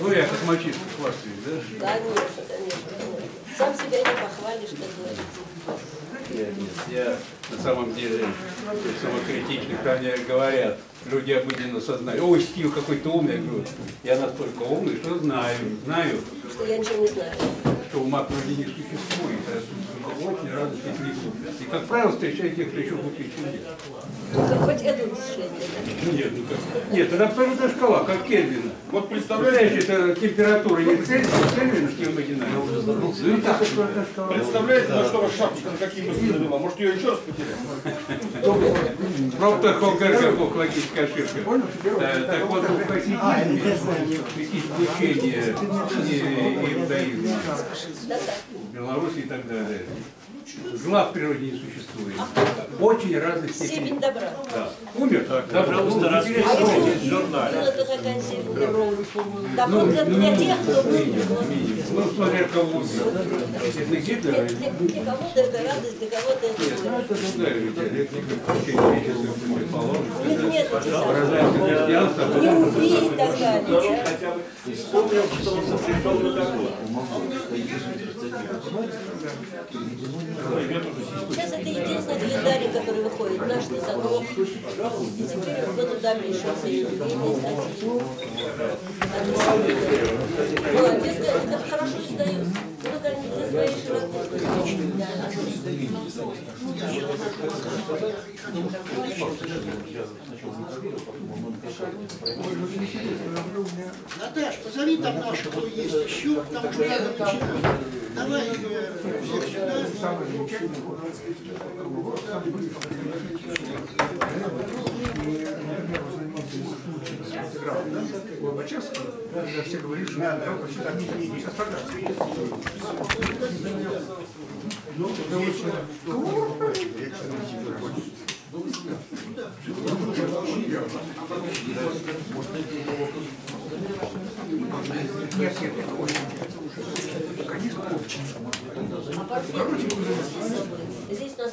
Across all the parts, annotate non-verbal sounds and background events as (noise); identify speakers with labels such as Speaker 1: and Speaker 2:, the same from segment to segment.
Speaker 1: Ну, я как мальчишка хвастаюсь, да?
Speaker 2: Конечно, конечно. Сам себя не похвалишь, как говорится.
Speaker 1: Нет, нет, я на самом деле самокритичный, когда мне говорят, люди обыденно сознают, ой, Стив какой-то умный, я говорю, я настолько умный, что знаю, знаю,
Speaker 2: Что я ничего не знаю.
Speaker 1: что ума вроде не существует, а очень радостных ликов. И, как правило, встречаю тех, кто еще я.
Speaker 2: Ну, Хоть это мышление. да?
Speaker 1: Нет, ну как? Нет, это абсолютная шкала, как Кельвина. Вот представляете, это температура не Кельвина, а Кельвина, кем мы Ну, и так шкала.
Speaker 3: Представляете, на что ваша шапочка, на какие мысли навела? Может, ее еще раз потерять?
Speaker 1: Правда, Холгерга, логическая ошибка. Так вот, в хасидизме есть учение и иудаизма, Беларуси и так далее. Зла в природе не существует. Очень разных
Speaker 2: Степень
Speaker 1: степеней.
Speaker 2: добра.
Speaker 1: Да. Умер? Да,
Speaker 3: Пожалуйста,
Speaker 1: ну, интересно.
Speaker 3: распишите в журнале.
Speaker 2: Ну, это степень добра. Добро для, для тех, кто умер.
Speaker 1: Минимум, минимум. Ну, смотря кого. Это Гитлер
Speaker 2: Для, кого-то это радость, для кого-то это
Speaker 1: Нет, ну это другая ведь
Speaker 2: нет
Speaker 1: христианство, а
Speaker 2: Не убей и так далее. да.
Speaker 3: Хотя бы вспомнил, что он сопряжен на такое.
Speaker 2: Сейчас это единственный календарь, который выходит. Наш не заглох. И теперь в эту даме еще соединение статьи. Молодец, да, это хорошо издают.
Speaker 4: Наташ, позови там наших, кто есть еще, там уже надо начинать. Давай э, всех сюда.
Speaker 5: Лобачевский, когда все говорили, что надо прочитать книги, сейчас продать. Нет, нет, это очень. Конечно, очень.
Speaker 2: Здесь у нас.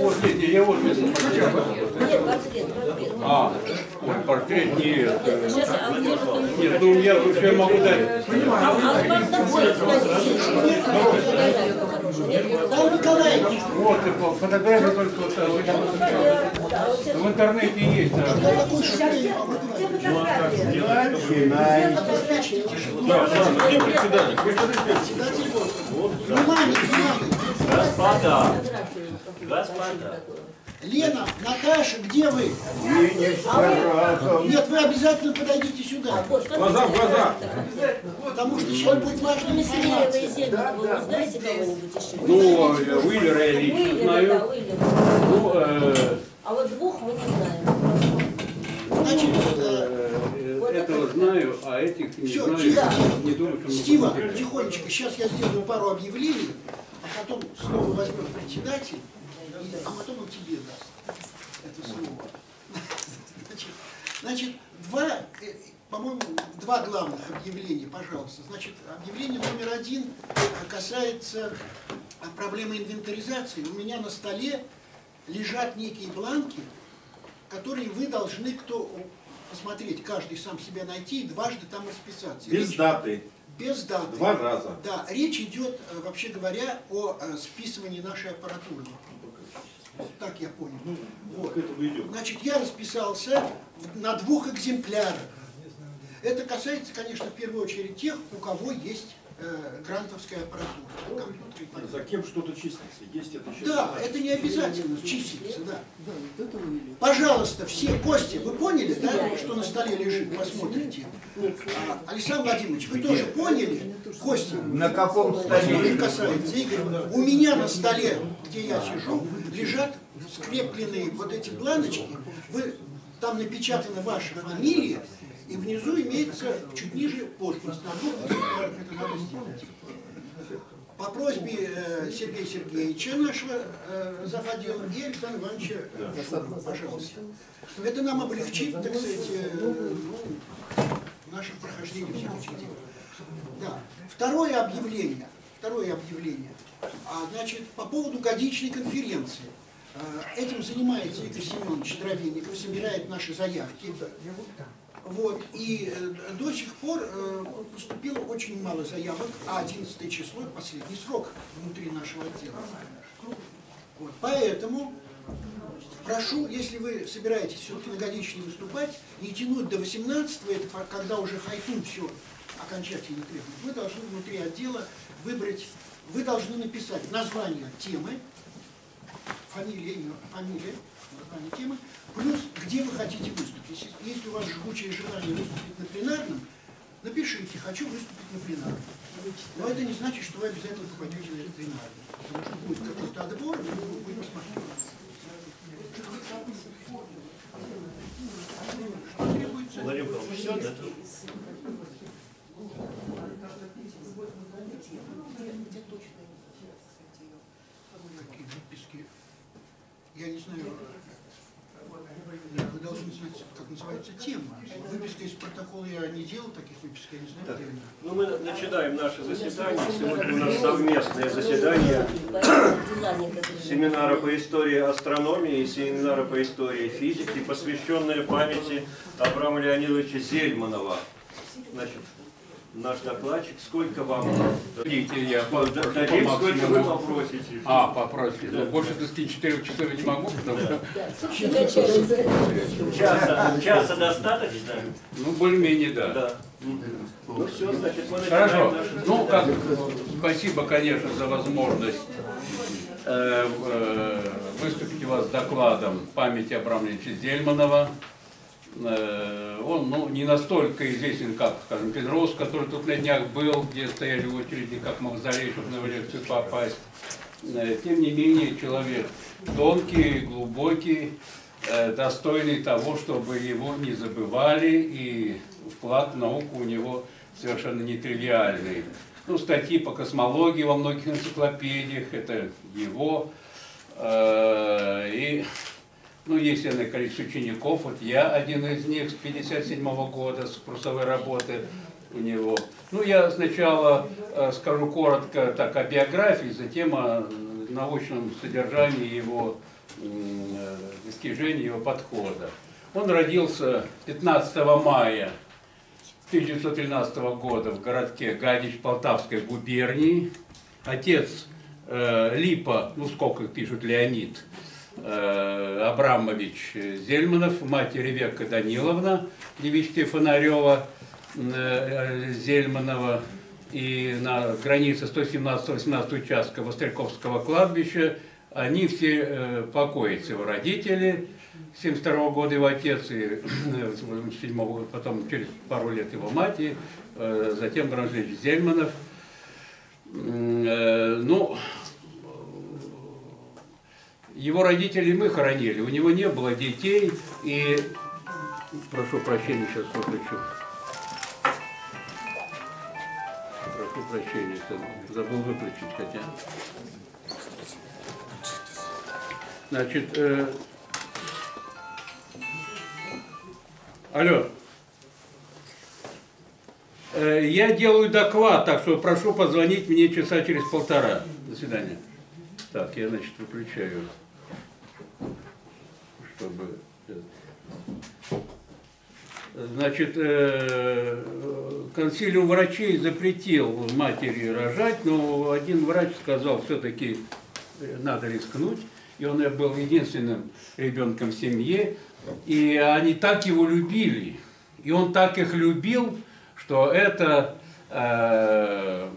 Speaker 1: Вот, нет, не, я вот портрета.
Speaker 2: Нет, портрет, портрет.
Speaker 1: А, ой, портрет нет.
Speaker 2: Сейчас, а?
Speaker 1: Нет, ну я вообще могу дать.
Speaker 2: А а фотографию хорошую. Нет,
Speaker 4: Там Николаевич,
Speaker 1: Вот, и по- фотография только вот э, в интернете есть. да.
Speaker 2: Где
Speaker 3: председатель?
Speaker 4: Внимание, внимание.
Speaker 3: Господа. Господа.
Speaker 4: Лена, Наташа, где вы? Нет, вы обязательно подойдите сюда.
Speaker 3: Глаза в глаза.
Speaker 4: Потому что сейчас будет важная
Speaker 2: Население
Speaker 4: информация.
Speaker 2: Изельного, вы знаете кого-нибудь еще?
Speaker 1: Ну, э, Уиллера я лично
Speaker 2: Уиллера, да,
Speaker 1: знаю. Ну, э,
Speaker 2: А вот двух мы не знаем.
Speaker 4: Значит, э,
Speaker 1: э, этого знаю, а этих не
Speaker 4: Всё,
Speaker 1: знаю.
Speaker 4: тихо.
Speaker 1: Не думаю, что
Speaker 4: Стива, тихонечко, сейчас я сделаю пару объявлений, а потом снова возьмет председатель, а потом он тебе даст это слово. Значит, значит, два, по-моему, два главных объявления, пожалуйста. Значит, объявление номер один касается проблемы инвентаризации. У меня на столе лежат некие бланки, которые вы должны, кто посмотреть, каждый сам себя найти и дважды там расписаться.
Speaker 3: Без
Speaker 4: Речь-
Speaker 3: даты.
Speaker 4: без даты.
Speaker 3: Два раза.
Speaker 4: Да, речь идет, э, вообще говоря, о э, списывании нашей аппаратуры. Так я понял. Вот.
Speaker 3: К этому идем.
Speaker 4: Значит, я расписался на двух экземплярах. Это касается, конечно, в первую очередь тех, у кого есть э, грантовская аппаратура, компьютер далее.
Speaker 3: За кем что-то числится. Есть это еще.
Speaker 4: Да, это не обязательно числится, да. Пожалуйста, все, Костя, вы поняли, да, что на столе лежит, посмотрите. А, Александр Владимирович, вы тоже поняли, Костя?
Speaker 6: На каком столе?
Speaker 4: касается у меня на столе, где я сижу, лежат скрепленные вот эти бланочки. Вы, там напечатана ваша фамилия, и внизу имеется чуть ниже сделать. По просьбе э, Сергея Сергеевича, нашего э, заводила, и Александра Ивановича, э, пожалуйста. Это нам облегчит, так сказать, э, ну, наше прохождение всех. Да. Второе объявление. Второе объявление. А, значит, по поводу годичной конференции. Э, Этим занимается Игорь Семенович Дровенников, собирает наши заявки. Вот, и э, до сих пор э, поступило очень мало заявок, а 11 число – последний срок внутри нашего отдела. Вот, поэтому прошу, если вы собираетесь все-таки многодично выступать, не тянуть до 18 это когда уже Хайтун все окончательно требует. Вы должны внутри отдела выбрать, вы должны написать название темы, фамилия, имя, фамилия, название темы, плюс где вы хотите выступить. Если, если у вас жгучее желание выступить на пленарном, напишите «хочу выступить на пленарном». Но это не значит, что вы обязательно попадете на пленарный. Потому что будет какой-то отбор, и мы будем смотреть. Что требуется?
Speaker 3: Владимир Павлович, все, да?
Speaker 4: Какие выписки? Я не знаю. Нет, Вы должны знать, как называется тема. Выписка из протокола я не делал таких выписок, я не знаю, где они.
Speaker 3: Ну, мы начинаем наше заседание. Сегодня у нас совместное заседание семинара по истории астрономии и семинара по истории физики, посвященное памяти Абрама Леонидовича Зельманова. Значит, наш докладчик, сколько вам
Speaker 1: Видите, я по- прошу по
Speaker 3: дадим, сколько вы попросите.
Speaker 1: А, попросите. Ну, больше 24 часов я не могу, потому что.
Speaker 3: Часа, часа достаточно?
Speaker 1: ну, более-менее, да.
Speaker 3: Да. Ну все, значит, мы
Speaker 1: Хорошо. Ну, как, спасибо, конечно, за возможность э, э, выступить у вас с докладом памяти Абрама Ильича Зельманова. Э, он ну, не настолько известен, как, скажем, Пенроуз, который тут на днях был, где стояли в очереди, как мавзолей, чтобы на лекцию попасть. Э, Тем не менее, человек тонкий, глубокий, э, достойный того, чтобы его не забывали, и вклад в науку у него совершенно нетривиальный. Ну, статьи по космологии во многих энциклопедиях, это его. И, ну, есть иное количество учеников, вот я один из них с 57 года, с курсовой работы у него. Ну, я сначала э, скажу коротко так о биографии, затем о научном содержании его э, достижений, его подхода. Он родился 15 мая 1913 года в городке Гадич Полтавской губернии. Отец э, Липа, ну сколько пишут Леонид, Абрамович Зельманов, мать Ревекка Даниловна, девички Фонарева, э, Зельманова. И на границе 117-18 участка Востряковского кладбища они все э, покоятся, его родители, 72 года его отец, и 87 потом через пару лет его мать, и э, затем Бранжевич Зельманов. Э, Ну, его родителей мы хоронили, у него не было детей, и, прошу прощения, сейчас выключу. Прошу прощения, забыл выключить, хотя. Значит, э, алло. Э, я делаю доклад, так что прошу позвонить мне часа через полтора. До свидания. Так, я, значит, выключаю, чтобы... Значит, э, консилиум врачей запретил матери рожать, но один врач сказал, все-таки надо рискнуть. И он был единственным ребенком в семье. И они так его любили. И он так их любил, что это э,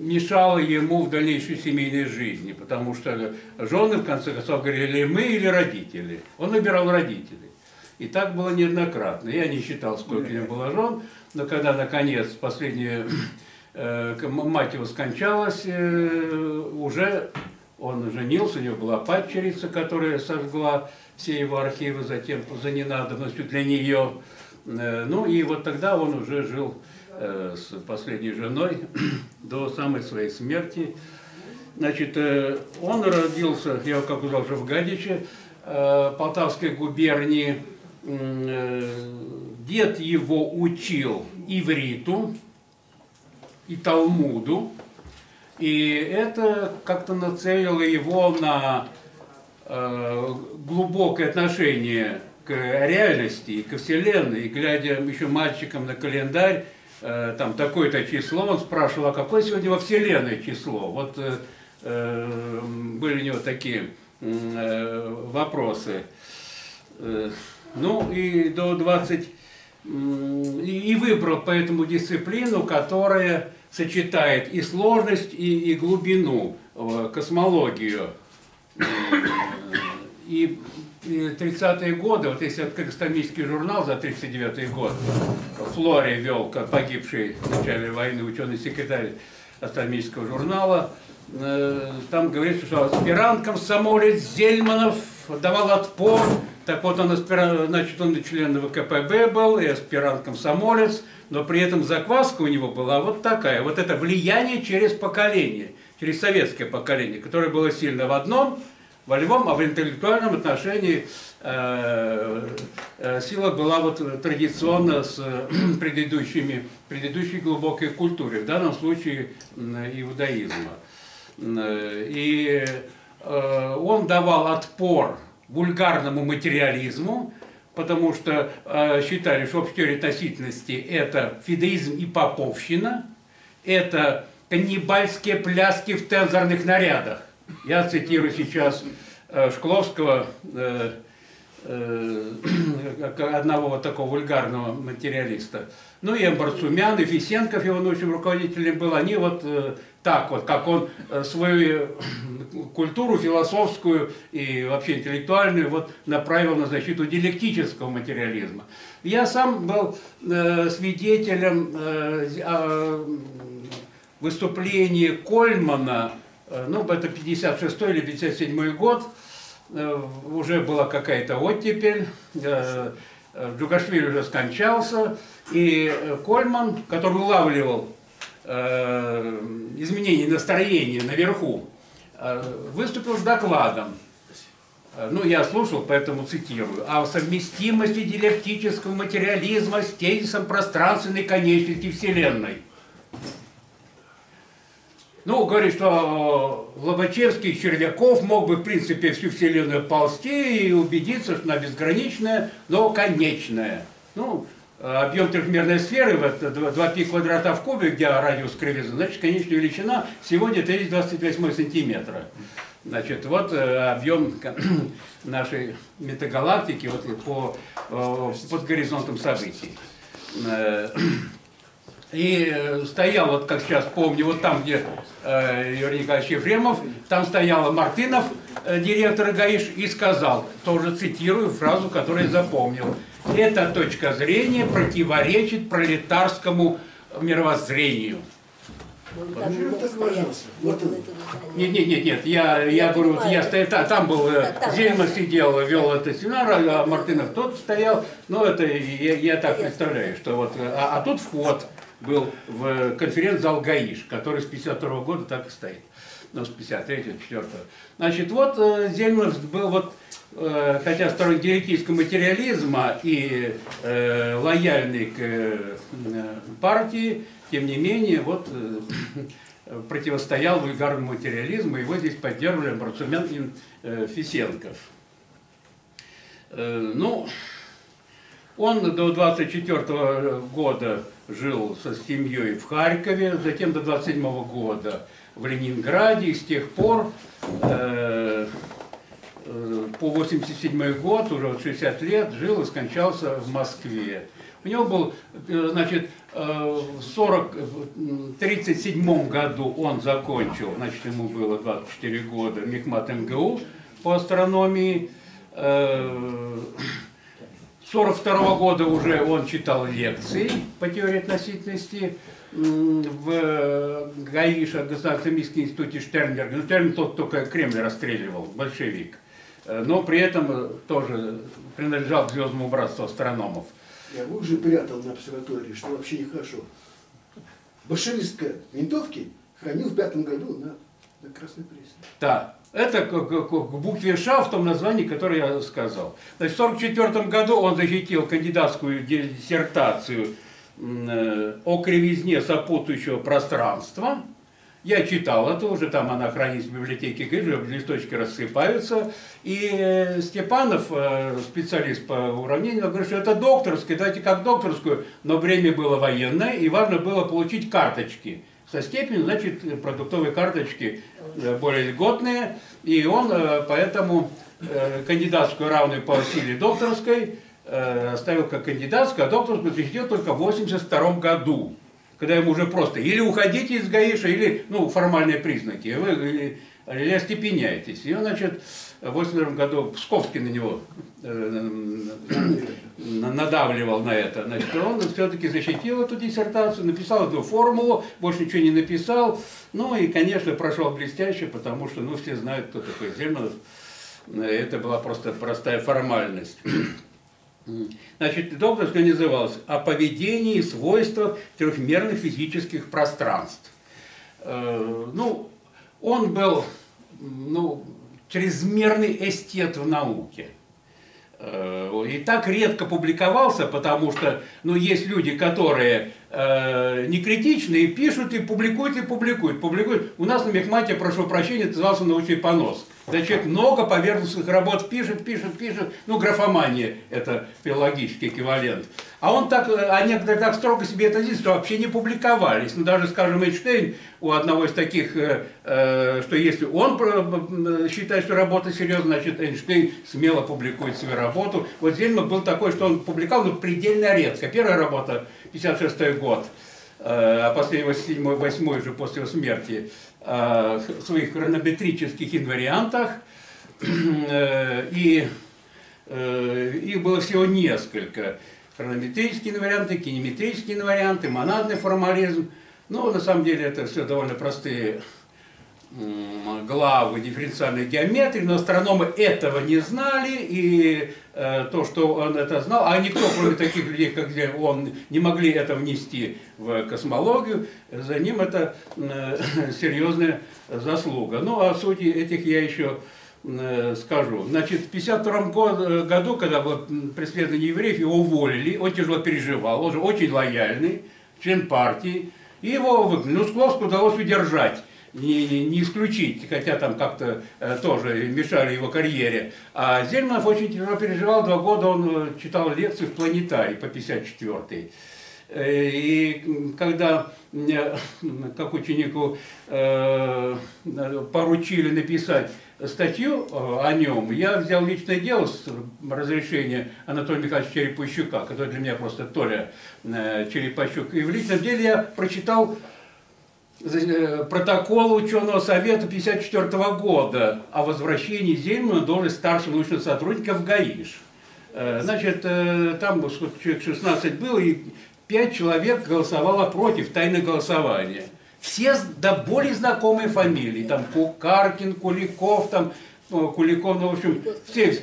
Speaker 1: мешало ему в дальнейшей семейной жизни. Потому что жены, в конце концов, говорили, мы или родители. Он выбирал родителей. И так было неоднократно. Я не считал, сколько у него было жен, но когда, наконец, последняя э, мать его скончалась, э, уже он женился, у него была падчерица, которая сожгла все его архивы затем за ненадобностью для нее. Э, Ну и вот тогда он уже жил с последней женой (clears throat) до самой своей смерти. Значит, э, он родился, я как уже в Гадиче, э, Полтавской губернии. Э, Дед его учил ивриту и Талмуду. И это как-то нацелило его на э, глубокое отношение к реальности и ко Вселенной, и глядя еще мальчиком на календарь, э, там такое-то число, он спрашивал, а какое сегодня во Вселенной число? Вот э, э, были у него такие вопросы. Ну и до 20 м, и, и выбрал поэтому дисциплину, которая сочетает и сложность, и, и глубину, космологию. И 30-е годы, вот если открыть астрономический журнал за 39 год, Флори вел, как погибший в начале войны ученый-секретарь астрономического журнала, э, там говорится, что аспирант комсомолец Зельманов давал отпор, так вот он, аспирант, значит, он и член ВКПБ был, и аспирант комсомолец, но при этом закваска у него была вот такая, вот это влияние через поколение, через советское поколение, которое было сильно в одном, во львом, а в интеллектуальном отношении э, э, сила была вот традиционно с э, (clears throat) предыдущими, предыдущей глубокой культурой, в данном случае иудаизма. М, И э, он давал отпор вульгарному материализму, потому что э, считали, что общая теория относительности – это фидеизм и поповщина, это каннибальские пляски в тензорных нарядах. Я цитирую сейчас э, Шкловского, э, э, (clears throat) одного вот такого вульгарного материалиста. Ну и Амбарцумян, и Фисенков, его научным руководителем был. Они вот так вот, как он свою (clears throat) культуру философскую и вообще интеллектуальную вот направил на защиту диалектического материализма. Я сам был свидетелем а, выступления Кольмана, ну, это 56 или 57 год, э, уже была какая-то оттепель, э, э, Джугашвили уже скончался, и э, Кольман, который улавливал э, изменения настроения наверху, э, выступил с докладом. Э, Ну, я слушал, поэтому цитирую. О совместимости диалектического материализма с тезисом пространственной конечности Вселенной. Ну, говорит, что Лобачевский Червяков мог бы, в принципе, всю Вселенную ползти и убедиться, что она безграничная, но конечная. Ну, объем трехмерной сферы, вот 2π квадрата в кубе, где радиус кривизны, значит, конечная величина сегодня 328 сантиметра. Значит, вот э, объем нашей метагалактики вот, по, э, под горизонтом событий. И э, стоял, вот как сейчас помню, вот там, где э, Юрий Николаевич Ефремов, там стоял Мартынов, э, директор ГАИШ, и сказал, тоже цитирую фразу, которую я запомнил, «Эта точка зрения противоречит пролетарскому мировоззрению». Нет, нет, нет, нет, я, я говорю, вот я стоял, та- там был, э, Зельма сидел, вел это семинар, а Мартынов тот стоял, ну это я, я так представляю, что вот, э, а, а тут вход был в конференц-зал ГАИШ, который с 52 года так и стоит, ну с 53 4 Значит, вот э, Зельман был вот, э, хотя сторонник диалектического материализма и э, лояльный к э, партии, тем не менее, вот э, (coughs) противостоял вульгарному материализму, его здесь поддерживали Барцумян и э, Фисенков. Э, ну, он до 24 года жил со семьей в Харькове, затем до 27 года в Ленинграде, и с тех пор э, э, по 87 год, уже вот 60 лет, жил и скончался в Москве. У него был, э, значит, э, в 40, в 37 году он закончил, значит, ему было 24 года, Мехмат МГУ по астрономии. Э, 42 года уже он читал лекции по теории относительности в ГАИШа, Государственном институте Штернберга. Ну, Штерн тот только Кремль расстреливал, большевик. Э, Но при этом э, тоже принадлежал к звездному братству астрономов.
Speaker 5: Я уже прятал на обсерватории, что вообще нехорошо. Большевистская винтовки хранил в пятом году на, на Красной Пресне.
Speaker 1: Да, это к, к- к букве Ш в том названии, которое я сказал. Значит, в 1944 году он защитил кандидатскую диссертацию э, о кривизне сопутствующего пространства. Я читал это уже, там она хранится в библиотеке листочки рассыпаются. И э, Степанов, э, специалист по уравнению, говорит, что это докторская, дайте как докторскую, но время было военное, и важно было получить карточки со степенью, значит, продуктовые карточки э, более льготные, и он поэтому кандидатскую равную по силе докторской оставил как кандидатскую, а докторскую защитил только в 82 году когда ему уже просто или уходите из гаиша, или, ну, формальные признаки, вы или, или остепеняетесь. И он, значит, в 82 году Псковский на него э, надавливал на это. Значит, он все-таки защитил эту диссертацию, написал эту формулу, больше ничего не написал. Ну и, конечно, прошел блестяще, потому что, ну, все знают, кто такой Зельманов. Это была просто простая формальность. Значит, докторская называлась «О поведении и свойствах трехмерных физических пространств». Э, ну, он был ну, чрезмерный эстет в науке. Э, и так редко публиковался, потому что ну, есть люди, которые э, не критичны и пишут, и публикуют, и публикуют. публикуют. У нас на Мехмате, прошу прощения, назывался научный понос. Да человек много поверхностных работ пишет, пишет, пишет. Ну, графомания – это филологический эквивалент. А он так, а некоторые так строго себе это здесь, что вообще не публиковались. Ну, даже, скажем, Эйнштейн у одного из таких, э, э что если он э, считает, что работа серьезная, значит, Эйнштейн смело публикует свою работу. Вот Зельман был такой, что он публиковал, но предельно редко. Первая работа, 56 год, э, а последний, 7 8 же после его смерти – Э, своих хронометрических инвариантах, (clears throat) э, и э, их было всего несколько. Хронометрические инварианты, кинеметрические инварианты, монадный формализм. Но на самом деле это все довольно простые главы дифференциальной геометрии, но астрономы этого не знали, и э, то, что он это знал, а никто, кроме таких людей, как он, не могли это внести в космологию, за ним это э, (laughs) серьезная заслуга. Ну, о сути этих я еще э, скажу. Значит, в 1952 году, когда было преследование евреев, его уволили, он тяжело переживал, он же очень лояльный, член партии, и его выгнали. Ну, удалось удержать не, не исключить, хотя там как-то э, тоже мешали его карьере. А Зельманов очень тяжело переживал, два года он э, читал лекции в планетарии по 54-й. Э, и когда (laughs) как ученику, поручили написать статью о нем, я взял личное дело с разрешения Анатолия Михайловича Черепощука, который для меня просто Толя Черепощук. И в личном деле я прочитал протокола ученого совета 1954 года о возвращении Зельмана должности старшего научного сотрудника в ГАИШ. Э, значит, э, там человек 16 был, и 5 человек голосовало против, тайное голосование. Все до более знакомые фамилии, там Кукаркин, Куликов, там, Куликов, ну, в общем, все.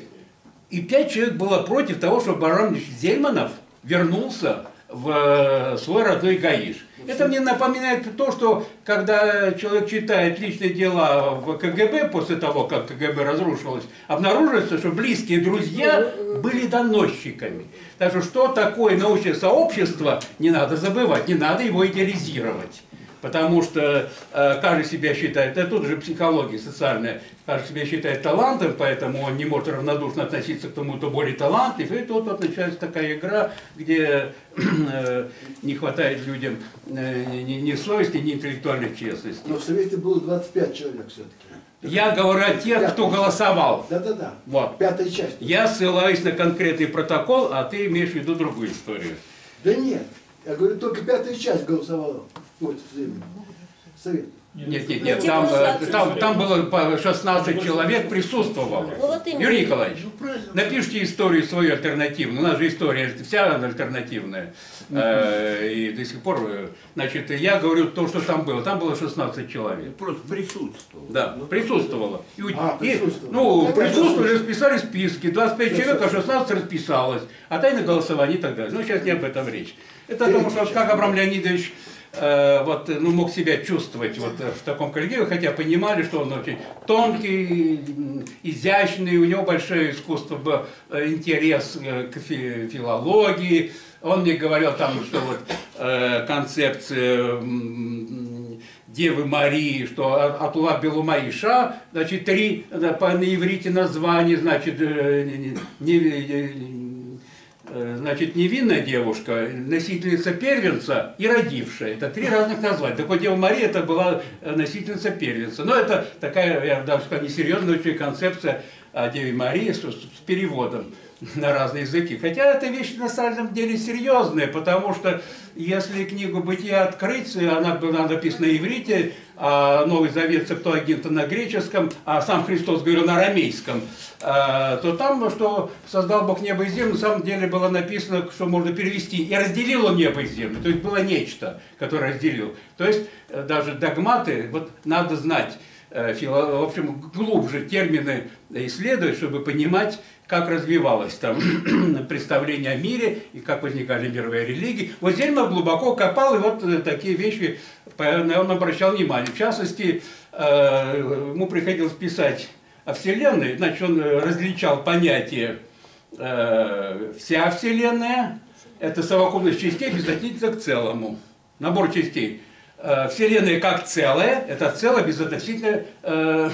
Speaker 1: И 5 человек было против того, чтобы Баранович Зельманов вернулся в свой родной ГАИШ. Это мне напоминает то, что когда человек читает личные дела в КГБ после того, как КГБ разрушилось, обнаруживается, что близкие друзья были доносчиками. Так что что такое научное сообщество, не надо забывать, не надо его идеализировать потому что э, каждый себя считает, это тут же психология социальная, каждый себя считает талантом, поэтому он не может равнодушно относиться к тому, кто более талантлив, и тут вот начинается такая игра, где э, (clears throat) не хватает людям э, ни, ни совести, ни интеллектуальной честности.
Speaker 5: Но в Совете было 25 человек все-таки.
Speaker 1: Я говорю о тех, кто голосовал.
Speaker 5: Да-да-да.
Speaker 1: Вот.
Speaker 5: Пятая часть.
Speaker 1: Я ссылаюсь на конкретный протокол, а ты имеешь в виду другую историю.
Speaker 5: Да нет. Я говорю, только пятая часть голосовала. Вот, Совет.
Speaker 1: Нет, нет, нет, там, э, там, там было 16 человек присутствовало. Вот Юрий Николаевич, ну, напишите историю свою альтернативную. У нас же история вся альтернативная. Э, и до сих пор, э, значит, я говорю то, что там было. Там было 16 человек.
Speaker 7: Просто присутствовало.
Speaker 1: Да,
Speaker 7: ну,
Speaker 1: присутствовало.
Speaker 5: И, а, присутствовало.
Speaker 1: И, ну, присутствовали, расписали списки. 25 человек, а 16 расписалось. А тайное голосование и так далее. Ну, сейчас не об этом речь. Это о том, что как Абрам Леонидович Э, вот, ну, мог себя чувствовать вот в таком коллективе, хотя понимали, что он очень тонкий, изящный, у него большое искусство, э, интерес э, к филологии. Он мне говорил там, что вот концепция Девы Марии, что Атула Белумаиша, значит, три на иврите названия, значит, не, не, значит, невинная девушка, носительница первенца и родившая. Это три разных названия. Так вот, Дева Мария это была носительница первенца. Но это такая, я даже сказал, несерьезная очень концепция о Деве Марии с, с переводом (laughs) на разные языки. Хотя эта вещь на самом деле серьезная, потому что если книгу «Бытия» открыть, она была написана на иврите, а Новый Завет Септуагинта на греческом, а сам Христос говорил на арамейском, а, то там, что создал Бог небо и землю, на самом деле было написано, что можно перевести. И разделил он небо и землю. То есть было нечто, которое разделил. То есть э, даже догматы, вот надо знать, э, в общем, глубже термины исследовать, чтобы понимать, как развивалось там (clears throat) представление о мире и как возникали мировые религии. Вот Зельман глубоко копал, и вот э, такие вещи он обращал внимание. В частности, э, ему приходилось писать о Вселенной, значит, он различал понятие э, «вся Вселенная», это совокупность частей безотносительно к целому, набор частей. Вселенная как целое, это целое безотносительно э,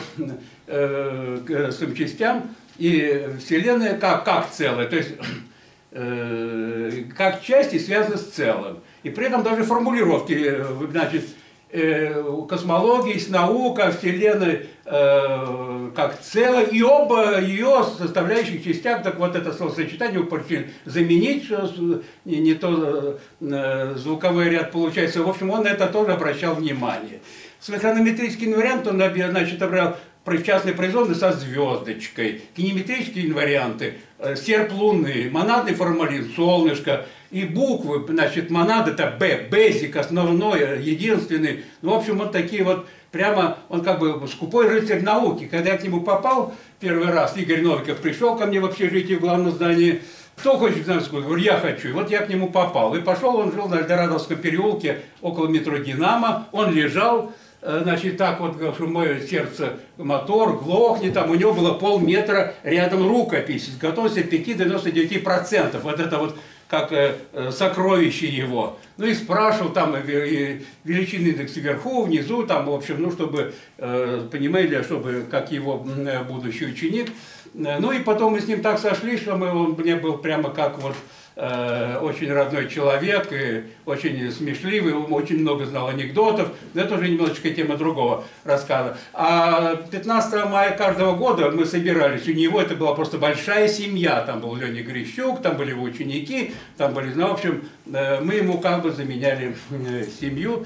Speaker 1: э, к своим частям, и Вселенная как, как целое, то есть (clears throat) э, как части связаны с целым. И при этом даже формулировки, э, значит, э, космология есть наука Вселенной э, как целое, и оба ее составляющих частях, так вот это словосочетание вы заменить, что не, не то э, звуковой ряд получается. В общем, он на это тоже обращал внимание. Свой хронометрический вариант он значит, обрал частные производные со звездочкой, кинеметрические инварианты, э, серп луны, монадный формалин, солнышко, и буквы, значит, монад это Б, базик, основной, единственный. Ну, в общем, вот такие вот, прямо, он как бы скупой рыцарь науки. Когда я к нему попал первый раз, Игорь Новиков пришел ко мне в общежитие в главном здании, кто хочет сколько? Говорю, я хочу. И вот я к нему попал. И пошел, он жил на Эльдорадовском переулке, около метро «Динамо». Он лежал, Э, значит, так вот, что мое сердце, мотор, глохнет, там у него было полметра рядом рукопись с готовностью 5-99%. Вот это вот как э, э, сокровище его. Ну и спрашивал там э, величины индекса вверху, внизу, там, в общем, ну, чтобы, э, понимали, чтобы, как его э, будущий ученик. Ну и потом мы с ним так сошли, что мы, он мне был прямо как вот Э, очень родной человек, и очень смешливый, очень много знал анекдотов, но это уже немножечко тема другого рассказа. А 15 мая каждого года мы собирались, у него это была просто большая семья, там был Леня Грищук, там были его ученики, там были, ну, в общем, э, мы ему как бы заменяли э, семью,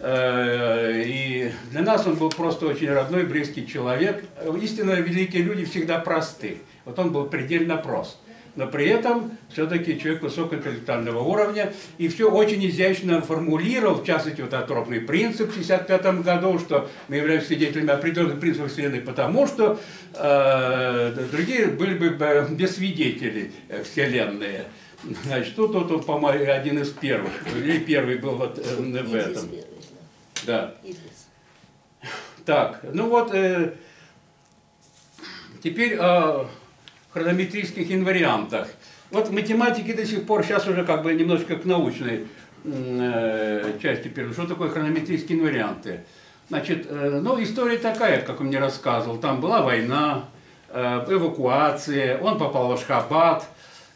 Speaker 1: и для нас он был просто очень родной, близкий человек. Истинно великие люди всегда просты, вот он был предельно прост но при этом все-таки человек высокоинтеллектуального уровня, и все очень изящно формулировал, в частности, вот атропный принцип в 1965 году, что мы являемся свидетелями определенных принципов Вселенной, потому что э, другие были бы без свидетелей э, Вселенной. Значит, тут, тут он, по-моему, один из первых, или первый был вот э, в этом. Да. Так, ну вот, э, теперь... Э, хронометрических инвариантах. Вот в математике до сих пор, сейчас уже как бы немножко к научной э, части перейду. Что такое хронометрические инварианты? Значит, э, ну, история такая, как он мне рассказывал. Там была война, э, эвакуация, он попал в Ашхабад,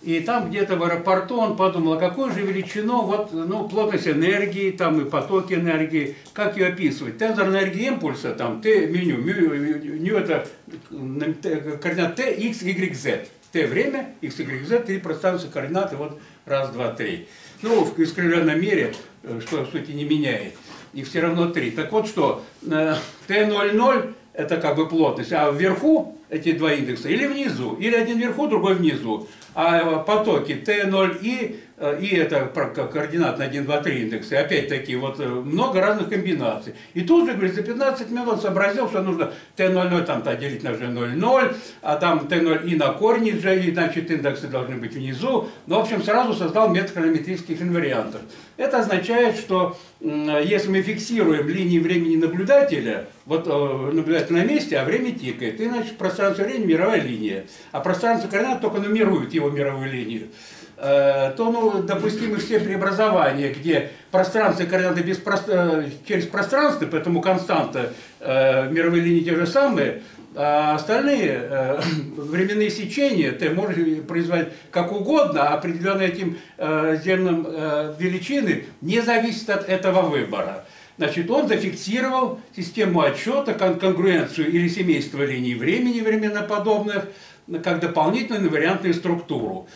Speaker 1: и там где-то в аэропорту он подумал, а какую же величину, вот, ну, плотность энергии, там и потоки энергии, как ее описывать? Тензор энергии импульса, там, Т, меню, меню, меню это координат Т, X, Y, Z. Т время, X, Y, Z, три пространства координаты, вот раз, два, три. Ну, в искривленном мире, э, что, в сути, не меняет. И все равно три. Так вот что, Т00 это как бы плотность, а вверху эти два индекса, или внизу, или один вверху, другой внизу. А потоки Т0И, э, и это координат на 1, 2, 3 индексы, опять-таки, вот э, много разных комбинаций. И тут же, говорит, за 15 минут сообразил, что нужно Т00 там-то делить на G00, а там Т0И на корне G, и, значит, индексы должны быть внизу. Ну, в общем, сразу создал метод хронометрических инвариантов. Это означает, что если мы фиксируем линии времени наблюдателя, вот э, наблюдатель на месте, а время тикает, и, значит, пространство времени мировая линия. А пространство координат только нумерует его мировую линию. Э, то ну, допустимы все преобразования, где пространство и координаты без пространства, через пространство, поэтому константа э, мировые линии те же самые, а остальные э, (clears throat) временные сечения ты можешь производить как угодно, а определенные этим э, земным э, величины не зависит от этого выбора. Значит, он зафиксировал систему отчета, кон конгруенцию или семейство линий времени временно подобных, как дополнительную инвариантную структуру.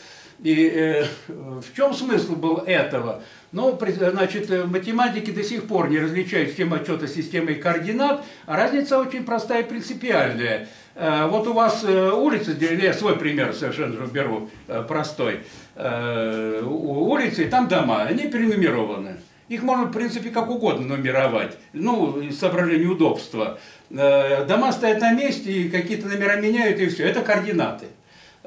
Speaker 1: И э, в чем смысл был этого? Ну, значит, математики до сих пор не различают систему отчета системой координат, а разница очень простая и принципиальная. Э, вот у вас э, улица, я свой пример совершенно беру, э, простой. Э, улицы, там дома, они перенумерованы. Их можно, в принципе, как угодно нумеровать, ну, из соображения удобства. Э, дома стоят на месте, и какие-то номера меняют, и все. Это координаты э,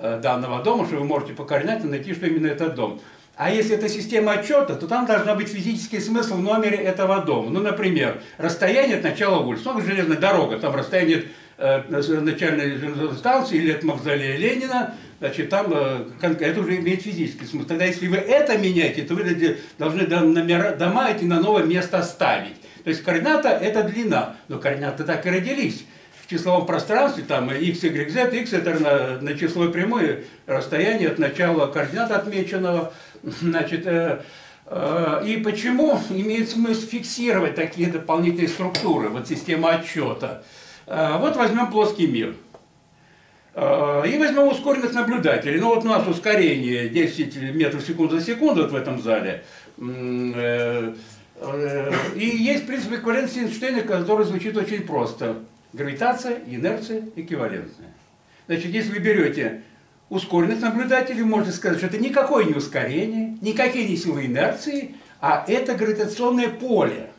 Speaker 1: данного дома, что вы можете по координатам найти, что именно этот дом. А если это система отчета, то там должна быть физический смысл в номере этого дома. Ну, например, расстояние от начала улицы. Ну, железная дорога, там расстояние от э, начальной станции или от мавзолея Ленина – значит, там э, это уже имеет физический смысл. Тогда если вы это меняете, то вы должны номера, дома эти на новое место ставить. То есть координата – это длина, но координаты так и родились. Числовом пространстве там x, y, z, x это на, на число прямое расстояние от начала координата отмеченного. (laughs) Значит, э, э, и почему имеет смысл фиксировать такие дополнительные структуры, вот система отчета? Э, вот возьмем плоский мир – а, и возьмем ускоренных наблюдателей. Ну вот у нас ускорение 10 метров в секунду за секунду вот в этом зале. Э, э, и есть принцип эквивалентности Эйнштейна, который звучит очень просто. Гравитация, инерция, эквивалентная. Значит, если вы берете ускоренных наблюдателей, можете сказать, что это никакое не ускорение, никакие не силы инерции, а это гравитационное поле,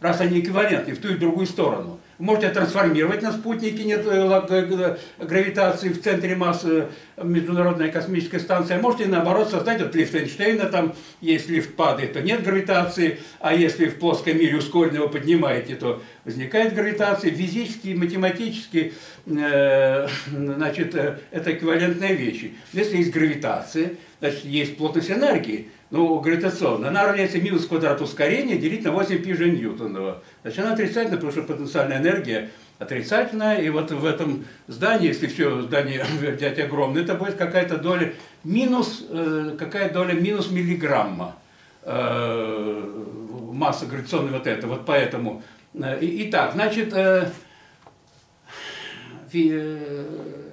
Speaker 1: раз они эквивалентны в ту и в другую сторону. Можете трансформировать на спутнике, нет э, гравитации в центре массы Международной космической станции. А можете наоборот создать вот лифт Эйнштейна, там если лифт падает, то нет гравитации, а если в плоском мире ускоренно его поднимаете, то возникает гравитация. Физически, математически, э, (laughs) значит, э, это эквивалентные вещи. Если есть гравитация, значит, есть плотность энергии, ну, гравитационная, она равняется минус квадрат ускорения делить на 8 пи же ньютонова. Значит, она отрицательная, потому что потенциальная энергия отрицательная, и вот в этом здании, если все здание (laughs) взять огромное, это будет какая-то доля минус, э, какая доля минус миллиграмма э, масса гравитационной вот это, вот поэтому. Э, итак, значит, э, э,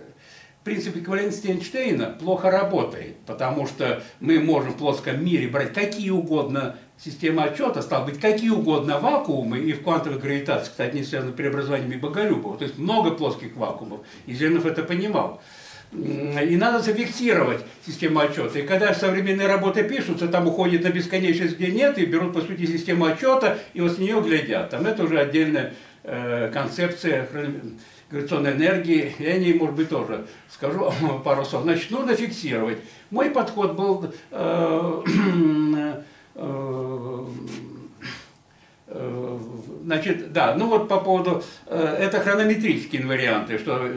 Speaker 1: принцип эквивалентности Эйнштейна плохо работает, потому что мы можем в плоском мире брать какие угодно системы отчета, стало быть, какие угодно вакуумы, и в квантовой гравитации, кстати, не связаны преобразованиями Боголюбова, то есть много плоских вакуумов, и Зеленов это понимал. И надо зафиксировать систему отчета. И когда современные работы пишутся, там уходит на бесконечность, где нет, и берут, по сути, систему отчета, и вот с нее глядят. Там это уже отдельная э, концепция гравитационной энергии, я о ней, может быть, тоже скажу (laughs) пару слов. Значит, нужно фиксировать. Мой подход был, э, (clears throat) э, э, значит, да, ну вот по поводу, это хронометрические варианты, что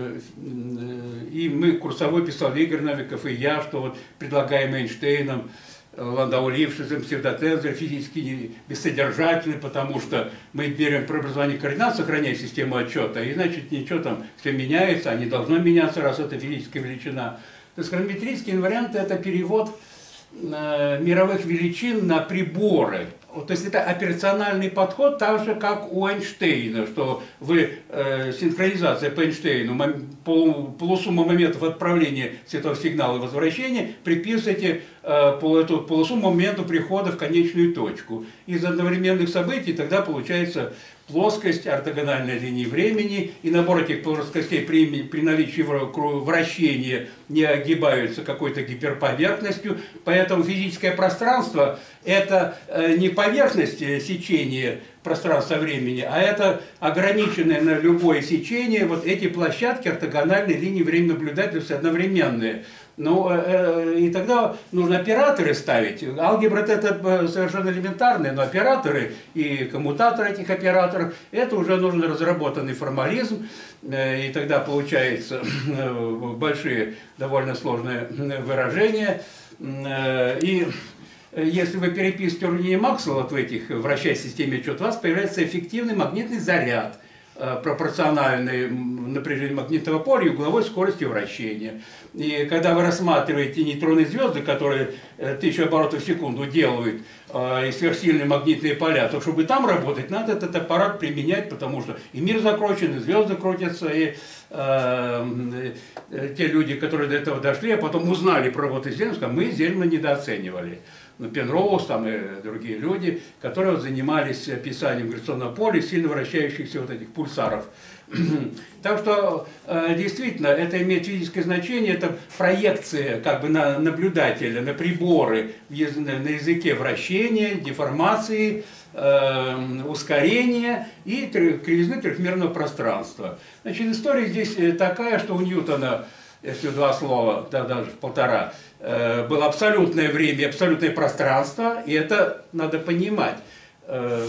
Speaker 1: и мы курсовой писал Игорь Новиков, и я, что вот предлагаем Эйнштейном, Ландау Лившицем, псевдотензор физически бессодержательный, потому что мы берем преобразование координат, сохраняя систему отчета, и значит ничего там, все меняется, а не должно меняться, раз это физическая величина. То есть хронометрический инвариант – это перевод э, мировых величин на приборы. То есть это операциональный подход, так же, как у Эйнштейна, что вы э, синхронизация по Эйнштейну, пол, полусумма моментов отправления светового сигнала и возвращения приписываете э, пол, эту полусумму моменту прихода в конечную точку. Из одновременных событий тогда получается плоскость ортогональной линии времени, и набор этих плоскостей при, при наличии вращения не огибаются какой-то гиперповерхностью, поэтому физическое пространство – это э, не поверхность э, сечения пространства времени, а это ограниченное на любое сечение, вот эти площадки ортогональной линии времени наблюдательности одновременные. Ну, э, и тогда нужно операторы ставить. Алгебра это э, совершенно элементарные, но операторы и коммутаторы этих операторов, это уже нужен разработанный формализм, и тогда получается большие, довольно сложные выражения. И если вы переписываете уравнение Максвелла вот в этих вращай системе отчет, у вас появляется эффективный магнитный заряд, э, пропорциональный напряжению магнитного поля и угловой скорости вращения. И когда вы рассматриваете нейтронные звезды, которые э, тысячу оборотов в секунду делают, э, и сверхсильные магнитные поля, то чтобы там работать, надо этот аппарат применять, потому что и мир закручен, и звезды крутятся, и э, те люди, которые до этого дошли, а потом узнали про вот Зельмана, мы Зельмана недооценивали ну, Пенроуз там и другие люди, которые занимались описанием гравитационного поля, сильно вращающихся вот этих пульсаров. (clears throat) так что э, действительно это имеет физическое значение, это проекция как бы на наблюдателя, на приборы на языке вращения, деформации, э, ускорения и кривизны трехмерного пространства. Значит, история здесь э, такая, что у Ньютона, если два слова, да даже полтора, Э, было абсолютное время, абсолютное пространство, и это надо понимать. Э,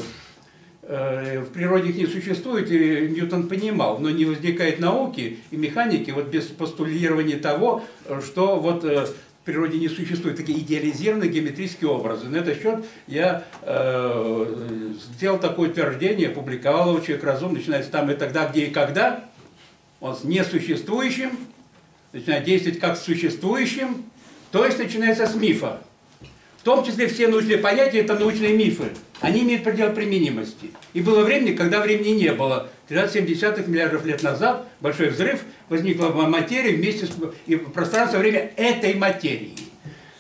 Speaker 1: э, в природе их не существует, и Ньютон понимал, но не возникает науки и механики вот без постулирования того, что вот в природе не существует такие идеализированные геометрические образы. На этот счет я э, сделал такое утверждение, опубликовал его «Человек разум», начинается там и тогда, где и когда, он с несуществующим, начинает действовать как с существующим, то есть начинается с мифа. В том числе все научные понятия – это научные мифы. Они имеют предел применимости. И было время, когда времени не было. 13,7 миллиардов лет назад большой взрыв, возникла материя вместе с и пространство время этой материи.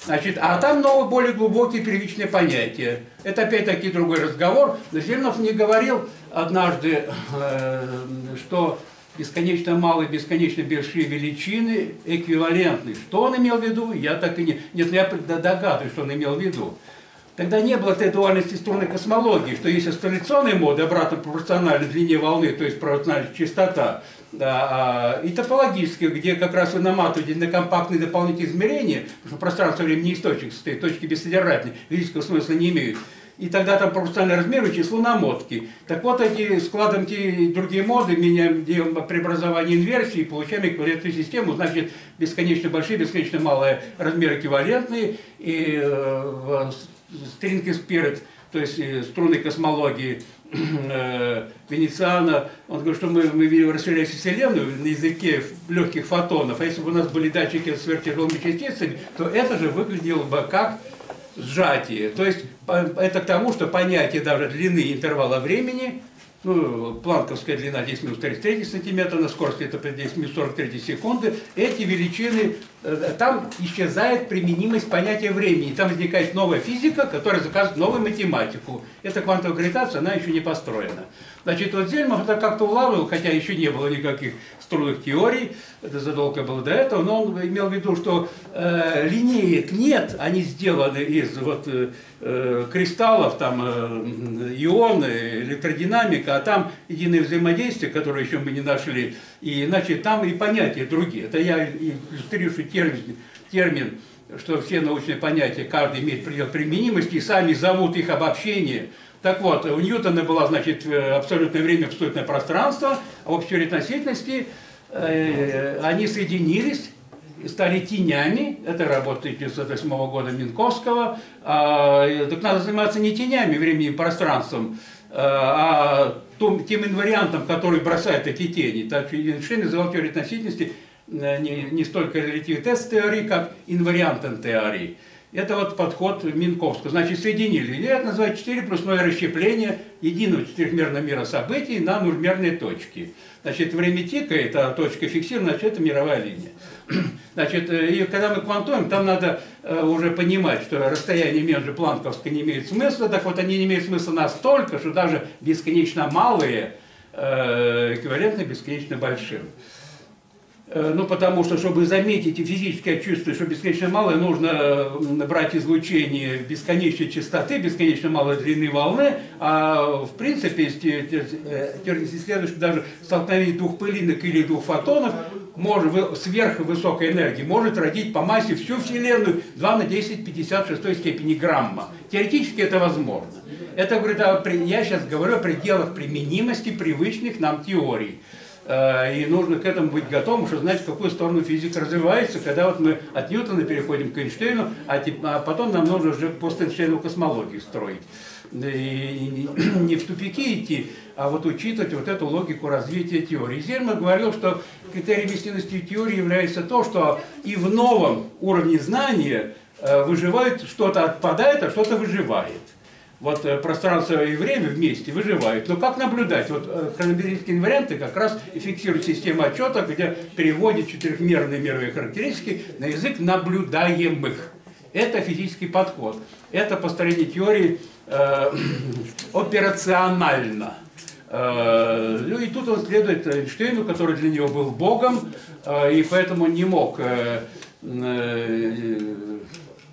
Speaker 1: Значит, а там новые, более глубокие первичные понятия. Это опять-таки другой разговор. Но Зернов не говорил однажды, э, что бесконечно малые, бесконечно большие величины эквивалентны. Что он имел в виду, я так и не... Нет, я догадываюсь, что он имел в виду. Тогда не было этой дуальности струнной космологии, что есть осцилляционные моды, обратно пропорциональной длине волны, то есть пропорциональная частота, да, а, и топологические, где как раз вы наматываете на компактные дополнительные измерения, потому что пространство времени источник состоит, точки бессодержательные, физического смысла не имеют и тогда там пропорциональный размер и число намотки. Так вот, эти складываем те другие моды, меняем, делаем преобразование инверсии, получаем эквивалентную систему, значит, бесконечно большие, бесконечно малые размеры эквивалентные, и э, String Spirit, то есть э, струны космологии, (clears throat) э, Венециана, он говорит, что мы, мы расширяем Вселенную на языке легких фотонов, а если бы у нас были датчики с сверхтяжелыми частицами, то это же выглядело бы как сжатие. То есть это к тому, что понятие даже длины интервала времени ну, планковская длина 10 минус 33 сантиметра, на скорости это 10 минус 43 секунды, эти величины, э, там исчезает применимость понятия времени, там возникает новая физика, которая заказывает новую математику. Эта квантовая гравитация, она еще не построена. Значит, вот Зельмов это как-то улавливал, хотя еще не было никаких струнных теорий, это задолго было до этого, но он имел в виду, что э, линеек нет, они сделаны из вот, э, э кристаллов, там, э, ионы, электродинамика, а там единое взаимодействие, которое еще мы не нашли, и значит, там и понятия другие. Это я иллюстрирую термин, термин что все научные понятия, каждый имеет предел применимости, и сами зовут их обобщение – так вот, у Ньютона было, значит, абсолютное время, абсолютное пространство, а в общей относительности э, они соединились стали тенями, это работа 1908 года Минковского, а, так надо заниматься не тенями, временем пространством, а том, тем инвариантом, который бросает эти тени. Так что Эйнштейн называл теорию относительности э, не, не столько релятивной тест теории, как инвариантен теории. Это вот подход Минковского. Значит, соединили. И это называют 4 плюс 0 расщепление единого четырехмерного мира событий на нулемерные точки. Значит, время тикает, а точка фиксирована, значит, это мировая линия. (clears throat) Значит, э, и когда мы квантуем, там надо э, уже понимать, что расстояние между планковской не имеет смысла, так вот они не имеют смысла настолько, что даже бесконечно малые э, эквивалентны бесконечно большим. Э, ну, потому что, чтобы заметить и физически чувствовать, что бесконечно малое, нужно брать излучение бесконечной частоты, бесконечно малой длины волны, а в принципе, теоретически исследуешь, что даже столкновение двух пылинок или двух фотонов может, вы- сверхвысокой энергии может родить по массе всю Вселенную 2 на 10 56 степени грамма. Теоретически это возможно. Это, говорит, я сейчас говорю о пределах применимости привычных нам теорий. Э, И нужно к этому быть готовым, чтобы знать, в какую сторону физика развивается, когда вот мы от Ньютона переходим к Эйнштейну, а, а потом нам нужно уже постэйнштейновую космологию строить. И не- в тупики идти, а вот учитывать вот эту логику развития теории. Зельман говорил, что критерием истинности теории является то, что и в новом уровне знания э, выживает, что-то отпадает, а что-то выживает. Вот э, пространство и время вместе выживают. Но как наблюдать? Вот э, хроноберийские инварианты как раз и фиксируют систему отчета, где переводят четырехмерные мировые характеристики на язык наблюдаемых. Это физический подход. Это построение теории э, (clears throat) операционально. Э, Ну и тут он следует Эйнштейну, который для него был богом, э, и поэтому не мог э, э,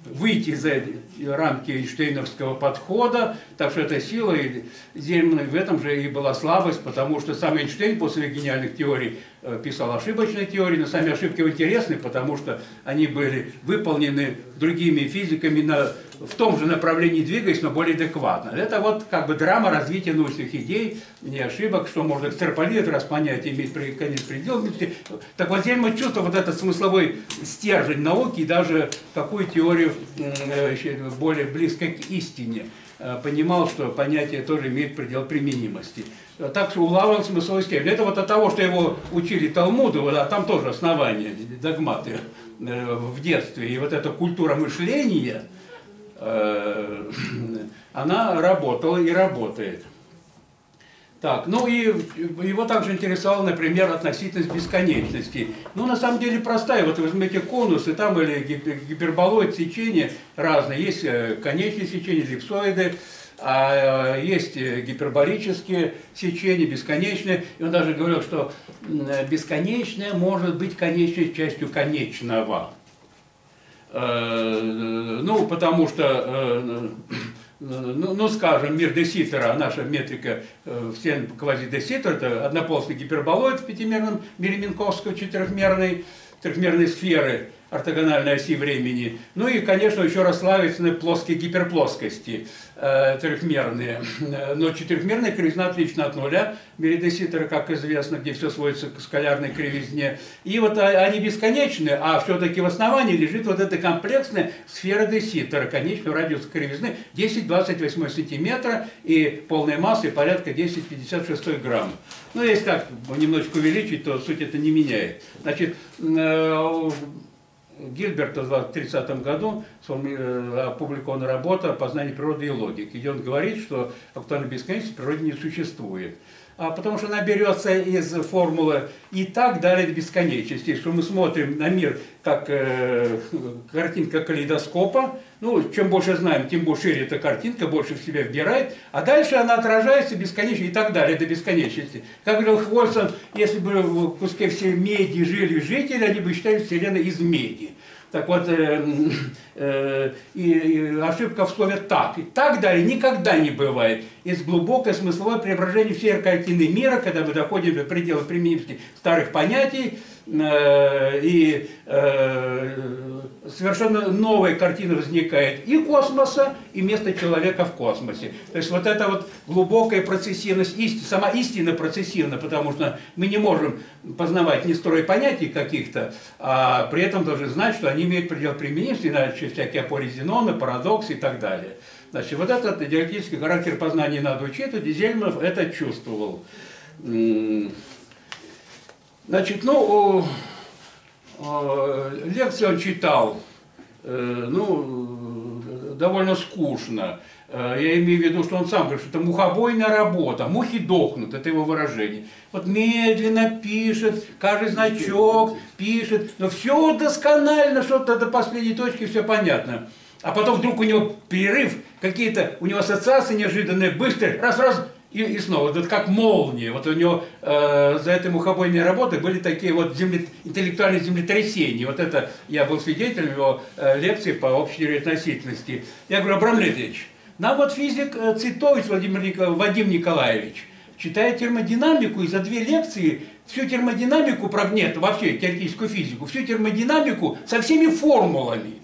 Speaker 1: выйти за рамки Эйнштейновского подхода, так что эта сила и Зельмана в этом же и была слабость, потому что сам Эйнштейн после гениальных теорий писал ошибочные теории, но сами ошибки интересны, потому что они были выполнены другими физиками на, в том же направлении двигаясь, но более адекватно. Это вот как бы драма развития научных идей, не ошибок, что можно экстраполировать, раз понятие имеет конец пределности. Так вот Зельман чувствовал вот этот смысловой стержень науки и даже какую теорию э, более близко к истине э, понимал, что понятие тоже имеет предел применимости. Э, Так что улавливал смысловой стержень. Это вот от того, что его учили Талмуду, а там тоже основания, догматы э, в детстве, и вот эта культура мышления, э, (clears throat) она работала и работает. Так, ну и его также интересовала, например, относительность бесконечности. Ну, на самом деле простая. Вот возьмите конус, и там или гипер- гиперболоид, сечения разные. Есть э, конечные сечения, эллипсоиды, а э, есть э, гиперболические сечения, бесконечные. И он даже говорил, что бесконечное может быть конечной частью конечного. Ну, потому что, ну, ну, скажем, мир Деситера, наша метрика э, всем квази Деситер, это однополосный гиперболоид в пятимерном мире Минковского, четырехмерной, трехмерной сферы ортогональной оси времени. Ну и, конечно, еще расслабительные плоские гиперплоскости э, трехмерные. Э, Но четырехмерная кривизна отлично от нуля. В мире Деситера, как известно, где все сводится к скалярной кривизне. И вот они бесконечны, а все-таки в основании лежит вот эта комплексная сфера Деситера, конечного радиуса кривизны 10-28 сантиметра и полной массы порядка 10-56 грамм. Ну, если так немножечко увеличить, то суть это не меняет. Значит, э, Гильберта в 1930 году э, опубликована работа о познании природы и логики, где он говорит, что актуальной бесконечности в природе не существует. А потому что она берется из формулы и так далее до бесконечности, что мы смотрим на мир как э, картинка калейдоскопа, ну, чем больше знаем, тем больше эта картинка, больше в себя вбирает, а дальше она отражается бесконечно и так далее до бесконечности. Как говорил Хвольсон, если бы в куске всей меди жили жители, они бы считали Вселенной из меди. Так вот, э, э, и, и ошибка в слове «так». И так далее никогда не бывает. Есть глубокое смысловое преображение всей картины мира, когда мы доходим до предела применимости старых понятий, и э, совершенно новая картина возникает и космоса, и место человека в космосе. То есть вот эта вот глубокая процессивность, ист- сама истина процессивна, потому что мы не можем познавать не строя понятий каких-то, а при этом должны знать, что они имеют предел применимости, иначе всякие апоризиноны, парадоксы и так далее. Значит, вот этот диалектический характер познания надо учитывать, и Зельманов это чувствовал. Значит, ну, лекции он читал, э, ну, довольно скучно. Э, Я имею в виду, что он сам говорит, что это мухобойная работа, мухи дохнут, это его выражение. Вот медленно пишет, каждый значок пишет, но все досконально, что-то до последней точки, все понятно. А потом вдруг у него перерыв, какие-то у него ассоциации неожиданные, быстрые, раз-раз, и, и снова, вот как молния. Вот у него э, за этой мухобойной работой были такие вот земле, интеллектуальные землетрясения. Вот это я был свидетелем его э, лекции по общей относительности. Я говорю, Абрам Леонидович, нам вот физик э, Цитович Владимир Ника- Вадим Николаевич читая термодинамику, и за две лекции всю термодинамику, нет, вообще теоретическую физику, всю термодинамику со всеми формулами.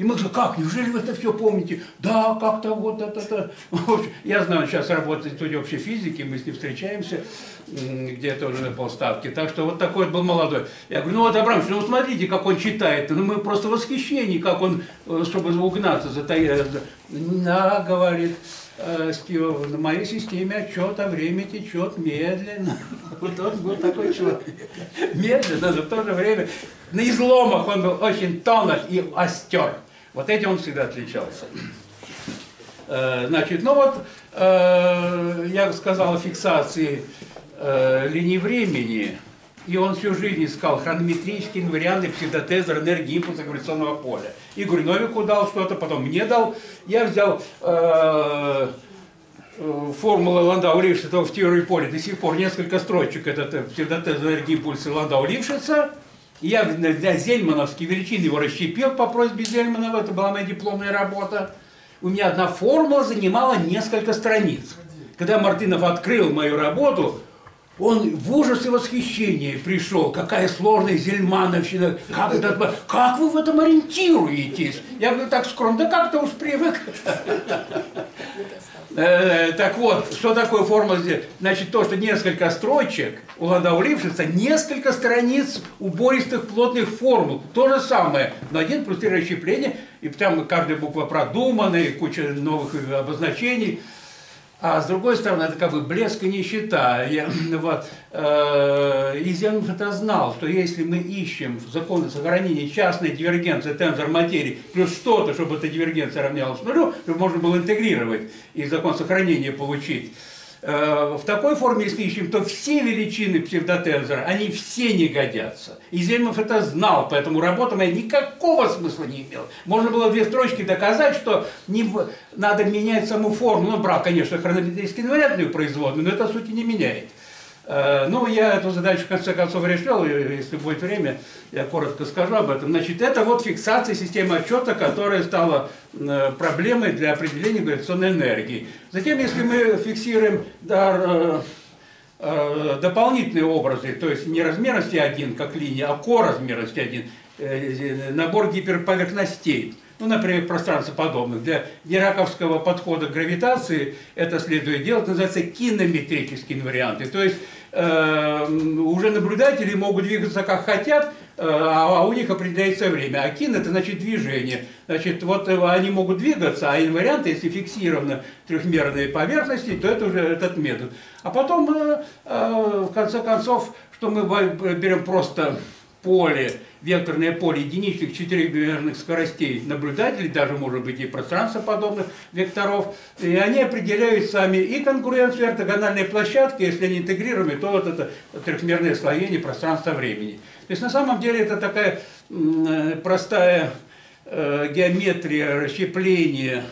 Speaker 1: И мы говорим, как, неужели вы это все помните? Да, как-то вот это, это. (laughs) Я знаю, он сейчас работает в институте общей физики, мы с ним встречаемся где-то уже на полставки. Так что вот такой вот был молодой. Я говорю, ну вот, Абрамович, ну смотрите, как он читает. Ну мы просто в восхищении, как он, э, чтобы угнаться за Да, говорит, э, на моей системе отчета время течет медленно. (laughs) Вот он был такой человек. Медленно, но в то же время на изломах он был очень тонок и остер. Вот этим он всегда отличался. Э, значит, ну вот, э, я сказал о фиксации э, линии времени, и он всю жизнь искал хронометрические варианты псевдотеза энергии импульса гравитационного поля. Игорь Новику дал что-то, потом мне дал. Я взял э, формулы Ландау-Лившица в теории поля. До сих пор несколько строчек, это псевдотез энергии импульса Я для Зельмановской величины его расщепил по просьбе Зельманова, это была моя дипломная работа. У меня одна формула занимала несколько страниц. Когда Мартынов открыл мою работу, он в ужас и восхищение пришел. Какая сложная зельмановщина. Как, это, как вы в этом ориентируетесь? Я говорю, так скромно, да как-то уж привык. Э, так вот, что такое формула здесь? Значит, то, что несколько строчек у Ландау Лившица, несколько страниц убористых плотных формул. То же самое, но один плюс три расщепления, и там каждая буква продуманная, куча новых обозначений. А с другой стороны, это как бы блеск и нищета. Я, (clears throat) вот, э, Изенов это знал, что если мы ищем законы сохранения частной дивергенции тензор материи плюс что-то, чтобы эта дивергенция равнялась нулю, чтобы можно было интегрировать и закон сохранения получить, в такой форме, если ищем, то все величины псевдотензора, они все не годятся. И Зельмов это знал, поэтому работа моя никакого смысла не имела. Можно было две строчки доказать, что не, надо менять саму форму. Ну, брал, конечно, хронометрически инвариантную производную, но это сути не меняет. Э, ну, я эту задачу в конце концов решил, если будет время, я коротко скажу об этом. Значит, это вот фиксация системы отчета, которая стала э, проблемой для определения гравитационной энергии. Затем, если мы фиксируем дар, э, дополнительные образы, то есть не размерности 1 как линия, а коразмерности 1, набор гиперповерхностей, ну, например, пространствоподобных. Для дираковского подхода к гравитации это следует делать, называется кинометрические инварианты. То есть уже наблюдатели могут двигаться как хотят, э, а у них определяется время. А кин это значит движение. Значит, вот э, они могут двигаться, а инварианты, если фиксированы трехмерные поверхности, то это уже этот метод. А потом, э, э, в конце концов, что мы берем просто поле, векторное поле единичных четырехмерных скоростей наблюдателей, даже может быть и подобных векторов, и они определяют сами и конкуренцию, и ортогональные площадки, если они интегрируемы, то вот это трехмерное слоение пространства-времени. То есть на самом деле это такая э, простая э, геометрия расщепления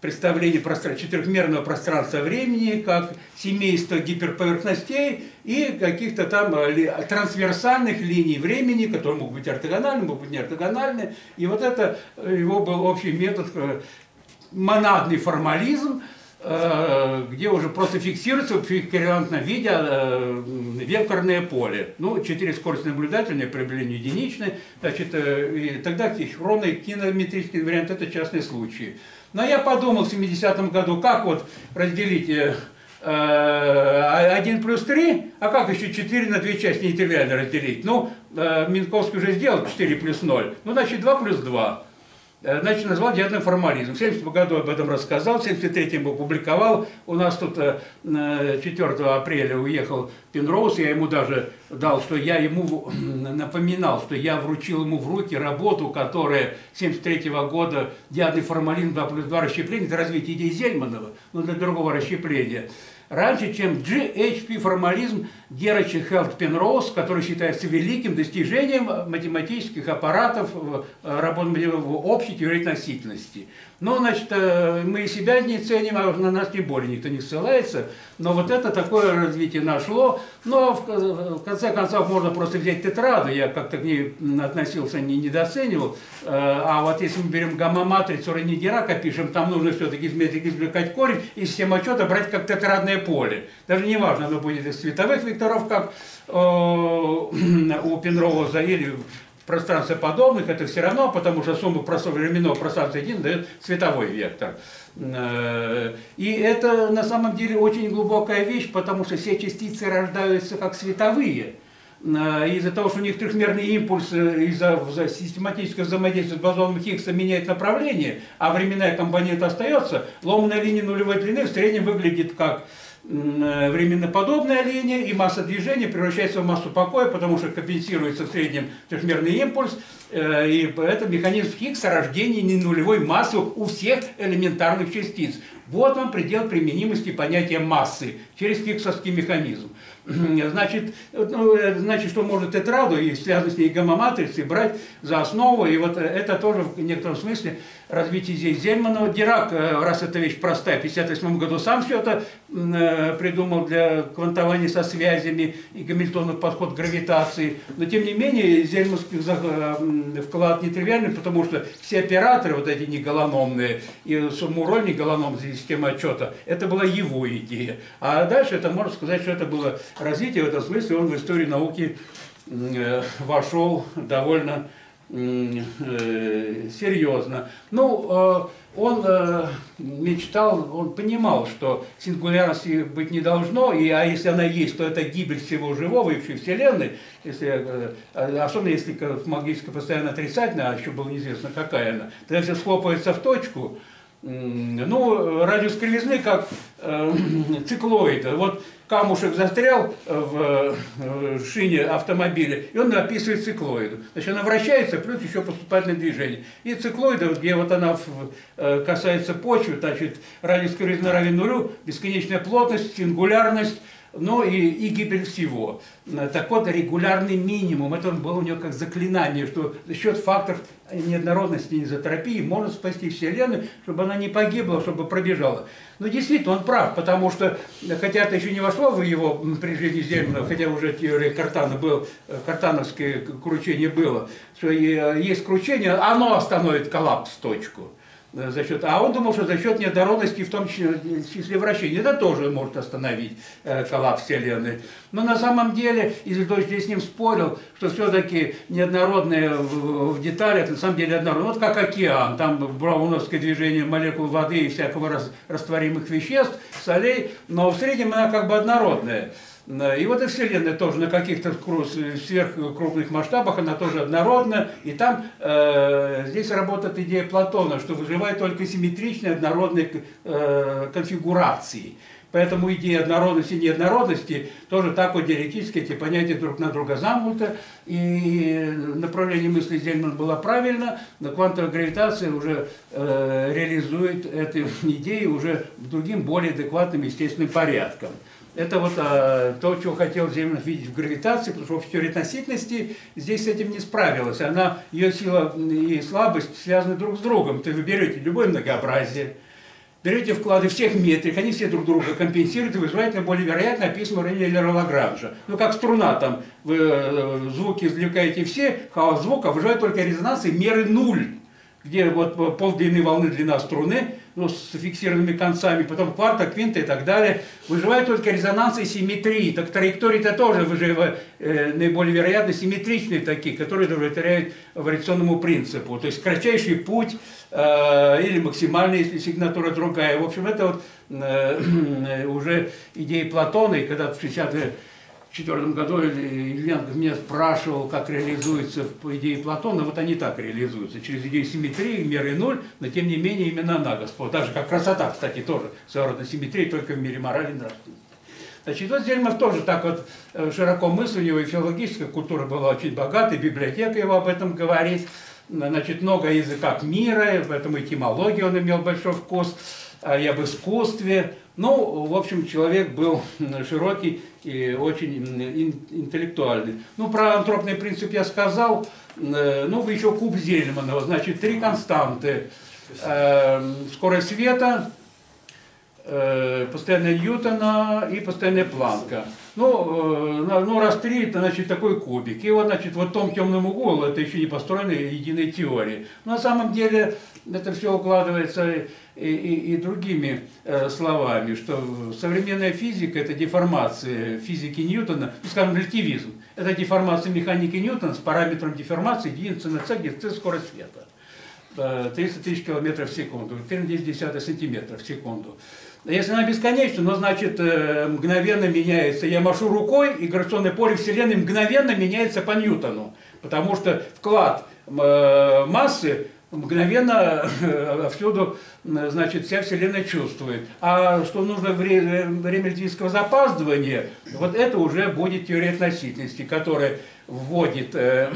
Speaker 1: представление пространства, четырехмерного пространства времени, как семейство гиперповерхностей и каких-то там э, трансверсальных линий времени, которые могут быть ортогональны, могут быть не ортогональны. И вот это э, его был общий метод, э, монадный формализм, где уже просто фиксируется в эквивалентном виде векторное поле. Ну, четыре скорости наблюдательные, при определению единичные. Значит, и тогда хронный кинометрический вариант – это частные случаи. Но я подумал в 70-м году, как вот разделить э, 1 э, плюс 3, а как еще 4 на две части нетривиально разделить? Ну, э, Минковский уже сделал 4 плюс 0, ну, значит, 2 плюс 2. Э, значит, назвал диадный формализм. В 70 году об этом рассказал, в 73-м опубликовал. У нас тут 4 э, апреля уехал Пенроуз, я ему даже дал, что я ему напоминал, что я вручил ему в руки работу, которая 73 -го года диадный формализм 2 плюс 2 расщепления, это развитие идей Зельманова, но для другого расщепления раньше, чем GHP формализм Герача Хелт Пенроуз, который считается великим достижением математических аппаратов э, в общей теории относительности. Ну, значит, э, мы и себя не ценим, а на нас тем более никто не ссылается. Но вот это такое развитие нашло. Но в, в конце концов можно просто взять тетраду. Я как-то к ней относился, не недооценивал. Э, а вот если мы берем гамма-матрицу Ренидирака, пишем, там нужно все-таки извлекать корень и систему отчета брать как тетрадное поле. Даже не важно, оно будет из цветовых векторов, как э, (clears throat) у Пенроуза или пространстве подобных, это все равно, потому что сумма временного пространства 1 дает цветовой вектор. Э, и это на самом деле очень глубокая вещь, потому что все частицы рождаются как световые. Э, из-за того, что у них трехмерный импульс из-за систематического взаимодействия с бозоном Хиггса меняет направление, а временная компонента остается, ломаная линия нулевой длины в среднем выглядит как Э, временноподобная линия, и масса движения превращается в массу покоя, потому что компенсируется в среднем трехмерный импульс, э, и это механизм Хиггса рождения ненулевой массы у всех элементарных частиц. Вот вам предел применимости понятия массы через хиггсовский механизм. (clears throat) Значит, ну, э, значит, что может тетраду и связанную с ней гамма-матрицы брать за основу, и вот это тоже в некотором смысле развитие здесь Зельманова. Дирак, э, раз эта вещь простая, в 1958 году сам все это э, придумал для квантования со связями и Гамильтонов подход к гравитации, но тем не менее Зельманский вклад нетривиальный, потому что все операторы, вот эти неголономные, и Муроль неголономная система отчета, это была его идея. А дальше это можно сказать, что это было развитие, в этом смысле он в историю науки э, вошел довольно э, серьезно. Ну, э, он мечтал, он понимал, что сингулярности быть не должно, и, а если она есть, то это гибель всего живого и всей Вселенной, если, особенно если магическая постоянно отрицательная, а еще было неизвестно какая она, тогда все схлопывается в точку, ну, радиус кривизны как э, (clears throat) циклоида. Вот камушек застрял в, в шине автомобиля, и он описывает циклоиду. Значит, она вращается, плюс еще поступательное движение. И циклоида, где вот она э, касается почвы, значит, радиус равен нулю, бесконечная плотность, сингулярность, но и, и гибель всего. Так вот, регулярный минимум, это было у него как заклинание, что за счет факторов неоднородности, низотропии можно спасти Вселенную, чтобы она не погибла, чтобы пробежала. Но действительно, он прав, потому что, хотя это еще не вошло в его при жизни Зельмана, хотя уже теория Картана был, картановское кручение было, что есть кручение, оно остановит коллапс точку. Э, за счет, а он думал, что за счет неоднородности, в том числе вращения, это тоже может остановить э, коллапс Вселенной. Но на самом деле, здесь с ним спорил, что все-таки неоднородные в, деталях, на самом деле однородные, вот как океан, там брауновское движение молекул воды и всякого раз, растворимых веществ, солей, но в среднем она как бы однородная. И вот и Вселенная тоже на каких-то сверхкрупных масштабах, она тоже однородна. И там э, здесь работает идея Платона, что выживает только симметричные однородные э, конфигурации. Поэтому идея однородности и неоднородности тоже так вот диалектически эти понятия друг на друга замкнуты. И направление мысли Зельман было правильно, но квантовая гравитация уже э, реализует эту (laughs) идею уже другим, более адекватным естественным порядком. Это вот а, то, что хотел Земля видеть в гравитации, потому что в теории относительности здесь с этим не справилась. Она, ее сила и слабость связаны друг с другом. То есть вы берете любое многообразие, берете вклады всех метрик, они все друг друга компенсируют и вызывают наиболее вероятно описанного Ренелера Лагранжа. Ну, как струна, там, вы э, звуки извлекаете все, хаос звука, выживает только резонансы меры нуль, где вот полдлины волны длина струны, ну, с фиксированными концами, потом кварта, квинта и так далее. Выживают только резонансы и симметрии. Так траектории-то тоже выживают, э, наиболее вероятно, симметричные такие, которые удовлетворяют вариационному принципу. То есть кратчайший путь э, или максимальная, сигнатура другая. В общем, это вот э, (clears throat) уже идеи Платона, и когда в 60-е 1994 году Ильянков меня спрашивал, как реализуется по идее Платона, вот они так реализуются, через идею симметрии, меры ноль, но тем не менее именно на Господь. Так же, как красота, кстати, тоже своего рода симметрия, только в мире морали и. Значит, вот Зельмов тоже так вот э, широко мыслил, у него и филологическая культура была очень богатой, библиотека его об этом говорит. Значит, много языков мира, поэтому этимологию он имел большой вкус, а и об искусстве. Ну, в общем, человек был (laughs) широкий и очень интеллектуальный. Ну, про антропный принцип я сказал. Э, ну, еще куб Зельманова, значит, три константы. э, скорость света, э, постоянная Ньютона и постоянная Планка. Ну, э, ну, раз три, это значит такой кубик. И вот, значит, вот том темном углу, это еще не построено единой теории. Но на самом деле это все укладывается и, и- и другими э, словами, что современная физика – это деформация физики Ньютона, ну, скажем, релятивизм. Это деформация механики Ньютона с параметром деформации единицы на c, где c скорость света. Э, 300 тысяч километров в секунду, 3,1 сантиметра в секунду. Если она бесконечна, ну, значит, э, мгновенно меняется. Я машу рукой, и гравитационное поле Вселенной мгновенно меняется по Ньютону. Потому что вклад э, массы мгновенно всюду, э, значит, вся Вселенная чувствует. А что нужно вре- время литвийского запаздывания, вот это уже будет теория относительности, которая вводит э,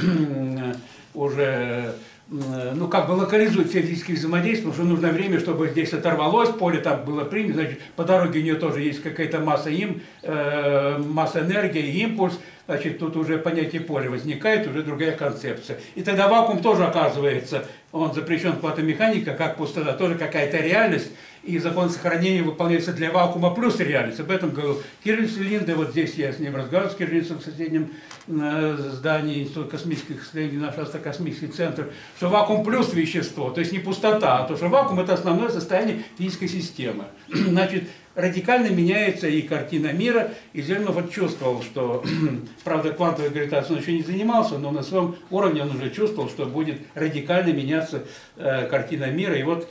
Speaker 1: (clears throat) уже ну, как бы локализует все физические взаимодействия, потому что нужно время, чтобы здесь оторвалось, поле там было принято, значит, по дороге у нее тоже есть какая-то масса, им, э, масса энергии, импульс, значит, тут уже понятие поля возникает, уже другая концепция. И тогда вакуум тоже оказывается, он запрещен квантомеханика, как пустота, тоже какая-то реальность, и закон сохранения выполняется для вакуума плюс реальность. Об этом говорил Кирлиц Линде, вот здесь я с ним разговаривал, с Кирлицем в соседнем э, здании Института космических исследований, наш астрокосмический центр, что вакуум плюс вещество, то есть не пустота, а то, что вакуум это основное состояние физической системы. (clears throat) Значит, радикально меняется и картина мира, и Зельмов вот чувствовал, что, (clears throat) правда, квантовой гравитацией он еще не занимался, но на своем уровне он уже чувствовал, что будет радикально меняться э, картина мира, и вот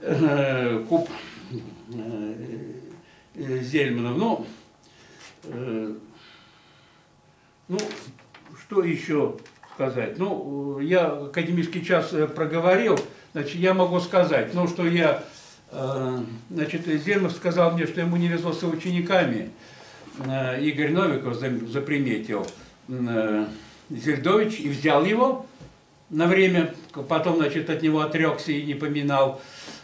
Speaker 1: куб э, э, Зельманов, ну, э, ну, что еще сказать? Ну, я академический час э, проговорил, значит, я могу сказать, ну, что я, э, значит, Зельмов сказал мне, что ему не везло с учениками, Э, Игорь Новиков за- заприметил. Э, Зельдович и взял его на время, потом, значит, от него отрекся и не поминал, Э,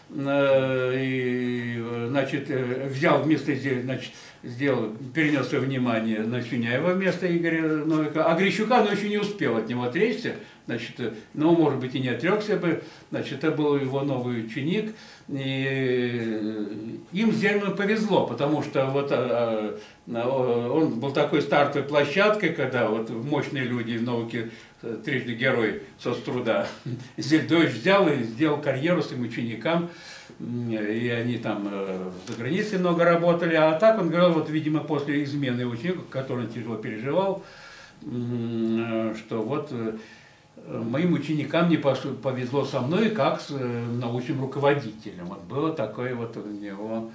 Speaker 1: и, э, значит, э, взял вместо, значит, сделал, перенес свое внимание на Сюняева вместо Игоря Новика, а Грищука, но еще не успел от него отречься, значит, э, ну, может быть, и не отрекся бы, значит, это был его новый ученик, и им с повезло, потому что вот а, а, он был такой стартовой площадкой, когда вот мощные люди в науке, э, трижды герой соцтруда, (laughs) Зельдович взял и сделал карьеру своим ученикам, и они там э, за границей много работали, а так он говорил, вот, видимо, после измены ученика, который он тяжело переживал, э, что вот моим ученикам не повезло со мной, как с научным руководителем. Вот было такое вот у него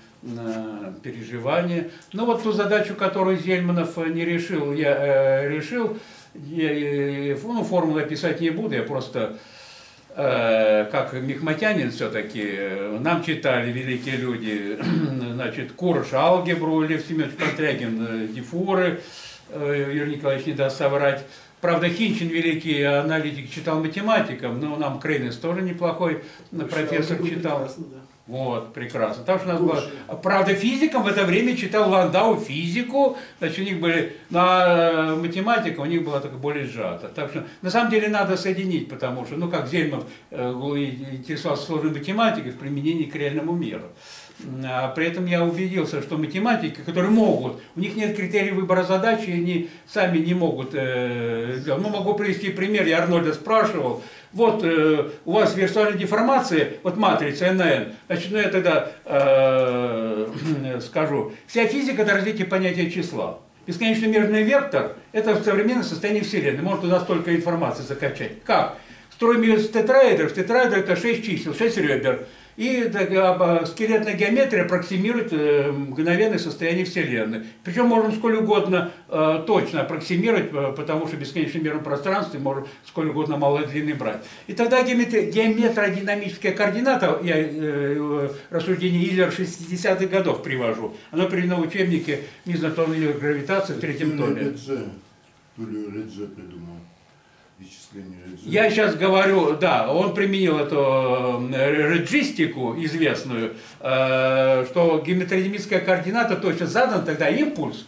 Speaker 1: переживание. Ну вот ту задачу, которую Зельманов э, не решил, я э, решил. Я, э, ну, формулы описать не буду, я просто э, как мехматянин все-таки, э, нам читали великие люди, (clears throat) значит, Курш алгебру, Лев Семенович Контрягин дифуры, э, Юрий Николаевич не даст соврать. Правда, Хинчин, великий аналитик, читал математиком, но нам Крейнес тоже неплохой э, профессор читал.
Speaker 5: Прекрасно, да.
Speaker 1: Вот, прекрасно. Так что у нас было...
Speaker 5: Лучше.
Speaker 1: Правда, физикам в это время читал Ландау физику, значит, у них были... На математика у них была только более сжата. Так что, на самом деле, надо соединить, потому что, ну, как Зельмов э, интересовался сложной математикой в применении к реальному миру. А при этом я убедился, что математики, которые могут, у них нет критерий выбора задачи, они сами не могут э. Ну, могу привести пример, я Арнольда спрашивал, вот э, у вас виртуальная деформация, вот матрица НН, значит, ну я тогда э, (clears throat) скажу, вся физика это развитие понятия числа. Бесконечный мерный вектор – это современное состояние Вселенной, может туда столько информации закачать. Как? Строим ее с тетраэдров, тетраэдр это 6 чисел, 6 ребер. И а, скелетная геометрия аппроксимирует э, мгновенное состояние Вселенной. Причем можем сколь угодно э, точно аппроксимировать, э, потому что в бесконечном мерном пространстве можем сколь угодно малой длины брать. И тогда геометродинамическая координата, я э, э, рассуждение Иллера 60-х годов привожу, оно приведено в учебнике «Мизотонная гравитация» в третьем томе.
Speaker 8: Редже придумал.
Speaker 1: Я сейчас говорю, да, он применил эту э, реджистику известную, э, что геометродинамическая координата точно задана, тогда импульс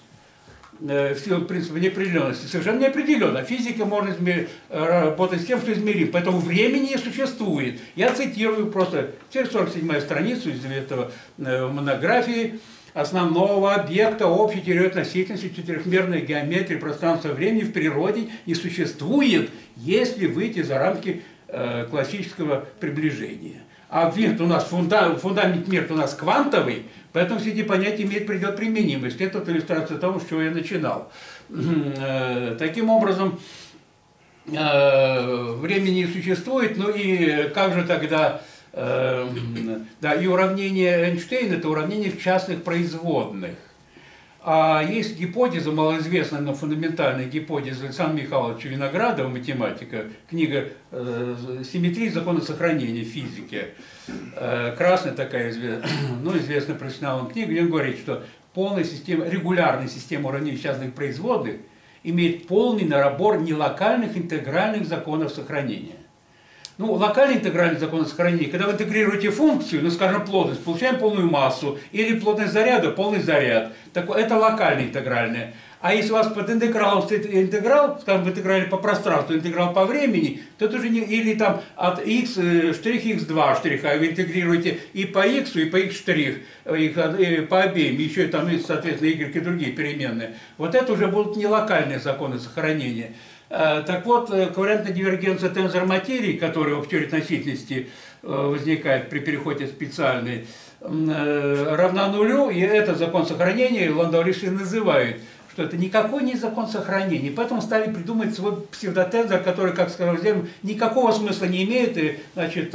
Speaker 1: э, в силу принципа неопределенности, совершенно неопределенно. Физика может измер... работать с тем, что измерим. Поэтому времени не существует. Я цитирую просто 47 страницу из этого монографии основного объекта общей теории относительности четырехмерной геометрии пространства времени в природе не существует, если выйти за рамки э, классического приближения. А у нас, фундамент, фундамент мира у нас квантовый, поэтому все эти понятия имеют предел применимости. Это вот иллюстрация того, с чего я начинал. Э, таким образом, э, времени не существует, ну и как же тогда да, и уравнение Эйнштейна – это уравнение в частных производных. А есть гипотеза, малоизвестная, но фундаментальная гипотеза Александра Михайловича Виноградова, математика, книга э, «Симметрия закона сохранения физики». Э, красная такая, (clears throat) ну, известная профессионалам книга, где он говорит, что полная система, регулярная система уравнений частных производных имеет полный набор нелокальных интегральных законов сохранения. Ну, локальный интегральный закон сохранения, когда вы интегрируете функцию, ну, скажем, плотность, получаем полную массу, или плотность заряда, полный заряд. Так, это локальный интегральный. А если у вас под интегралом стоит интеграл, скажем, в интеграле по пространству, интеграл по времени, то это уже не, или там от x, э, штрих x2 штриха, вы интегрируете и по x, и по x штрих, э, и по обеим, еще там, соответственно, y и другие переменные. Вот это уже будут не локальные законы сохранения. Э, так вот, э, ковалентная дивергенция тензор материи, которая в теории относительности э, возникает при переходе специальной, равна нулю, и это закон сохранения Ландау-Риши называют что это никакой не закон сохранения. Поэтому стали придумать свой псевдотензор, который, как сказал Зельм, никакого смысла не имеет, и значит,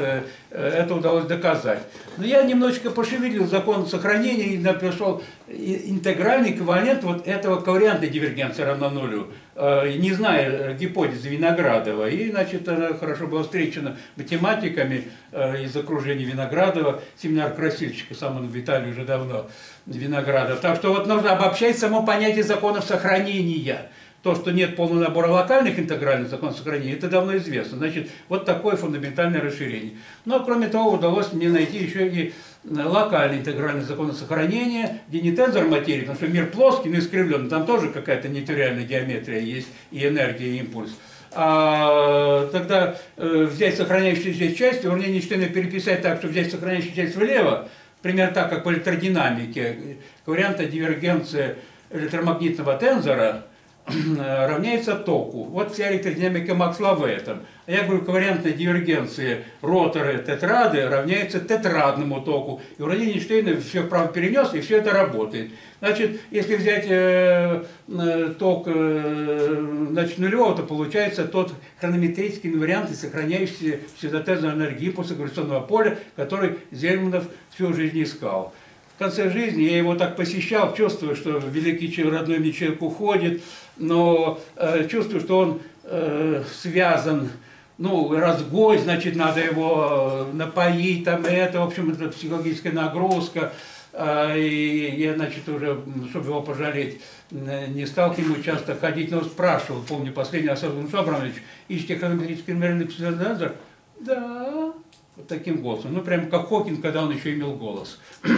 Speaker 1: это удалось доказать. Но я немножечко пошевелил закон сохранения и пришел интегральный эквивалент вот этого ковариантной дивергенции равно нулю, не зная гипотезы Виноградова. И, значит, она хорошо была встречена математиками из окружения Виноградова, семинар Красильщика, сам он в Италии уже давно, Виноградов. Так что вот нужно обобщать само понятие законов сохранения. То, что нет полного набора локальных интегральных законов сохранения, это давно известно. Значит, вот такое фундаментальное расширение. Но, кроме того, удалось мне найти еще и локальный интегральный закон сохранения, где не тензор материи, потому что мир плоский, но искривленный, там тоже какая-то нетериальная геометрия есть, и энергия, и импульс. А тогда э, взять сохраняющуюся часть, уравнение Эйнштейна переписать так, что взять сохраняющую часть влево, примерно так, как в электродинамике, варианта дивергенции электромагнитного тензора равняется току. Вот вся электродинамика Максвелла в этом. А я говорю, ковариантная дивергенция роторы тетрады равняется тетрадному току. И уравнение Эйнштейна все вправо перенес, и все это работает. Значит, если взять э, э, ток э, значит, нулевого, то получается тот хронометрический вариант, сохраняющийся псевдотезную энергию после гравитационного поля, который Зельманов всю жизнь искал. В конце жизни я его так посещал, чувствую, что великий родной мне человек уходит, но э, чувствую, что он э, связан ну, разгой, значит, надо его э, напоить, там, это, в общем, это психологическая нагрузка. А, и я, значит, уже, чтобы его пожалеть, не стал к нему часто ходить, но спрашивал, помню, последний особенно, ну что, Абрамович, ищете хронометрический мирный псевдоназор? Да, вот таким голосом. Ну, прям как Хокин, когда он еще имел голос. (clears throat)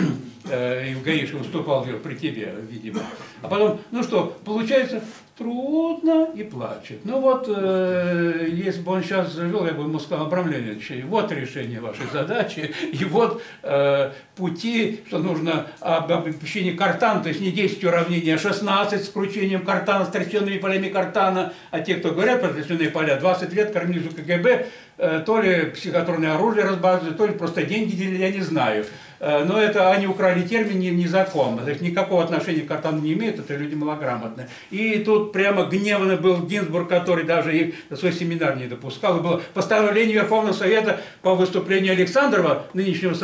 Speaker 1: Э, и в Гаише выступал при тебе, видимо. А потом, ну что, получается, трудно и плачет. Ну вот, э, если бы он сейчас завел, я бы ему сказал, Абрам Леонидович, вот решение вашей задачи, и вот э, пути, что нужно об обобщении картана, то есть не 10 уравнений, а 16 с кручением картана, с трясенными полями картана, а те, кто говорят про трясенные поля, 20 лет кормили КГБ, то ли психотронное оружие разбазывали, то ли просто деньги делили, я не знаю. Э, но это они украли термин незаконно, то есть никакого отношения к картану не имеют, это люди малограмотные. И тут прямо гневный был Гинзбург, который даже их на свой семинар не допускал. И было постановление Верховного Совета по выступлению Александрова, нынешнего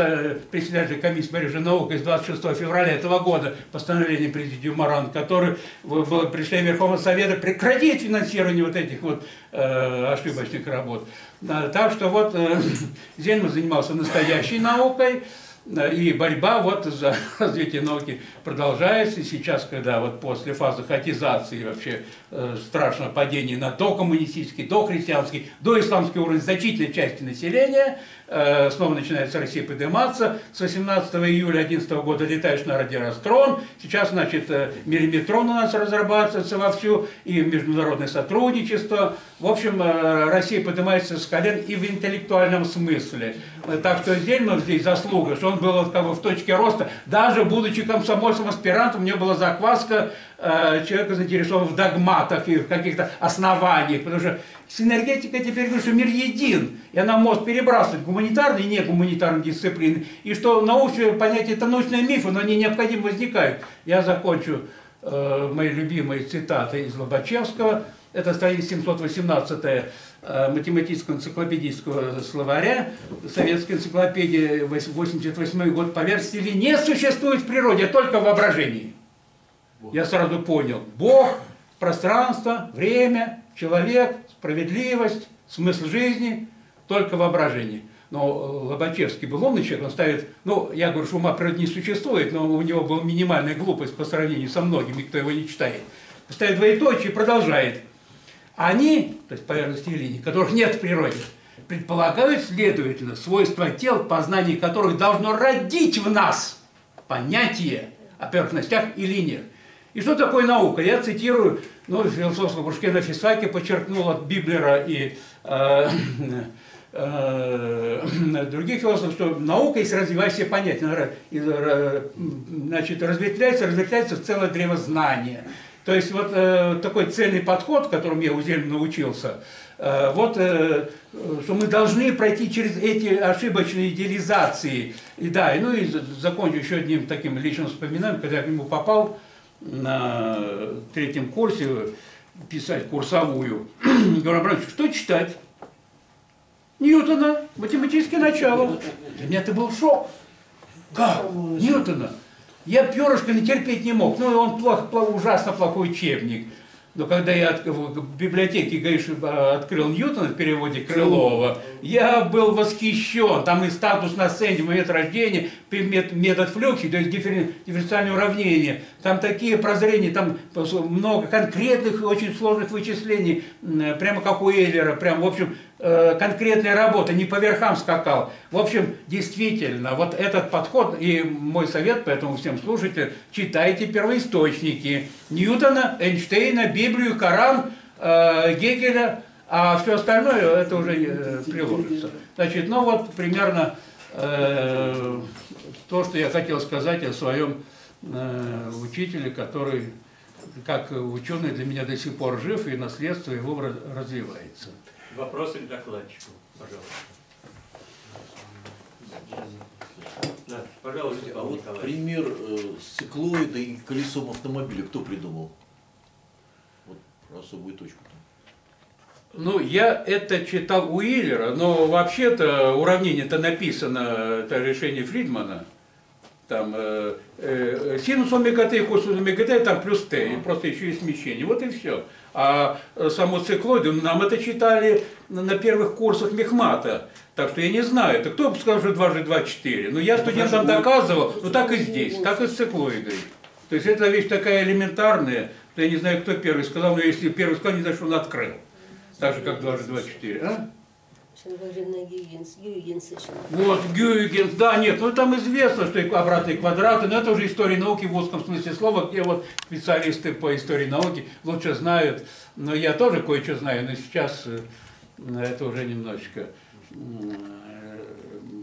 Speaker 1: председателя комиссии по режиму наук из 26 февраля этого года, постановление президиума РАН, который было пришло Верховного Совета прекратить финансирование вот этих вот э, ошибочных работ. Так что вот э, (laughs) Зельман занимался настоящей наукой, Э, и борьба вот за (laughs) развитие науки продолжается. И сейчас, когда вот после фазы хатизации вообще э, страшного падения на докоммунистический, дохристианский, доисламский уровень значительной части населения, э, снова начинается Россия подниматься. С 18 июля 2011 года летаешь на радиоастрон. Сейчас, значит, э, миллиметрон у нас разрабатывается вовсю, и международное сотрудничество. В общем, э, Россия поднимается с колен и в интеллектуальном смысле. Э, Так что Зельман здесь заслуга, что он был как бы в точке роста. Даже будучи комсомольским аспирантом, у него была закваска э, человека заинтересован в догматах и в каких-то основаниях, потому что с энергетикой теперь говорят, что мир един, и она может перебрасывать гуманитарные и негуманитарные дисциплины, и что научные понятия это научные мифы, но они необходимо возникают. Я закончу э, мои любимые цитаты из Лобачевского, это страница 718 э, математического энциклопедического словаря, советской энциклопедии 88 год, по версии Ли, не существует в природе, а только в воображении. Я сразу понял, Бог, пространство, время, человек, справедливость, смысл жизни, только воображение. Но э, Лобачевский был умный человек, он ставит, ну, я говорю, что ума природы не существует, но у него была минимальная глупость по сравнению со многими, кто его не читает. Ставит двоеточие и продолжает. Они, то есть поверхностные линии, которых нет в природе, предполагают, следовательно, свойства тел, познание которых должно родить в нас понятие о поверхностях и линиях. И что такое наука? Я цитирую, ну, философского кружке на физфаке подчеркнул от Библера и э, э, других философов, что наука есть и, э, Значит, разветвляется, разветвляется в целое древо знания. То есть вот э, такой цельный подход, которым я у Зельмана научился, э, вот э, что мы должны пройти через эти ошибочные идеализации. И да, и, ну и за- закончу еще одним таким личным вспоминанием, когда я к нему попал на третьем курсе писать курсовую. (clears throat) Говорю, Абрамович, что читать? Ньютона, математическое начало. Для меня это был шок. Как? Ньютона? Я перышко терпеть не мог. Ну, он плох, плох- ужасно плохой учебник. Но когда я в библиотеке Гаиш открыл Ньютона в переводе Крылова, я был восхищен. Там и статус на сцене, момент рождения, метод флюкси, то есть дифферен- дифференциальное уравнение. Там такие прозрения, там много конкретных очень сложных вычислений, м, прямо как у Эйлера, прям, в общем, э, конкретная работа, не по верхам скакал. В общем, действительно, вот этот подход, и мой совет, поэтому всем слушателям, читайте первоисточники Ньютона, Эйнштейна, Библию, Коран, э, Гегеля, а все остальное это уже э, приложится. Значит, ну вот примерно э, то, что я хотел сказать о своем э, учителе, который как ученый для меня до сих пор жив, и наследство его развивается.
Speaker 3: Вопросы к докладчику, пожалуйста. Да, пожалуйста,
Speaker 7: А вот
Speaker 3: Николаевич.
Speaker 7: пример э, с циклоида и колесом автомобиля кто придумал? Вот про особую точку. там.
Speaker 1: Ну, я это читал у Уиллера, но вообще-то уравнение-то написано, это решение Фридмана. Там э, э, синус омега т и косинус омега т, там плюс т, и просто еще и смещение. Вот и все. А э, само циклоиды, ну, нам это читали на первых курсах мехмата. Так что я не знаю, это кто бы сказал, что 2 же 2 4. Но я студентам доказывал, ну так и здесь, так и с циклоидой. То есть это вещь такая элементарная, что я не знаю, кто первый сказал, но если первый сказал, не знаю, что он открыл. Так же, как 2 же 2 4. А?
Speaker 2: Шенвагрина Гюйгенс, Гюйгенс еще.
Speaker 1: Вот, Гюйгенс, да, нет, ну там известно, что и обратные квадраты, но это уже история науки в узком смысле слова, где вот специалисты по истории науки лучше знают, но я тоже кое-что знаю, но сейчас э, это уже немножечко э,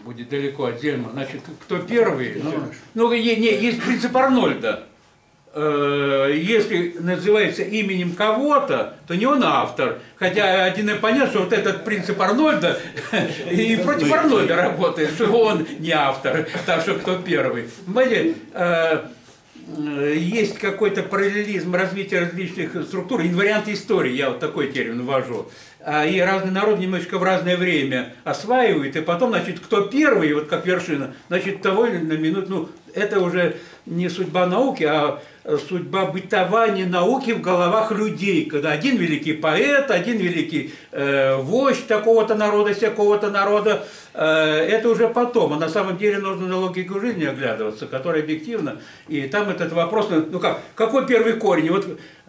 Speaker 1: будет далеко от Зельма. Значит, кто первый? Ну, ну, е- не, есть принцип Арнольда. Э, Если называется именем кого-то, то не он автор. Хотя один и понятно, что вот этот принцип Арнольда (laughs) и против Арнольда работает, что он не автор, так что кто первый. Понимаете, э, э, есть какой-то параллелизм развития различных структур, инвариант истории, я вот такой термин ввожу. А, И разные народы немножечко в разное время осваивают, и потом, значит, кто первый, вот как вершина, значит, того на минуту, ну, это уже не судьба науки, а судьба бытования науки в головах людей, когда один великий поэт, один великий э, вождь такого-то народа, всякого-то народа, э, это уже потом. А на самом деле нужно на логику жизни оглядываться, которая объективна. И там этот вопрос, ну как, какой первый корень? Вот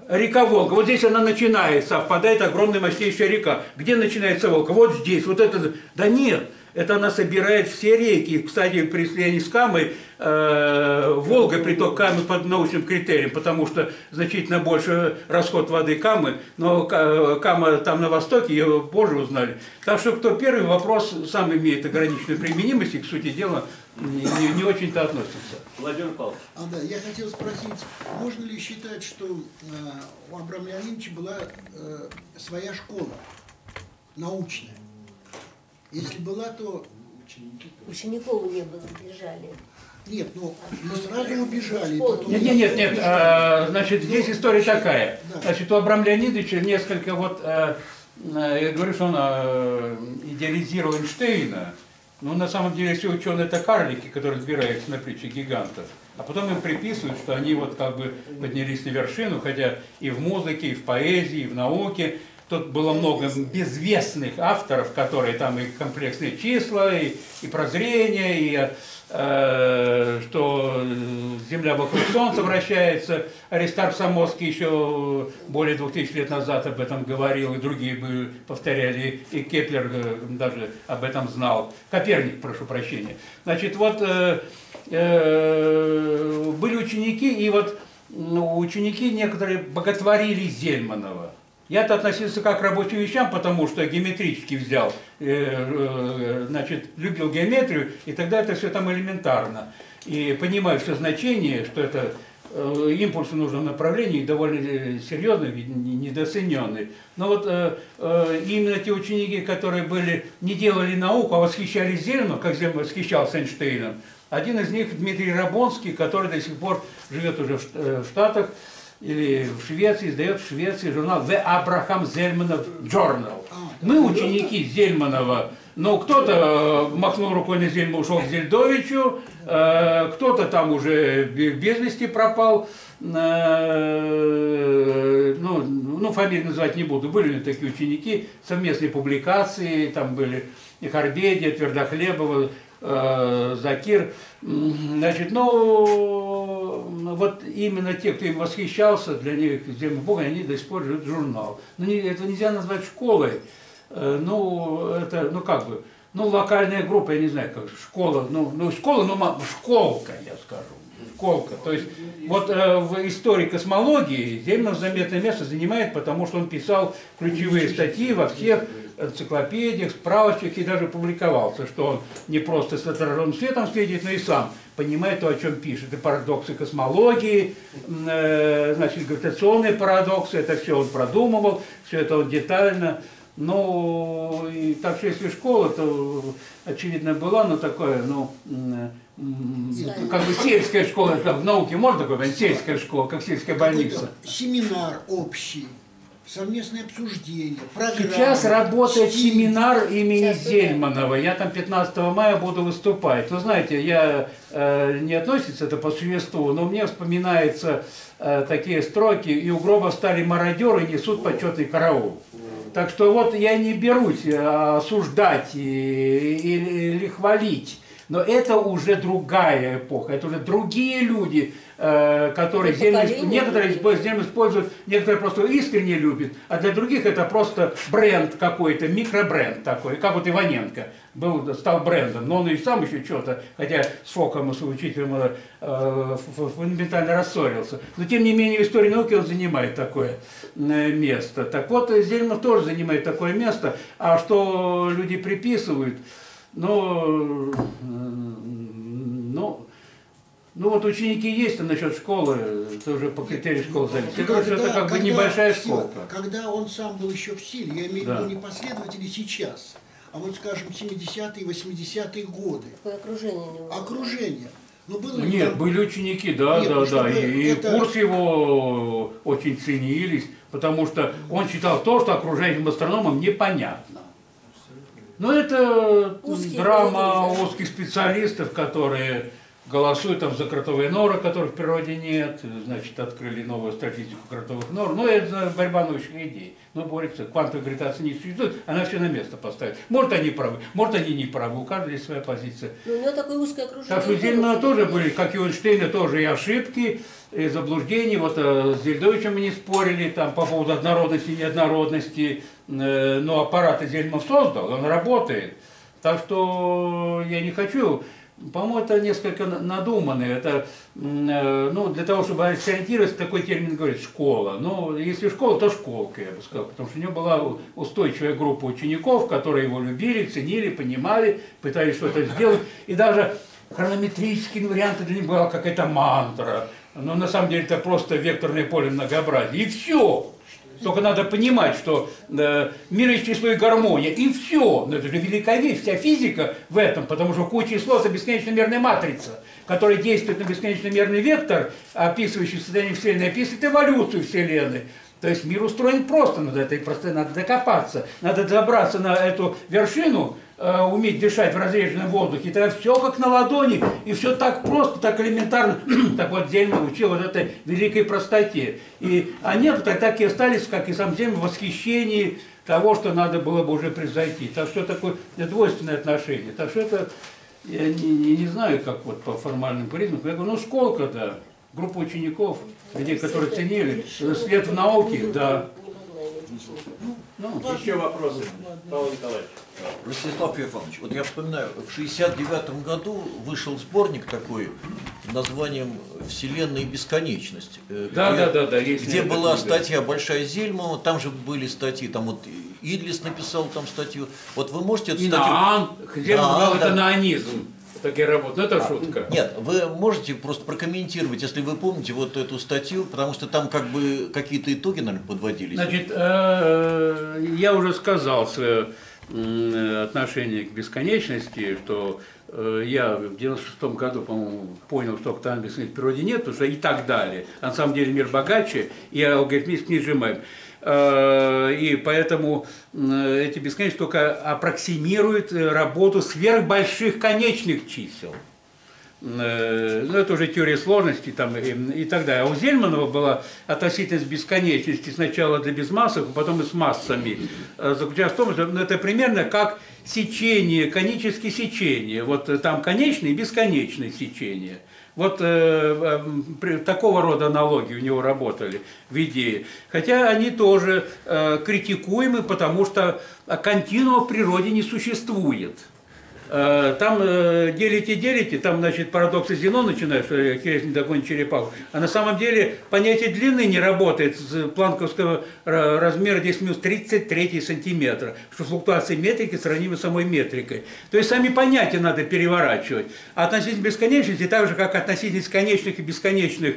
Speaker 1: река Волга, вот здесь она начинает, совпадает огромная мощнейшая река. Где начинается Волга? Вот здесь, вот это. Да нет, это она собирает все реки. Кстати, при слиянии с Камой, э, Волга приток Камы под научным критерием, потому что значительно больше расход воды Камы, но Кама там на востоке, ее позже узнали. Так что кто первый, вопрос сам имеет ограниченную применимость и, к сути дела, не, не, не очень-то относится.
Speaker 3: Владимир Павлович.
Speaker 4: А, да, я хотел спросить, можно ли считать, что э, у Абрама Леонидовича была э, своя школа научная? Если была, то
Speaker 2: Учеников не было, бежали.
Speaker 4: нет, ну не сразу убежали. потом-
Speaker 1: Нет, нет, нет, нет. а, значит, здесь история такая.
Speaker 4: Да.
Speaker 1: Значит, у Абрама Леонидовича несколько вот, э, э, я говорю, что он э, идеализировал Эйнштейна, но на самом деле все ученые это карлики, которые сбираются на притче гигантов. А потом им приписывают, что они вот как бы поднялись на вершину, хотя и в музыке, и в поэзии, и в науке. Тут было много безвестных авторов, которые там и комплексные числа, и, и прозрение, и э, что Земля вокруг Солнца вращается. Аристарх Самосский еще более двух тысяч лет назад об этом говорил, и другие бы повторяли, и Кеплер э, даже об этом знал. Коперник, прошу прощения. Значит, вот э, э, были ученики, и вот ну, ученики некоторые боготворили Зельманова. Я-то относился как к рабочим вещам, потому что геометрически взял, э, э, значит, любил геометрию, и тогда это все там элементарно. И понимаю все значение, что это э, импульс в нужном направлении довольно серьезный, недооцененный. Но вот э, э, именно те ученики, которые были, не делали науку, а восхищались Зельманом, как Зельман восхищался Эйнштейном, один из них Дмитрий Рабонский, который до сих пор живет уже в Штатах, или в Швеции, издает в Швеции журнал The Abraham Zельманов Journal. Мы ученики Зельманова, но кто-то э, махнул рукой на Зельма, ушел к Зельдовичу, э, кто-то там уже бе- без вести пропал, Э, ну, ну, фамилии называть не буду, были меня такие ученики, совместные публикации, там были и Харбедия, Твердохлебова, Закир. Значит, ну, вот именно те, кто им восхищался, для них Земля Бога, они до сих пор живут журнал. Но не, это нельзя назвать школой. Э, Ну, это, ну как бы, ну, локальная группа, я не знаю, как школа, ну, ну школа, ну, школка, я скажу. Школка. То есть, вот э, в истории космологии Зельман заметное место занимает, потому что он писал ключевые статьи во всех энциклопедиях, справочках и даже публиковался, что он не просто с отраженным светом следит, но и сам понимает то, о чем пишет. И парадоксы космологии, э, значит, гравитационные парадоксы, это все он продумывал, все это он детально. Ну, и так что если школа, то, очевидно, была, но такое, ну, как бы сельская школа, в науке можно такое, сельская школа, как сельская больница.
Speaker 4: Семинар общий, совместное обсуждение, программа.
Speaker 1: Сейчас работает
Speaker 4: стиль.
Speaker 1: семинар имени
Speaker 2: Сейчас.
Speaker 1: Зельманова. Я там 15 мая буду выступать. Вы знаете, я э, не относится это по существу, но мне вспоминаются э, такие строки, и у гроба стали мародеры, несут почетный караул. Так что вот я не берусь э, осуждать или, или хвалить. Но это уже другая эпоха, это уже другие люди, которые
Speaker 2: Поколение
Speaker 1: землю, некоторые землю используют, некоторые просто искренне любят, а для других это просто бренд какой-то, микробренд такой, как вот Иваненко был, стал брендом, но он и сам еще что-то, хотя с Фоком и с учителем э, фундаментально рассорился. Но тем не менее в истории науки он занимает такое э, место. Так вот, Зельман тоже занимает такое место, а что люди приписывают, э, ну, ну вот ученики есть, а насчет школы, это уже по критерию школы зависит. Я говорю, что это как бы
Speaker 4: когда-
Speaker 1: небольшая
Speaker 4: Стива,
Speaker 1: школка.
Speaker 4: Когда он сам был еще в силе, я имею в
Speaker 1: Да.
Speaker 4: виду не последователи сейчас, а вот, скажем, 70-е, 80-е годы.
Speaker 2: Какое окружение у него?
Speaker 4: Окружение. Ну, было
Speaker 1: Ну,
Speaker 4: ли
Speaker 1: Нет,
Speaker 4: там-
Speaker 1: были ученики, да,
Speaker 4: Нет,
Speaker 1: да,
Speaker 4: ну,
Speaker 1: да. И, и
Speaker 4: это-
Speaker 1: курс его очень ценились, потому что он считал то, что окружающим астрономам непонятно. Но это
Speaker 2: Узкие
Speaker 1: драма узких специалистов, которые голосуют там за кротовые норы, которых в природе нет, значит, открыли новую статистику кротовых нор. Ну, это борьба научных идей. Ну, борется, квантовая гравитация не существует, она все на место поставит. Может, они правы, может, они не правы, у каждого есть своя позиция.
Speaker 2: Ну, у него такое узкое окружение.
Speaker 1: Так что Зельмана тоже были, как и у Эйнштейна, тоже и ошибки, и заблуждения. Вот э, с Зельдовичем не спорили там по поводу однородности, неоднородности. Э, но аппарат Зельман создал, он работает. Так что я не хочу по-моему, это несколько надуманно. Это, э, ну, для того, чтобы сориентироваться, такой термин говорит «школа». Но если школа, то школка, я бы сказал. Потому что у него была устойчивая группа учеников, которые его любили, ценили, понимали, пытались что-то сделать. И даже хронометрический вариант для них была какая-то мантра. Но на самом деле это просто векторное поле многообразия. И все. Только надо понимать, что э, мир есть число и гармония, и все. Но это же великая вещь, вся физика в этом, потому что Q число – это бесконечно-мерная матрица, которая действует на бесконечно-мерный вектор, описывающий состояние Вселенной, описывает эволюцию Вселенной. То есть мир устроен просто, надо этой просто надо докопаться, надо забраться на эту вершину, э, уметь дышать в разреженном воздухе, тогда все как на ладони, и все так просто, так элементарно. (clears throat) так вот Зельман учил вот этой великой простоте. И они так, так и остались, как и сам Зельман, в восхищении того, что надо было бы уже произойти. Так что такое двойственное отношение. Так что это, я не, не, не знаю, как вот по формальным признакам, я говорю, ну сколько, да, группа учеников, людей, которые ценили, свет в науке, да.
Speaker 3: Ну, Еще вопросы, Павел Николаевич.
Speaker 7: Ростислав Ефанович, вот я вспоминаю, в 69 году вышел сборник такой названием «Вселенная и бесконечность». э,
Speaker 1: Да,
Speaker 7: где-
Speaker 1: да, да, да, есть
Speaker 7: Где была
Speaker 1: книга.
Speaker 7: статья «Большая Зельмова», там же были статьи, там вот Идлис написал там статью. Вот вы можете эту статью...
Speaker 1: на ан, где
Speaker 7: Да,
Speaker 1: это
Speaker 7: да.
Speaker 1: наонизм. Такие работы. Ну, это шутка.
Speaker 7: Нет, вы можете просто прокомментировать, если вы помните вот эту статью, потому что там как бы какие-то итоги, наверное, подводились.
Speaker 1: Значит, э, я уже сказал свое отношение к бесконечности, что э, я в 96 году, по-моему, понял, что там бесконечности в природе нет, что и так далее. А на самом деле мир богаче, и алгоритмически не сжимаем. Э, И поэтому эти бесконечности только аппроксимируют э, работу сверхбольших конечных чисел. Э, ну, это уже теория сложности там, и, и так далее. А у Зельманова была относительность бесконечности сначала для безмассовых, а потом и с массами. Э, Заключалась в том, что ну, это примерно как сечение, конические сечения. Вот э, там конечное и бесконечное сечение. Вот э, э, такого рода аналогии у него работали в идее. Хотя они тоже э, критикуемы, потому что континуума в природе не существует. Э, Там э, делите, делите, там, значит, парадоксы Зено начинают, что Херес не догонит черепаху. А на самом деле понятие длины не работает с планковского ра- размера 10 минус 33 сантиметра, что флуктуация метрики сравнима с самой метрикой. То есть сами понятия надо переворачивать. А относительно бесконечности, так же, как относительно конечных и бесконечных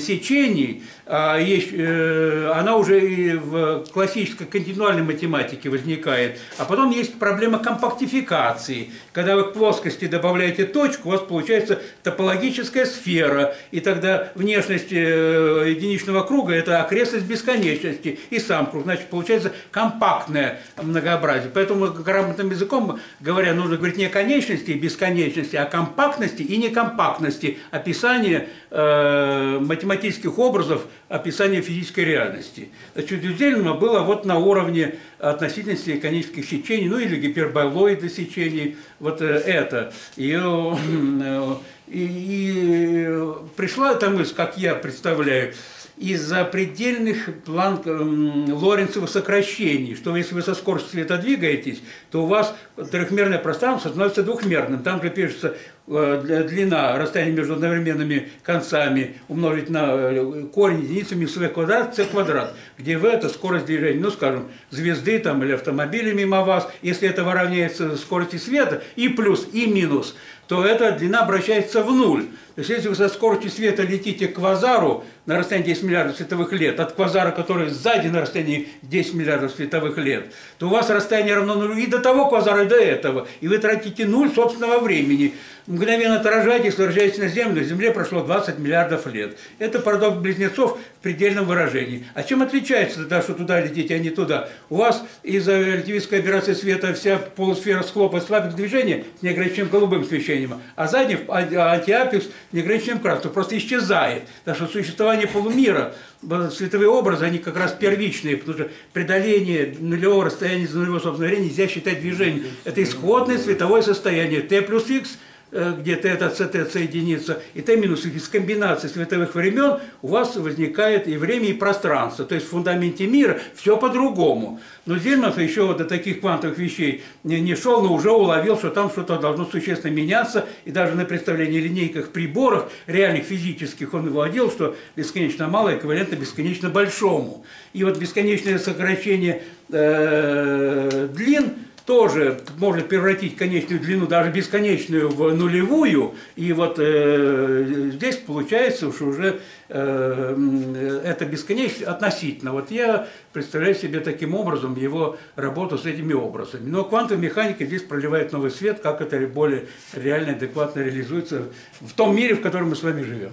Speaker 1: сечений, а, есть, э, она уже и в классической континуальной математике возникает. А потом есть проблема компактификации. Когда вы к плоскости добавляете точку, у вас получается топологическая сфера, и тогда внешность э, единичного круга – это окрестность бесконечности, и сам круг. Значит, получается компактное многообразие. Поэтому грамотным языком говоря, нужно говорить не о конечности и бесконечности, а о компактности и некомпактности описания э, математических образов, описания физической реальности. Значит, у Зельмана было вот на уровне относительности конических сечений, ну или гиперболоида сечений, вот э, это. И, э, и, и пришла эта мысль, как я представляю, из-за предельных план Лоренцевых сокращений, что если вы со скоростью света двигаетесь, то у вас трехмерное пространство становится двухмерным. Там же пишется э, длина расстояния между одновременными концами умножить на э, корень единицы минус v квадрат, c квадрат, где v это скорость движения, ну скажем, звезды там или автомобиля мимо вас, если это равняется скорости света, и плюс, и минус, то эта длина обращается в нуль. Если вы со скоростью света летите к квазару на расстоянии 10 миллиардов световых лет, от квазара, который сзади на расстоянии 10 миллиардов световых лет, то у вас расстояние равно нулю и до того квазара, и до этого. И вы тратите нуль собственного времени. Мгновенно отражаетесь, возвращаетесь на Землю, Земле прошло 20 миллиардов лет. Это парадокс близнецов в предельном выражении. А чем отличается тогда, что туда летите, а не туда? У вас из-за релятивистской операции света вся полусфера схлопа слабых движения с неограниченным голубым свечением, а сзади антиапекс с неограниченным красным просто исчезает. Так что существование полумира, световые образы, они как раз первичные, потому что преодоление нулевого расстояния за нулевого собственного времени нельзя считать движением. Это исходное световое состояние. T плюс Э, где тета ct соединится, и t минус из комбинации световых времен у вас возникает и время, и пространство. То есть в фундаменте мира все по-другому. Но Зельманов еще до таких квантовых вещей не, не шел, но уже уловил, что там что-то должно существенно меняться, и даже на представлении линейках приборах, реальных физических, он выводил, что бесконечно малое эквивалентно бесконечно большому. И вот бесконечное сокращение э, длин – тоже можно превратить конечную длину, даже бесконечную, в нулевую. И вот э, здесь получается, что уже э, это бесконечно относительно. Вот я представляю себе таким образом его работу с этими образами. Но квантовая механика здесь проливает новый свет, как это более реально, адекватно реализуется в том мире, в котором мы с вами живем.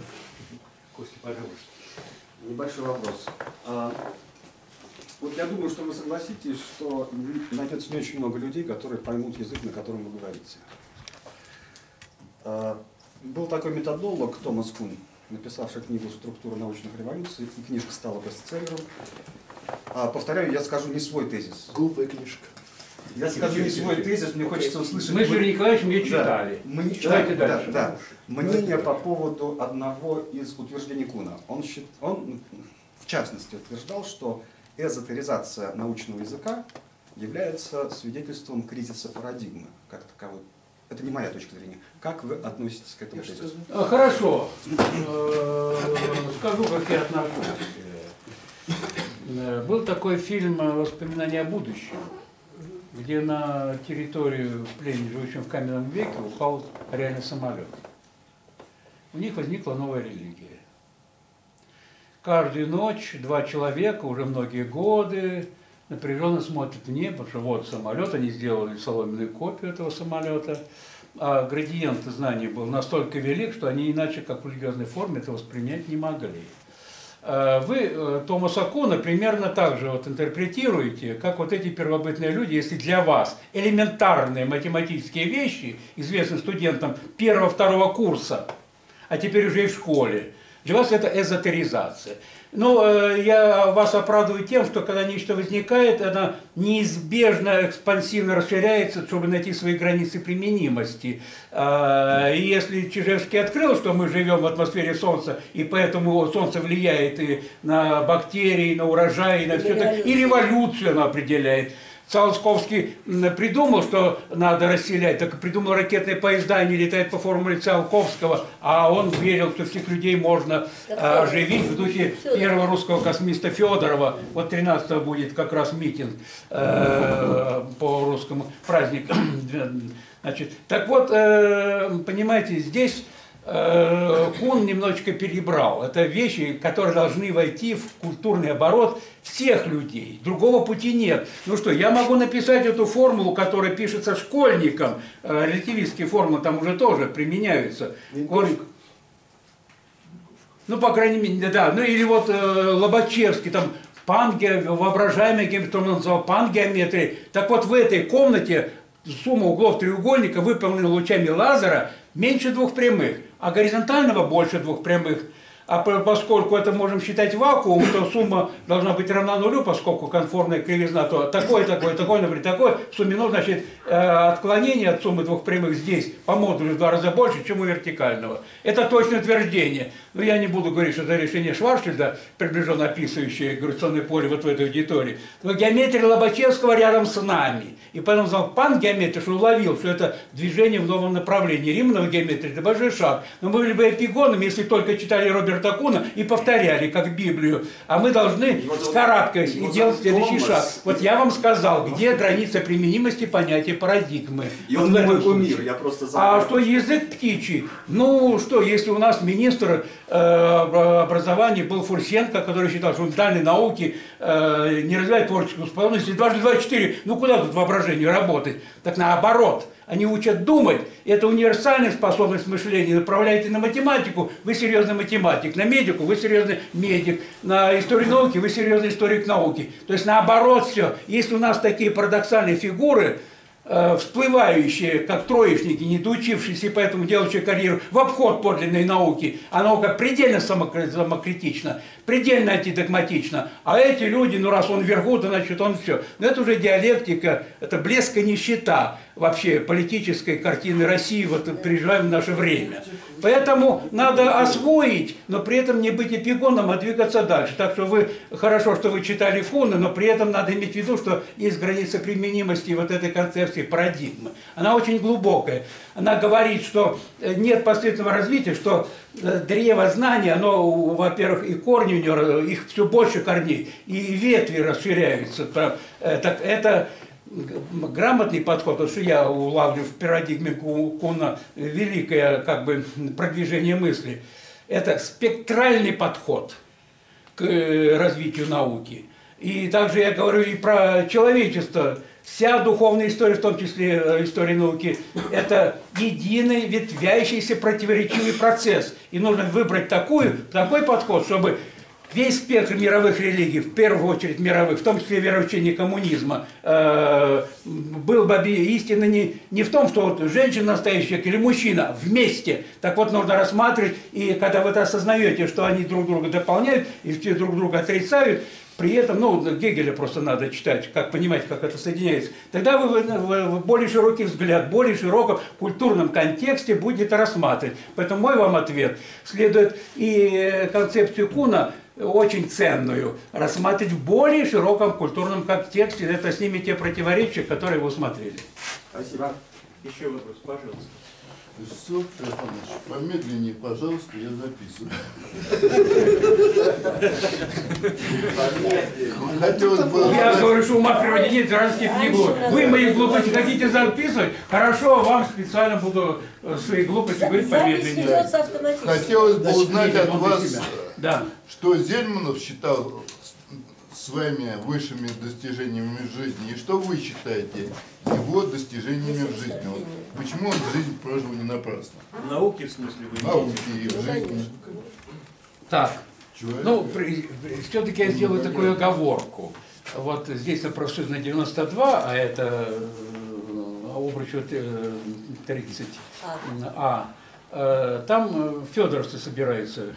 Speaker 9: Костя, пожалуйста. Небольшой вопрос. Вот я думаю, что вы согласитесь, что найдется не очень много людей, которые поймут язык, на котором вы говорите. А, был такой методолог Томас Кун, написавший книгу «Структура научных революций», и книжка стала бестселлером. А, повторяю, я скажу не свой тезис.
Speaker 5: Глупая книжка.
Speaker 9: Я скажу не свой тезис, мне хочется услышать...
Speaker 1: Мы с Юрием Николаевичем ее читали.
Speaker 9: Да, мы,
Speaker 1: Читайте
Speaker 9: да,
Speaker 1: дальше.
Speaker 9: Да, да. Мнение по поводу одного из утверждений Куна. Он, счит, он в частности утверждал, что эзотеризация научного языка является свидетельством кризиса парадигмы как таковой. Это не моя точка зрения. Как вы относитесь к этому тезису?
Speaker 1: А, хорошо. Э, скажу, как я отношусь. Э, был такой фильм «Воспоминания о будущем», где на территорию пленных, живущим в каменном веке, упал реальный самолет. У них возникла новая религия каждую ночь два человека уже многие годы напряженно смотрят в небо, потому что вот самолет, они сделали соломенную копию этого самолета, а градиент знаний был настолько велик, что они иначе, как в религиозной форме, это воспринять не могли. А вы э, Томаса Куна примерно так же вот интерпретируете, как вот эти первобытные люди, если для вас элементарные математические вещи, известны студентам первого-второго курса, а теперь уже и в школе, для вас это эзотеризация. Но э, я вас оправдываю тем, что когда нечто возникает, она неизбежно экспансивно расширяется, чтобы найти свои границы применимости. Э, и если Чижевский открыл, что мы живем в атмосфере Солнца, и поэтому Солнце влияет и на бактерии, и на урожай, и на все это, и революцию оно определяет, Циолковский придумал, что надо расселять, так придумал ракетные поезда, они летают по формуле Циолковского, а он верил, что всех людей можно а, оживить в духе первого русского космиста Федорова. Вот 13 будет как раз митинг э, по русскому празднику. (clears throat) Значит, так вот, э, понимаете, здесь Кун немножечко перебрал. Это вещи, которые должны войти в культурный оборот всех людей. Другого пути нет. Ну что, я могу написать эту формулу, которая пишется школьникам. Э, релятивистские формулы там уже тоже применяются. Ну, по крайней мере, да. Ну, или вот э, Лобачевский, там, панге, воображаемый геометрия, он назвал пангеометрией. Так вот, в этой комнате сумма углов треугольника, выполнена лучами лазера, меньше двух прямых а горизонтального больше двух прямых. А поскольку это можем считать вакуум, то сумма должна быть равна нулю, поскольку конформная кривизна, то такое, такое, такое, например, такое, ну, значит, э, отклонение от суммы двух прямых здесь по модулю в два раза больше, чем у вертикального. Это точное утверждение. Но я не буду говорить, что это решение Шварцшильда, приближенно описывающее гравитационное поле вот в этой аудитории. Но геометрия Лобачевского рядом с нами. И поэтому сказал пан геометрия, что уловил, что это движение в новом направлении. Римного геометрия – это большой шаг. Но мы были бы эпигонами, если только читали Роберта Роберта Куна и повторяли, как Библию. А мы должны скарабкаясь и делать следующий шаг. Вот я вам сказал, где граница применимости понятия парадигмы.
Speaker 9: И
Speaker 1: Вот
Speaker 9: он
Speaker 1: в
Speaker 9: мой кумир, я просто
Speaker 1: А
Speaker 9: забыл.
Speaker 1: что язык птичий? Ну что, если у нас министр э, образования был Фурсенко, который считал, что фундаментальные науки э, не развивают творческую способность, дважды два четыре, ну куда тут воображение работать? Так наоборот, они учат думать. Это универсальная способность мышления. Направляете на математику, вы серьезный математик. На медику вы серьезный медик. На историю науки вы серьезный историк науки. То есть наоборот все. Если у нас такие парадоксальные фигуры, э, всплывающие, как троечники, не доучившиеся и поэтому делающие карьеру в обход подлинной науки, а наука предельно самокри- самокритична, предельно антидогматична, а эти люди, ну раз он вверху, то значит он все. Но это уже диалектика, это блеск и нищета вообще политической картины России вот переживаем в наше время. Поэтому надо освоить, но при этом не быть эпигоном, а двигаться дальше. Так что вы, хорошо, что вы читали Куна, но при этом надо иметь в виду, что есть граница применимости вот этой концепции парадигмы. Она очень глубокая. Она говорит, что э, нет последовательного развития, что э, древо знания, оно, во-первых, и корни у него, их все больше корней, и ветви расширяются. Э, Так это грамотный подход, потому что я улавлю в парадигме Ку- Куна великое как бы продвижение мысли. Это спектральный подход к э, развитию науки. И также я говорю и про человечество. Вся духовная история, в том числе э, история науки, это единый ветвящийся противоречивый процесс. И нужно выбрать такую, такой подход, чтобы весь спектр мировых религий, в первую очередь мировых, в том числе вероучение коммунизма, э, был бы истина не, не в том, что вот женщина человек или мужчина вместе. Так вот, нужно рассматривать, и когда вы это осознаете, что они друг друга дополняют и все друг друга отрицают, при этом, ну, Гегеля просто надо читать, как понимать, как это соединяется. Тогда вы в, в- в более широкий взгляд, более широком культурном контексте будете рассматривать. Поэтому мой вам ответ следует и э, концепцию Куна очень ценную рассматривать в более широком культурном контексте. Это снимет те противоречия, которые вы усмотрели.
Speaker 9: Спасибо.
Speaker 3: Еще вопрос, пожалуйста.
Speaker 8: Все, помедленнее, пожалуйста, я записываю. Хотелось бы
Speaker 1: Я говорю, что ума в природе нет, разных не было. Вы мои глупости хотите записывать? Хорошо, вам специально буду свои глупости говорить помедленнее.
Speaker 8: хотелось бы узнать от вас.
Speaker 1: Да.
Speaker 8: что Зельманов считал своими высшими достижениями в жизни, и что вы считаете его достижениями в жизни? Вот почему он жизнь прожил не напрасно?
Speaker 3: В науке, в смысле, вы
Speaker 8: В науке и в жизни.
Speaker 1: Так,
Speaker 8: Человек.
Speaker 1: ну, все-таки я сделаю такую оговорку. Вот здесь на профсоюзной 92, а это э, обручу э, 30 А, э, там э, федоровцы собираются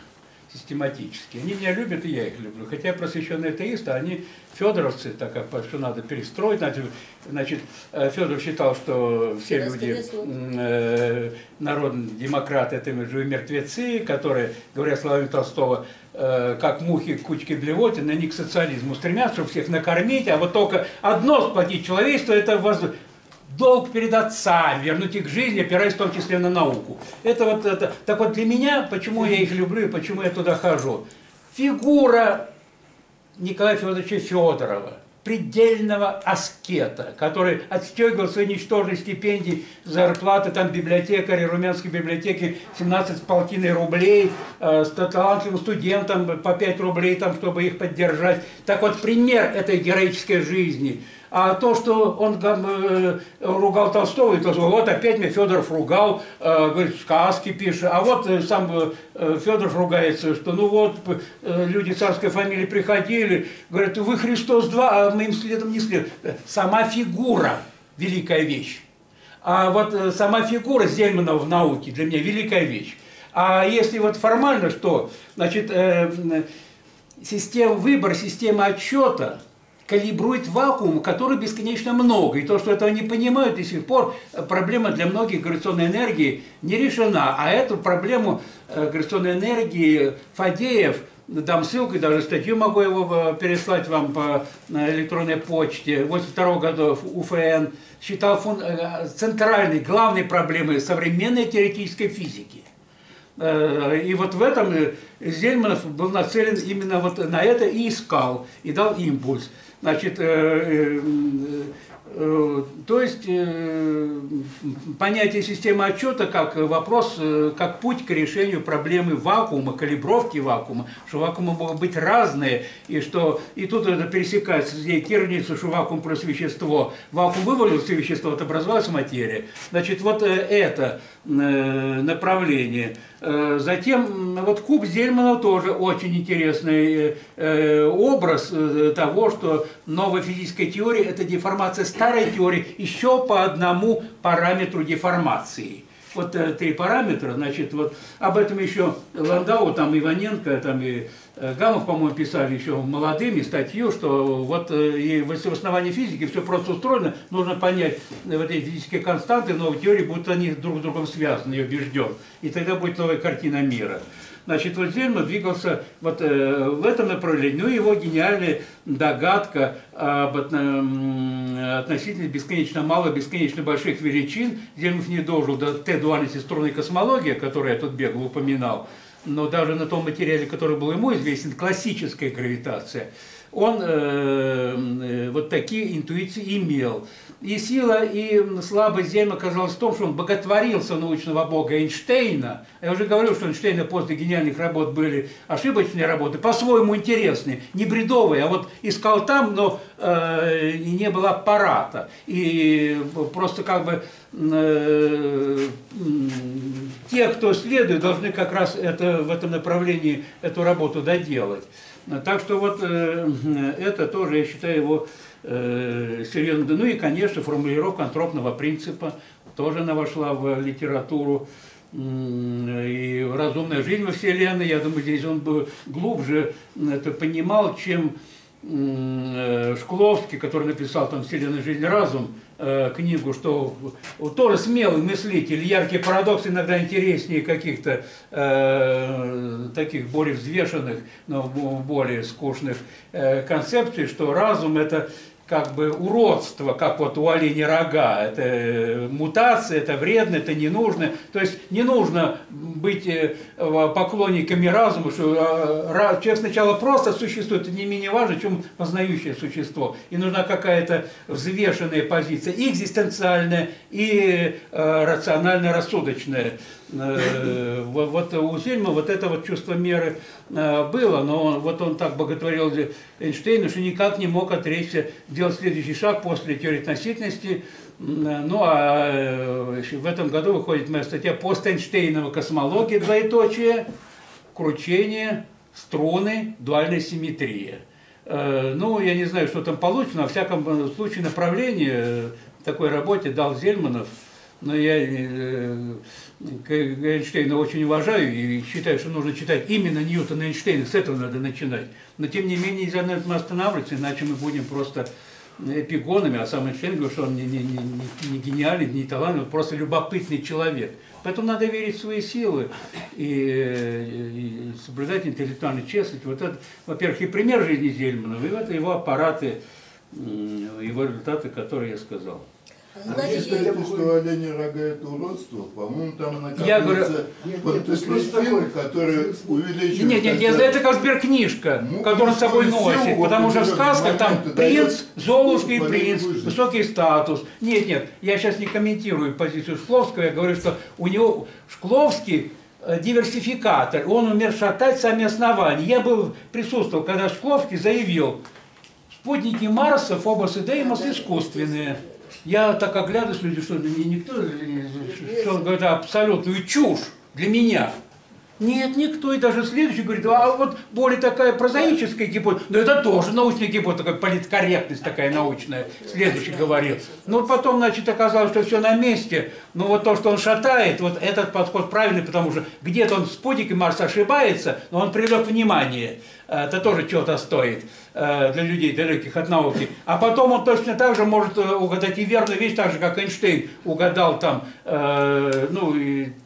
Speaker 1: систематически. Они меня любят, и я их люблю. Хотя атеист, а они федоровцы, так как что надо перестроить. Значит, э, Федор считал, что все люди, э, народные демократы, это живые мертвецы, которые, говоря словами Толстого, э, как мухи к кучке блевотин, они к социализму стремятся, чтобы всех накормить, а вот только одно сплотить человечество, это воз- долг перед отцами, вернуть их к жизни, опираясь в том числе на науку. Это вот это. Так вот для меня, почему я их люблю и почему я туда хожу. Фигура Николая Федоровича Федорова, предельного аскета, который отстегивал свои ничтожные стипендии, зарплаты там библиотекаря Румянской библиотеки 17 с полтиной рублей, э, с талантливым студентам по 5 рублей, там, чтобы их поддержать. Так вот, пример этой героической жизни. А то, что он э, ругал Толстого, и то, что вот опять меня Федоров ругал, э, говорит, сказки пишет. А вот э, сам э, Федоров ругается, что ну вот э, люди царской фамилии приходили, говорят, вы Христос два, а мы им следом не следуем. Сама фигура – великая вещь. А вот сама фигура Зельманова в науке для меня великая вещь. А если вот формально что, значит, э, система выбора, система отчета калибрует вакуум, который бесконечно много. И то, что этого не понимают до сих пор, э, проблема для многих гравитационной энергии не решена. А эту проблему э, гравитационной энергии Фадеев, дам ссылку, и даже статью могу его э, переслать вам по электронной почте, 82 года УФН, считал фун- центральной, главной проблемой современной теоретической физики. И вот в этом Зельманов был нацелен именно вот на это и искал, и дал импульс. Значит, э, э, э, то есть э, понятие системы отчета как вопрос, э, как путь к решению проблемы вакуума, калибровки вакуума, что вакуумы могут быть разные, и что и тут это пересекается с идеей Кирница, что вакуум плюс вещество. Вакуум вывалился вещество, вот образовалась материя. Значит, вот э, это э, направление. Э, Затем вот куб Зельмана тоже очень интересный э, образ того, что новая физическая теория – это деформация старой теории еще по одному параметру деформации. Вот э, три параметра, значит, вот об этом еще Ландау, там Иваненко, там и э, Гамов, по-моему, писали еще молодыми статью, что вот э, и в в основании физики все просто устроено, нужно понять вот эти физические константы новой теории, будто они друг с другом связаны, я убежден. И тогда будет новая картина мира. Значит, Зельман двигался вот э, в этом направлении. Ну, его гениальная догадка об отно- относительно бесконечно малых, бесконечно больших величин. Зельман не дожил до Т-дуальности струнной космологии, о которой я тут бегло упоминал. Но даже на том материале, который был ему известен, классическая гравитация, он э, э, вот такие интуиции имел. И сила, и слабость Зельма оказалась в том, что он боготворился научного бога Эйнштейна. Я уже говорил, что Эйнштейна после гениальных работ были ошибочные работы, по-своему интересные, не бредовые, а вот искал там, но э, не было аппарата. И просто как бы э, те, кто следует, должны как раз это, в этом направлении эту работу доделать. Так что вот э, это тоже, я считаю, его э, серьезно. Ну и, конечно, формулировка антропного принципа тоже она вошла в литературу. И разумная жизнь во Вселенной, я думаю, здесь он бы глубже это понимал, чем э, Шкловский, который написал там «Вселенная, жизнь, разум», э, книгу, что тоже смелый мыслитель, яркий парадокс иногда интереснее каких-то э, таких более взвешенных, но бо- более скучных э, концепций, что разум это как бы уродство, как вот у оленя рога, это э, мутация, это вредно, это не нужно. То есть не нужно быть э, поклонниками разума, что ра- человек сначала просто существует, это не менее важно, чем познающее существо. И нужна какая-то взвешенная позиция, и экзистенциальная, и э, рационально-рассудочная. Э, (laughs) во- Вот у Зельма вот это вот чувство меры было, но он, вот он так боготворил Эйнштейна, что никак не мог отречься делать следующий шаг после теории относительности. М, Ну а э, в этом году выходит моя статья «Пост-Эйнштейнова космология, двоеточие, кручение, струны, дуальная симметрия». Э, Ну, я не знаю, что там получится, но во всяком случае направление э, такой работе дал Зельманов. Но я э, Эйнштейна очень уважаю и считаю, что нужно читать именно Ньютона и Эйнштейна, с этого надо начинать. Но тем не менее нельзя на этом останавливаться, иначе мы будем просто эпигонами, а сам Эйнштейн говорит, что он не, не, не, не- гениальный, не талантливый, он просто любопытный человек. Поэтому надо верить в свои силы и, э, и соблюдать интеллектуальную честность. Вот это, во-первых, и пример жизни Зельмана, и вот его аппараты, его результаты, которые я сказал.
Speaker 8: А
Speaker 2: Знаете,
Speaker 8: статья, что оленя рога это уродство, по-моему, там
Speaker 1: говорю-
Speaker 8: накапливается
Speaker 5: нет,
Speaker 8: пантоклистин, который увеличивает...
Speaker 1: Нет, нет, нет, это как сберкнижка,
Speaker 8: Ну,
Speaker 1: которую с собой носит,
Speaker 8: всего
Speaker 1: потому что в сказках там принц, Золушка и принц,
Speaker 8: жизни.
Speaker 1: высокий статус. Нет, нет, я сейчас не комментирую позицию Шкловского, я говорю, что у него Шкловский э, диверсификатор, он умеет шатать сами основания. Я был, присутствовал, когда Шкловский заявил, спутники Марса, Фобос и Деймос искусственные. Я так оглядываюсь, люди, что ни- никто, э, что он говорит, абсолютную чушь для меня. Нет, никто. И даже следующий говорит, а вот более такая прозаическая гипотеза. Ну это тоже научная гипотеза, такая политкорректность такая научная. Следующий говорил. Ну потом, значит, оказалось, что все на месте. Но вот то, что он шатает, вот этот подход правильный, потому что где-то он спутник и Марс ошибается, но он привлек внимание. Это тоже чего-то стоит э, для людей, далеких от науки. А потом он точно так же может э, угадать и верную вещь, так же, как Эйнштейн угадал там, э, ну,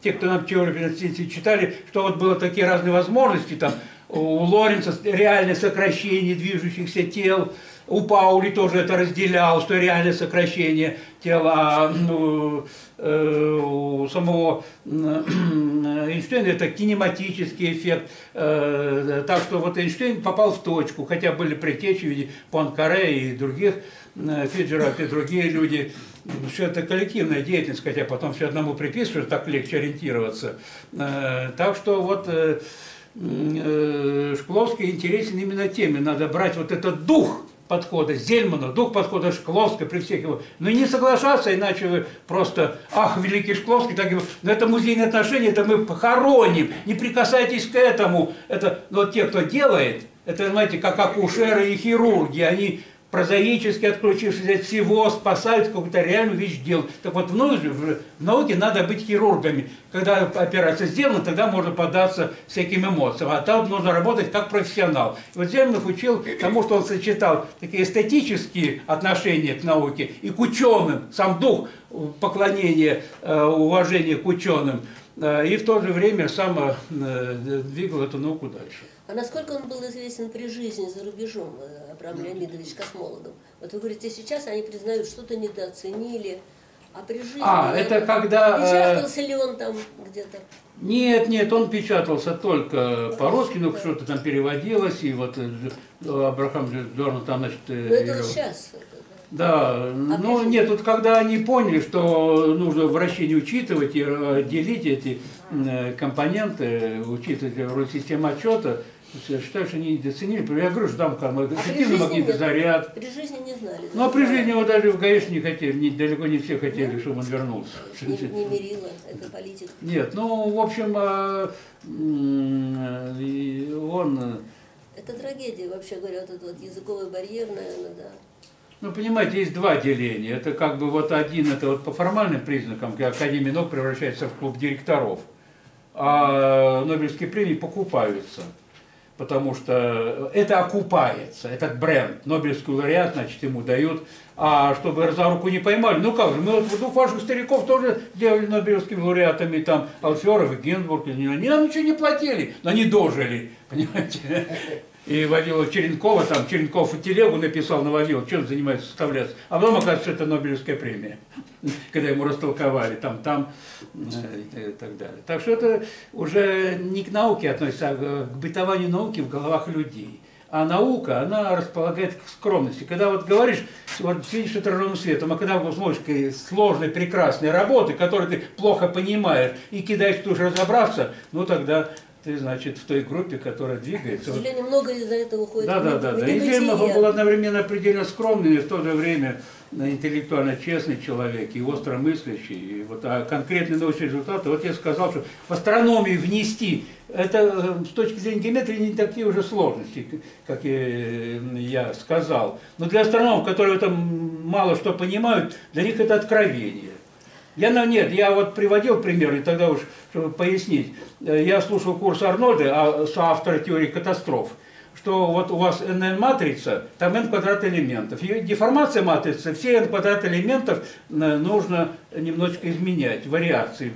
Speaker 1: те, кто нам теорию читали, что вот было такие разные возможности, там, у Лоренца реальное сокращение движущихся тел, у Паули тоже это разделял, что реальное сокращение тела, а ну, э, у самого э, (clears throat) Эйнштейна это кинематический эффект. Э, так что вот Эйнштейн попал в точку, хотя были предтечи в виде Пуанкаре и других, э, Фиджеральд и другие люди, что это коллективная деятельность, хотя потом все одному приписывают, так легче ориентироваться. Э, так что вот э, э, Шкловский интересен именно теми, надо брать вот этот дух подхода Зельмана, дух подхода Шкловска при всех его. Но не соглашаться, иначе вы просто, ах, великий Шкловский, так и но это музейные отношения, это мы похороним, не прикасайтесь к этому. Это, но те, кто делает, это, знаете, как акушеры и хирурги, они прозаически отключившись от всего, спасают какую-то реальную вещь делать. Так вот, в науке, в науке надо быть хирургами. Когда операция сделана, тогда можно податься всяким эмоциям. А там нужно работать как профессионал. И вот Землев учил тому, что он сочетал такие эстетические отношения к науке и к ученым, сам дух поклонения, э, уважения к ученым, и в то же время сам э, двигал эту науку дальше.
Speaker 2: А насколько он был известен при жизни за рубежом, Абрам Леонидович Космологов? Вот вы говорите, сейчас они признают, что-то недооценили, а при жизни...
Speaker 1: А, это когда...
Speaker 2: Печатался ли он там где-то?
Speaker 1: Нет, нет, он печатался только по-русски, но что-то там переводилось, и вот Абрахам Дорн там, значит...
Speaker 2: Но это вот сейчас...
Speaker 1: Да, а но нет, вот когда они поняли, что нужно вращение учитывать и делить эти компоненты, учитывать роль системы отчета, я считаю, что они недооценили. Я говорю, что там как, эффективный
Speaker 2: а
Speaker 1: магнитный заряд.
Speaker 2: При жизни не знали.
Speaker 1: Ну, а при жизни его даже в ГАИШ не хотели, не, далеко не все хотели, чтобы он вернулся. (laughs)
Speaker 2: Не, не мерила эта политика.
Speaker 1: Нет, ну, в общем, он...
Speaker 2: Это трагедия, вообще говоря, вот этот вот языковый барьер, наверное, да.
Speaker 1: Ну, понимаете, есть два деления. Это как бы вот один, это вот по формальным признакам, как Академия наук превращается в клуб директоров, а Нобелевские премии покупаются потому что это окупается, этот бренд. Нобелевский лауреат, значит, ему дают. А чтобы за руку не поймали, ну как же, мы вот двух ваших стариков тоже делали Нобелевскими лауреатами, там, Алферов и Генбург, они нам ничего не платили, но они дожили, понимаете. И Вавила Черенкова, там Черенков и телегу написал на Вавила, чем занимается составляться. А потом оказывается, это Нобелевская премия, (laughs) когда ему растолковали, там, там э, и так далее. Так что это уже не к науке относится, а к бытованию науки в головах людей. А наука, она располагает к скромности. Когда вот говоришь, вот сидишь отраженным светом, а когда вот смотришь сложные, прекрасные работы, которые ты плохо понимаешь, и кидаешь, ты уже разобраться, ну тогда ты, значит, в той группе, которая двигается.
Speaker 2: К сожалению, много из-за этого уходит.
Speaker 1: Да, да, да. да. И Зельмов был одновременно предельно скромный, и в то же время интеллектуально честный человек, и остромыслящий. И вот, а конкретные научные результаты, вот я сказал, что в астрономию внести, это э, с точки зрения геометрии не такие уже сложности, как я сказал. Но для астрономов, которые там мало что понимают, для них это откровение. Я, на нет, я вот приводил пример, и тогда уж, чтобы пояснить. Э, я слушал курс Арнольда, а, соавтора теории катастроф, что вот у вас n-матрица, там n квадрат элементов. И деформация матрицы, все n квадрат элементов э, нужно немножечко изменять, вариации.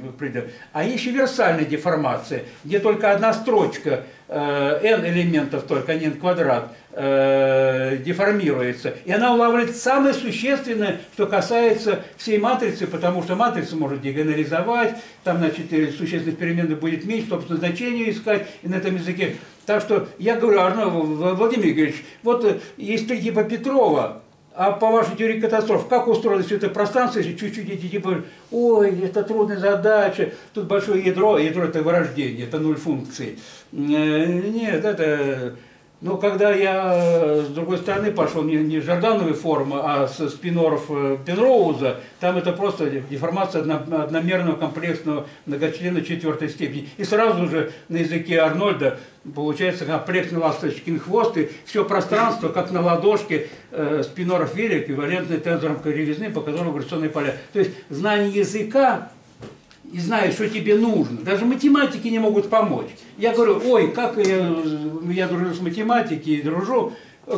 Speaker 1: А еще версальная деформация, где только одна строчка, э, n элементов только, а n квадрат, э, деформируется. И она улавливает самое существенное, что касается всей матрицы, потому что матрица может дегенерализовать, там, значит, существенных переменных будет меньше, собственно, значение искать, и на этом языке. Так что я говорю, Арно, Владимир Игоревич, вот э, есть три типа Петрова, а по вашей теории катастроф, как устроено все это пространство, если чуть-чуть эти типа, ой, это трудная задача, тут большое ядро, ядро это вырождение, это нуль функций. Э, нет, это но когда я э, с другой стороны пошел не, не Жордановой формы, а с спиноров э, Пенроуза, там это просто деформация одномерного комплексного многочлена четвертой степени. И сразу же на языке Арнольда получается комплексный ласточкин хвост, и все пространство, как на ладошке э, спиноров велик, эквивалентный тензором кривизны, по которому гравитационные поля. То есть знание языка и знают, что тебе нужно. Даже математики не могут помочь. Я говорю, ой, как я, я дружу с математикой, дружу,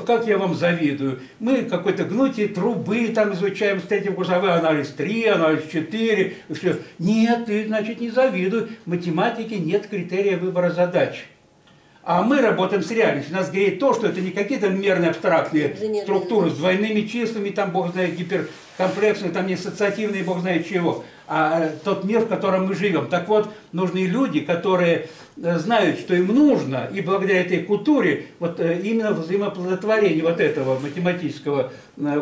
Speaker 1: как я вам завидую. Мы какой-то гнутие трубы там изучаем с третьего курса, вы анализ 3, анализ 4. Все. Нет, ты, значит, не завидуй. В математике нет критерия выбора задач. А мы работаем с реальностью. Нас греет то, что это не какие-то мерные абстрактные
Speaker 2: Инженерные
Speaker 1: структуры с двойными числами, там, бог знает, гиперкомплексные, там, не ассоциативные, бог знает чего, а э, тот мир, в котором мы живем. Так вот, нужны люди, которые э, знают, что им нужно, и благодаря этой культуре, вот э, именно взаимоплодотворение вот этого математического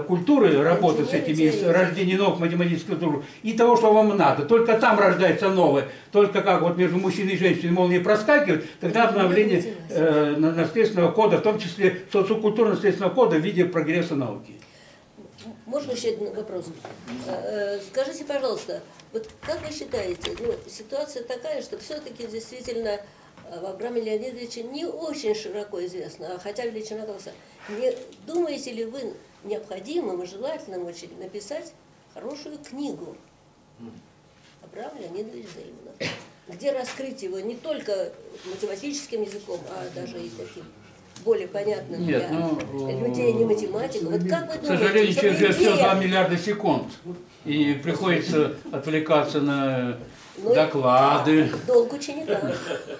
Speaker 1: культуры, работы с этими, с рождения новых математических культур, и того, что вам надо. Только там рождается новое. Только как вот между мужчиной и женщиной молнии проскакивают, тогда обновление э, на- наследственного кода, в том числе социокультурно-наследственного кода в виде прогресса науки.
Speaker 2: Можно еще один вопрос? Э, э, Скажите, пожалуйста, вот как вы считаете, ну, ситуация такая, что все-таки действительно э, Абраме Леонидовиче не очень широко известно, а хотя величина голоса. Не думаете ли вы необходимым и желательным очень написать хорошую книгу Абрам Леонидович Зельманов, где раскрыть его не только математическим языком, а даже и таким более понятным
Speaker 1: Нет,
Speaker 2: для
Speaker 1: ну,
Speaker 2: людей, не математиков. Вот как вы
Speaker 1: К
Speaker 2: думаете,
Speaker 1: сожалению, человек живет всего
Speaker 2: идея-
Speaker 1: 2 миллиарда секунд. И приходится отвлекаться на
Speaker 2: Ну
Speaker 1: доклады,
Speaker 2: Долг ученика.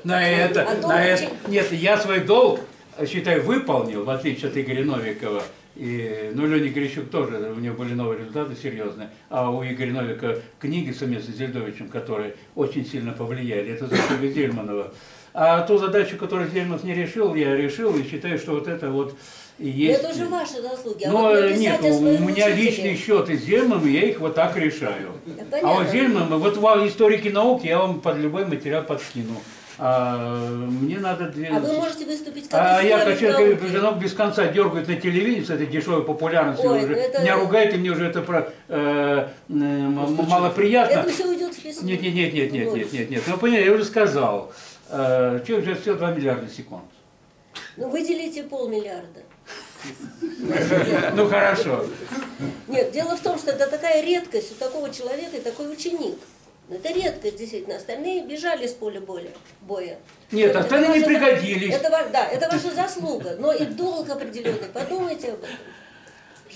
Speaker 1: на это,
Speaker 2: А
Speaker 1: на это. Нет, я свой долг, считаю, выполнил, в отличие от Игоря Новикова. И, ну, Леня Грищук тоже, у него были новые результаты серьезные. А у Игоря Новика книги совместно с Зельдовичем, которые очень сильно повлияли. Это заслуга Зельманова. А ту задачу, которую Зельманов не решил, я решил и считаю, что вот это вот и есть.
Speaker 2: это уже ваши заслуги. А
Speaker 1: Но
Speaker 2: вот написать
Speaker 1: нет, у меня
Speaker 2: учителе-
Speaker 1: личный счет из Зельмана, я их вот так решаю.
Speaker 2: Да,
Speaker 1: А
Speaker 2: понятно.
Speaker 1: вот Зельман, вот вам историки науки, я вам под любой материал подкину. А мне надо две...
Speaker 2: А вы можете выступить как
Speaker 1: А я,
Speaker 2: науки.
Speaker 1: человек, женок без конца дергает на телевидении с этой дешевой популярностью,
Speaker 2: Ой,
Speaker 1: уже,
Speaker 2: это-
Speaker 1: меня ругает, и мне уже это про, э, э, малоприятно.
Speaker 2: Это все уйдет в песок.
Speaker 1: Нет, нет, нет, нет, нет, нет, нет, нет. Ну, понятно, я уже сказал. Э, человек живет всего 2 миллиарда секунд.
Speaker 2: Ну, выделите полмиллиарда.
Speaker 1: Ну, хорошо.
Speaker 2: Нет, дело в том, что это такая редкость у такого человека и такой ученик. Это редкость, действительно. Остальные бежали с поля боя. боя.
Speaker 1: Нет,
Speaker 2: Это
Speaker 1: остальные не
Speaker 2: ваша-
Speaker 1: пригодились.
Speaker 2: Это, да, это ваша заслуга, но и долг определенный. Подумайте об этом.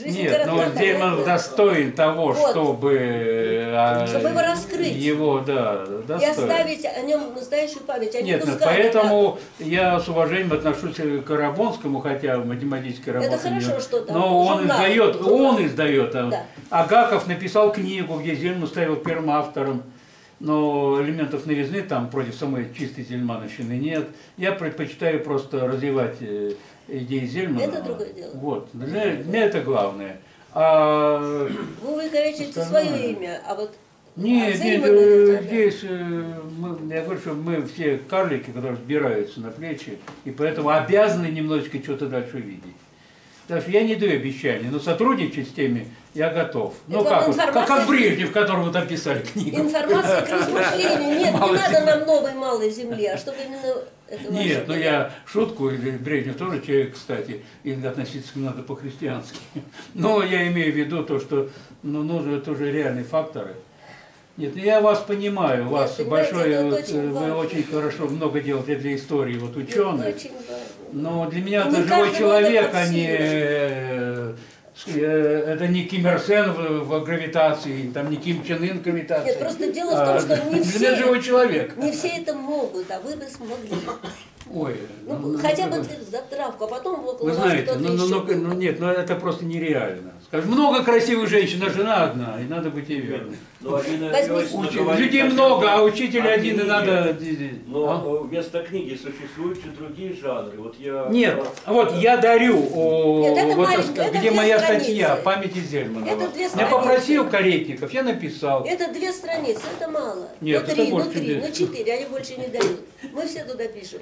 Speaker 2: Жизнь
Speaker 1: Нет, но Зельман
Speaker 2: понятно?
Speaker 1: достоин того,
Speaker 2: Вот.
Speaker 1: чтобы... э,
Speaker 2: Чтобы его раскрыть.
Speaker 1: Его, да,
Speaker 2: И
Speaker 1: достоин.
Speaker 2: оставить о нем настоящую память, а не
Speaker 1: Нет,
Speaker 2: кусками,
Speaker 1: поэтому я с уважением отношусь к Рабонскому, хотя математической работе...
Speaker 2: хорошо,
Speaker 1: не-
Speaker 2: что там
Speaker 1: Но он
Speaker 2: журнал,
Speaker 1: издает,
Speaker 2: журнал.
Speaker 1: он издает. а
Speaker 2: Да.
Speaker 1: Агаков написал книгу, где Зельман ставил первым автором. Но элементов новизны там против самой чистой зельмановщины нет. Я предпочитаю просто развивать э, идеи Зельмана.
Speaker 2: Это другое дело.
Speaker 1: Вот. Для меня это главное. А
Speaker 2: Вы увековечите
Speaker 1: Остальное.
Speaker 2: свое имя, а вот
Speaker 1: нет,
Speaker 2: а
Speaker 1: нет,
Speaker 2: Зельман
Speaker 1: э, здесь э, мы, я говорю, что мы все карлики, которые сбираются на плечи, и поэтому обязаны немножечко что-то дальше видеть. Так что я не даю обещаний, но сотрудничать с теми я готов. Ну
Speaker 2: Это
Speaker 1: как, вот, как,
Speaker 2: информация-
Speaker 1: как Брежнев, которого там писали книгу.
Speaker 2: информация к размышлению. Нет, не
Speaker 1: Мало
Speaker 2: надо нам новой малой земли, а чтобы именно это
Speaker 1: Нет, ну
Speaker 2: было.
Speaker 1: я шутку, или Брежнев тоже человек, кстати, и относиться к нему надо по-христиански. (laughs) Но я имею в виду то, что ну, нужны тоже реальные факторы. Нет, ну я вас понимаю, у вас
Speaker 2: понимаете,
Speaker 1: большое, вот,
Speaker 2: очень
Speaker 1: вы
Speaker 2: важно.
Speaker 1: очень хорошо много делаете для истории, вот
Speaker 2: важно.
Speaker 1: Но для меня
Speaker 2: Не
Speaker 1: это живой человек, а не это не Ким Ир Сен в, в гравитации, там не Ким Чен Ын в гравитации.
Speaker 2: Нет, просто дело в том,
Speaker 1: А,
Speaker 2: что (laughs) не все-
Speaker 1: живой человек.
Speaker 2: Не все это могут, а вы бы смогли.
Speaker 1: Ой,
Speaker 2: Ну,
Speaker 1: ну,
Speaker 2: хотя
Speaker 1: ну,
Speaker 2: бы затравку, а потом около
Speaker 1: Вы
Speaker 2: вас
Speaker 1: знаете, ну, ну, ну, ну, нет, ну это просто нереально. Скажем, много красивых женщин, а жена одна, и надо быть ей верной.
Speaker 3: Ну,
Speaker 1: людей много, а
Speaker 3: о
Speaker 1: учителя один, и надо...
Speaker 3: Но
Speaker 1: А?
Speaker 3: э, вместо книги существуют и другие жанры. Вот я...
Speaker 1: Нет, вот я дарю, о,
Speaker 2: Нет, это
Speaker 1: вот,
Speaker 2: маленькая,
Speaker 1: раска-
Speaker 2: это
Speaker 1: где моя
Speaker 2: страницы.
Speaker 1: статья «Памяти Зельманова».
Speaker 2: Это две
Speaker 1: Меня
Speaker 2: страницы.
Speaker 1: попросил Каретников, я написал.
Speaker 2: Это две страницы, это мало.
Speaker 1: Нет,
Speaker 2: ну
Speaker 1: это
Speaker 2: три, ну
Speaker 1: больше
Speaker 2: три, ну четыре, они больше не дают. Мы все туда пишем.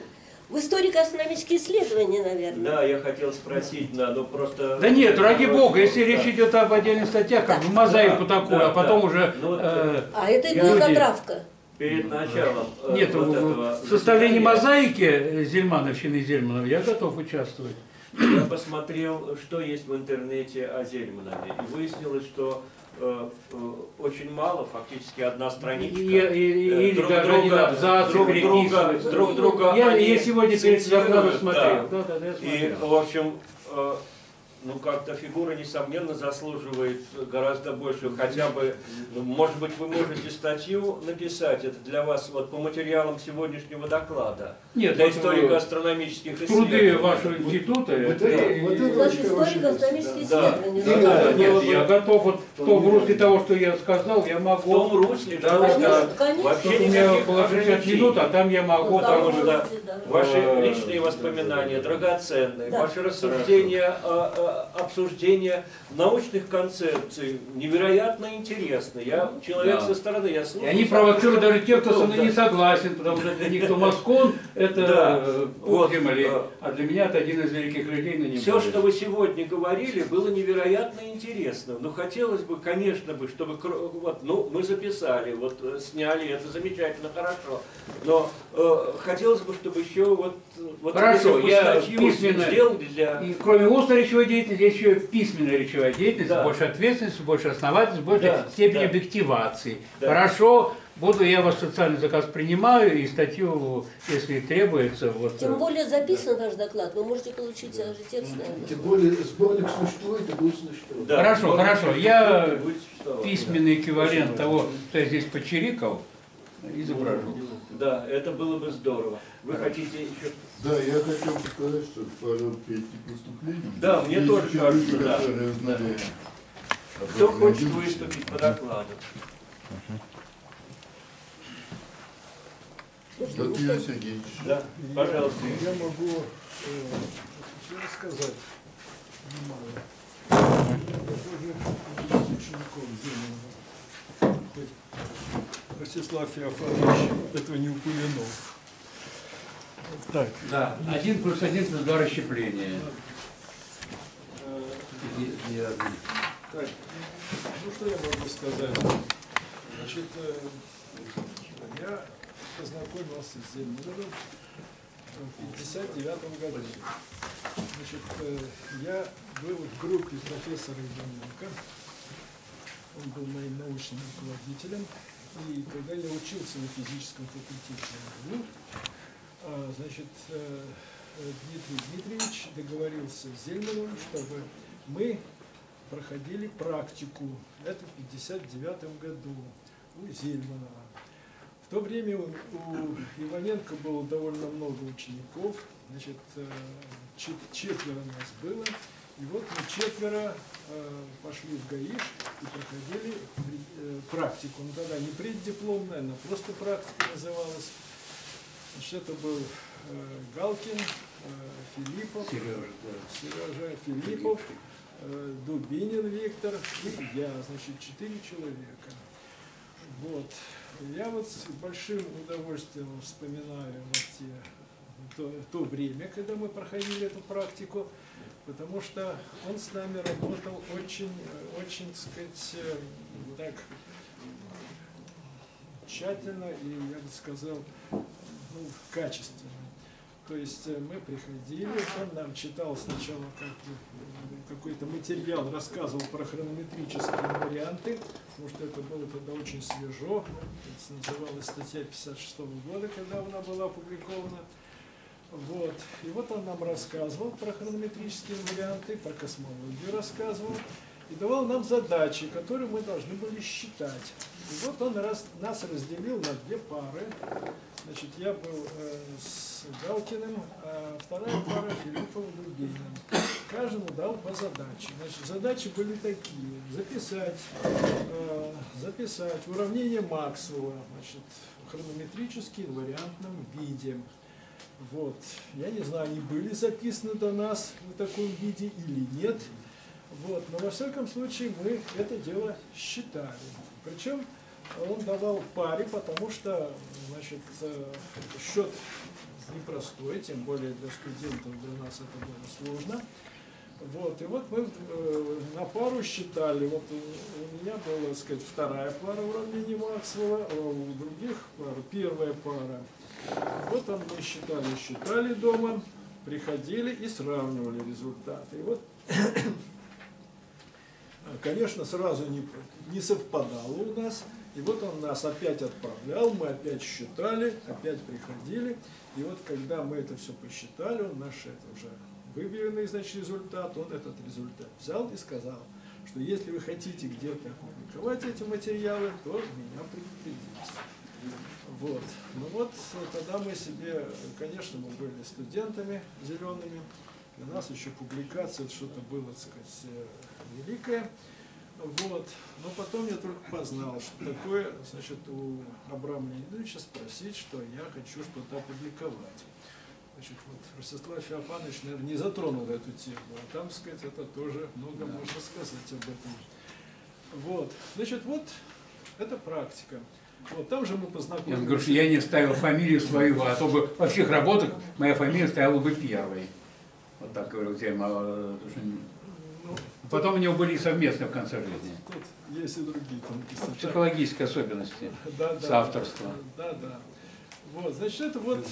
Speaker 2: В историко-астрономические исследования, наверное.
Speaker 3: Да, я хотел спросить, да, но просто...
Speaker 1: Да нет, ради бога, если речь идет об отдельных статьях, как бы мозаику
Speaker 3: Да,
Speaker 1: такую,
Speaker 3: да,
Speaker 1: а потом
Speaker 3: да.
Speaker 1: уже...
Speaker 3: Ну вот,
Speaker 1: э,
Speaker 2: А это и
Speaker 3: Я-
Speaker 2: будет
Speaker 1: Люди.
Speaker 2: затравка.
Speaker 3: Перед началом э,
Speaker 1: Нет,
Speaker 3: вот
Speaker 1: в-
Speaker 3: этого
Speaker 1: в составлении мозаики э, Зельмановщины Зельманова я готов участвовать.
Speaker 3: Я посмотрел, что есть в интернете о Зельманове, и выяснилось, что очень мало, фактически одна страничка.
Speaker 1: И- и- и-
Speaker 3: Э,
Speaker 1: или
Speaker 3: друг
Speaker 1: даже
Speaker 3: друга-
Speaker 1: один абзац
Speaker 3: друг друга, друг друга
Speaker 1: Я, я сегодня перед
Speaker 3: да.
Speaker 1: смотрел. Да, да, да, я
Speaker 3: И,
Speaker 1: смотрел.
Speaker 3: в общем, э, ну как-то фигура, несомненно, заслуживает гораздо больше. Хотя бы, ну, может быть, вы можете статью написать, это для вас вот по материалам сегодняшнего доклада.
Speaker 1: Нет,
Speaker 3: для
Speaker 1: вот, э,
Speaker 3: историко-астрономических
Speaker 1: Труды
Speaker 3: исследований.
Speaker 1: вашего института,
Speaker 5: Вот
Speaker 1: это-
Speaker 5: это, вот очень хорошая
Speaker 2: историко-астрономические
Speaker 5: мысль,
Speaker 3: Да.
Speaker 2: исследования.
Speaker 3: Да, да,
Speaker 2: да.
Speaker 1: Нет,
Speaker 3: было
Speaker 1: я готов вот в том русле того, что я сказал, я
Speaker 3: В
Speaker 1: могу.
Speaker 3: том русле,
Speaker 1: Да,
Speaker 3: что
Speaker 1: да, да.
Speaker 2: Конечно.
Speaker 3: Вообще
Speaker 1: у меня около 60
Speaker 3: ограничений.
Speaker 1: минут, а там я могу
Speaker 2: Ну,
Speaker 3: Потому что
Speaker 2: да.
Speaker 3: ваши личные воспоминания драгоценные,
Speaker 2: Да.
Speaker 3: ваши рассуждения, э, э, обсуждения научных концепций невероятно интересны. Я человек
Speaker 1: Да.
Speaker 3: со стороны, я
Speaker 1: И
Speaker 3: слушаю.
Speaker 1: они провоцируют даже тех, кто со мной
Speaker 3: Да.
Speaker 1: не согласен, потому что для них Томаскон это
Speaker 3: Да.
Speaker 1: э,
Speaker 3: Вот,
Speaker 1: земли, а для меня это один из великих людей, но не
Speaker 3: Все,
Speaker 1: более.
Speaker 3: что вы сегодня говорили, было невероятно интересно. Но хотелось бы, конечно бы, чтобы вот, ну, мы записали, вот э, сняли, это замечательно, хорошо. Но э, хотелось бы, чтобы еще вот, вот
Speaker 1: Хорошо, я письменно-
Speaker 3: сделали для.
Speaker 1: И кроме устной речевой деятельности, есть еще письменная речевая деятельность,
Speaker 3: Да.
Speaker 1: больше ответственности, больше основательности, больше
Speaker 3: Да,
Speaker 1: степень
Speaker 3: да.
Speaker 1: объективации.
Speaker 3: Да.
Speaker 1: Хорошо, буду я ваш социальный заказ принимаю и статью, если требуется, вот.
Speaker 2: Тем
Speaker 1: э,
Speaker 2: более записан ваш доклад, вы можете получить даже текст, наверное.
Speaker 5: Тем более сборник существует и будет существовать.
Speaker 3: Да,
Speaker 1: Хорошо, хорошо. Я письменный эквивалент
Speaker 3: Очень
Speaker 1: того, что я здесь почирикал, изображу.
Speaker 3: Да, это было бы здорово. Вы хотите еще...
Speaker 8: Да, я хотел бы сказать, что пора перейти к выступлению.
Speaker 3: Да, мне
Speaker 8: Есть
Speaker 3: тоже кажется,
Speaker 8: люди,
Speaker 3: да.
Speaker 8: которые знали
Speaker 3: Кто хочет выступить по докладу?
Speaker 8: Владимир Сергеевич.
Speaker 3: Да, пожалуйста.
Speaker 10: Я могу э, рассказать немало. Я тоже учеников Зимина. Хоть Ростислав Феофанович этого не упомянул. Так,
Speaker 1: Да, один плюс один плюс два расщепления.
Speaker 10: э,
Speaker 1: и одни.
Speaker 10: так, ну что я могу сказать? Значит, э, я познакомился с Зельманом в 59 году. Значит, э, я был в группе профессора Иваненко. Он был моим научным руководителем. И когда я учился на физическом факультете значит, э, Дмитрий Дмитриевич договорился с Зельмановым, чтобы мы проходили практику. Это в 59 году у Зельманова. В то время у, у Иваненко было довольно много учеников, значит, э, чет- четверо нас было. И вот мы четверо э, пошли в ГАИШ и проходили практику. Ну тогда не преддипломная, она просто практика называлась. Значит, это был э, Галкин, э, Филиппов,
Speaker 1: Сережа, да.
Speaker 10: Сережа Филиппов, э, Дубинин Виктор и я, значит, четыре человека. Вот. Я вот с большим удовольствием вспоминаю вот те, то, то время, когда мы проходили эту практику, потому что он с нами работал очень, очень, так сказать, так тщательно и, я бы сказал, ну, качественно. То есть э, мы приходили, он нам читал сначала э, какой-то материал, рассказывал про хронометрические варианты, потому что это было тогда очень свежо. Это называлась статья 56 года, когда она была опубликована. Вот. И вот он нам рассказывал про хронометрические варианты, про космологию рассказывал и давал нам задачи, которые мы должны были считать. И вот он раз, нас разделил на две пары. Значит, я был э, с Галкиным, а вторая пара Филиппом Дубининым. Каждому дал по задаче. Значит, задачи были такие. Записать, э, записать уравнение Максвелла, значит, хронометрически в вариантном виде. Вот. Я не знаю, они были записаны до нас в таком виде или нет. Вот. Но во всяком случае мы это дело считали. Причем он давал паре, потому что значит, счет непростой, тем более для студентов для нас это было сложно. Вот, и вот мы э, на пару считали, вот у, меня была, так сказать, вторая пара уравнений Максвелла, а у других пара, первая пара. Вот он мы считали, считали дома, приходили и сравнивали результаты. И вот, (coughs) конечно, сразу не, не совпадало у нас. И вот он нас опять отправлял, мы опять считали, опять приходили. И вот когда мы это все посчитали, он наш это уже выбранный, значит, результат, он этот результат взял и сказал, что если вы хотите где-то опубликовать эти материалы, то меня предупредите. Вот. Ну вот, тогда мы себе, конечно, мы были студентами зелеными, для нас еще публикация, что-то было, так сказать, э, великое. Вот. Но потом я только познал, что такое, значит, у Абрама Леонидовича спросить, что я хочу что-то опубликовать. Значит, вот Ростислав Феофанович, наверное, не затронул эту тему, а там, сказать, это тоже много можно сказать об этом. Вот. Значит, вот это практика. Вот там же мы
Speaker 1: Я
Speaker 10: познакомились.
Speaker 1: говорю, что я не ставил фамилию свою, а то бы во всех работах моя фамилия стояла бы первой. Вот так говорил тема.
Speaker 10: Ну,
Speaker 1: Потом у него были и совместные в конце жизни.
Speaker 10: тут есть и другие тонкости.
Speaker 1: Психологические особенности
Speaker 10: Да, да.
Speaker 1: соавторства.
Speaker 10: Да, да. Вот, значит, это вот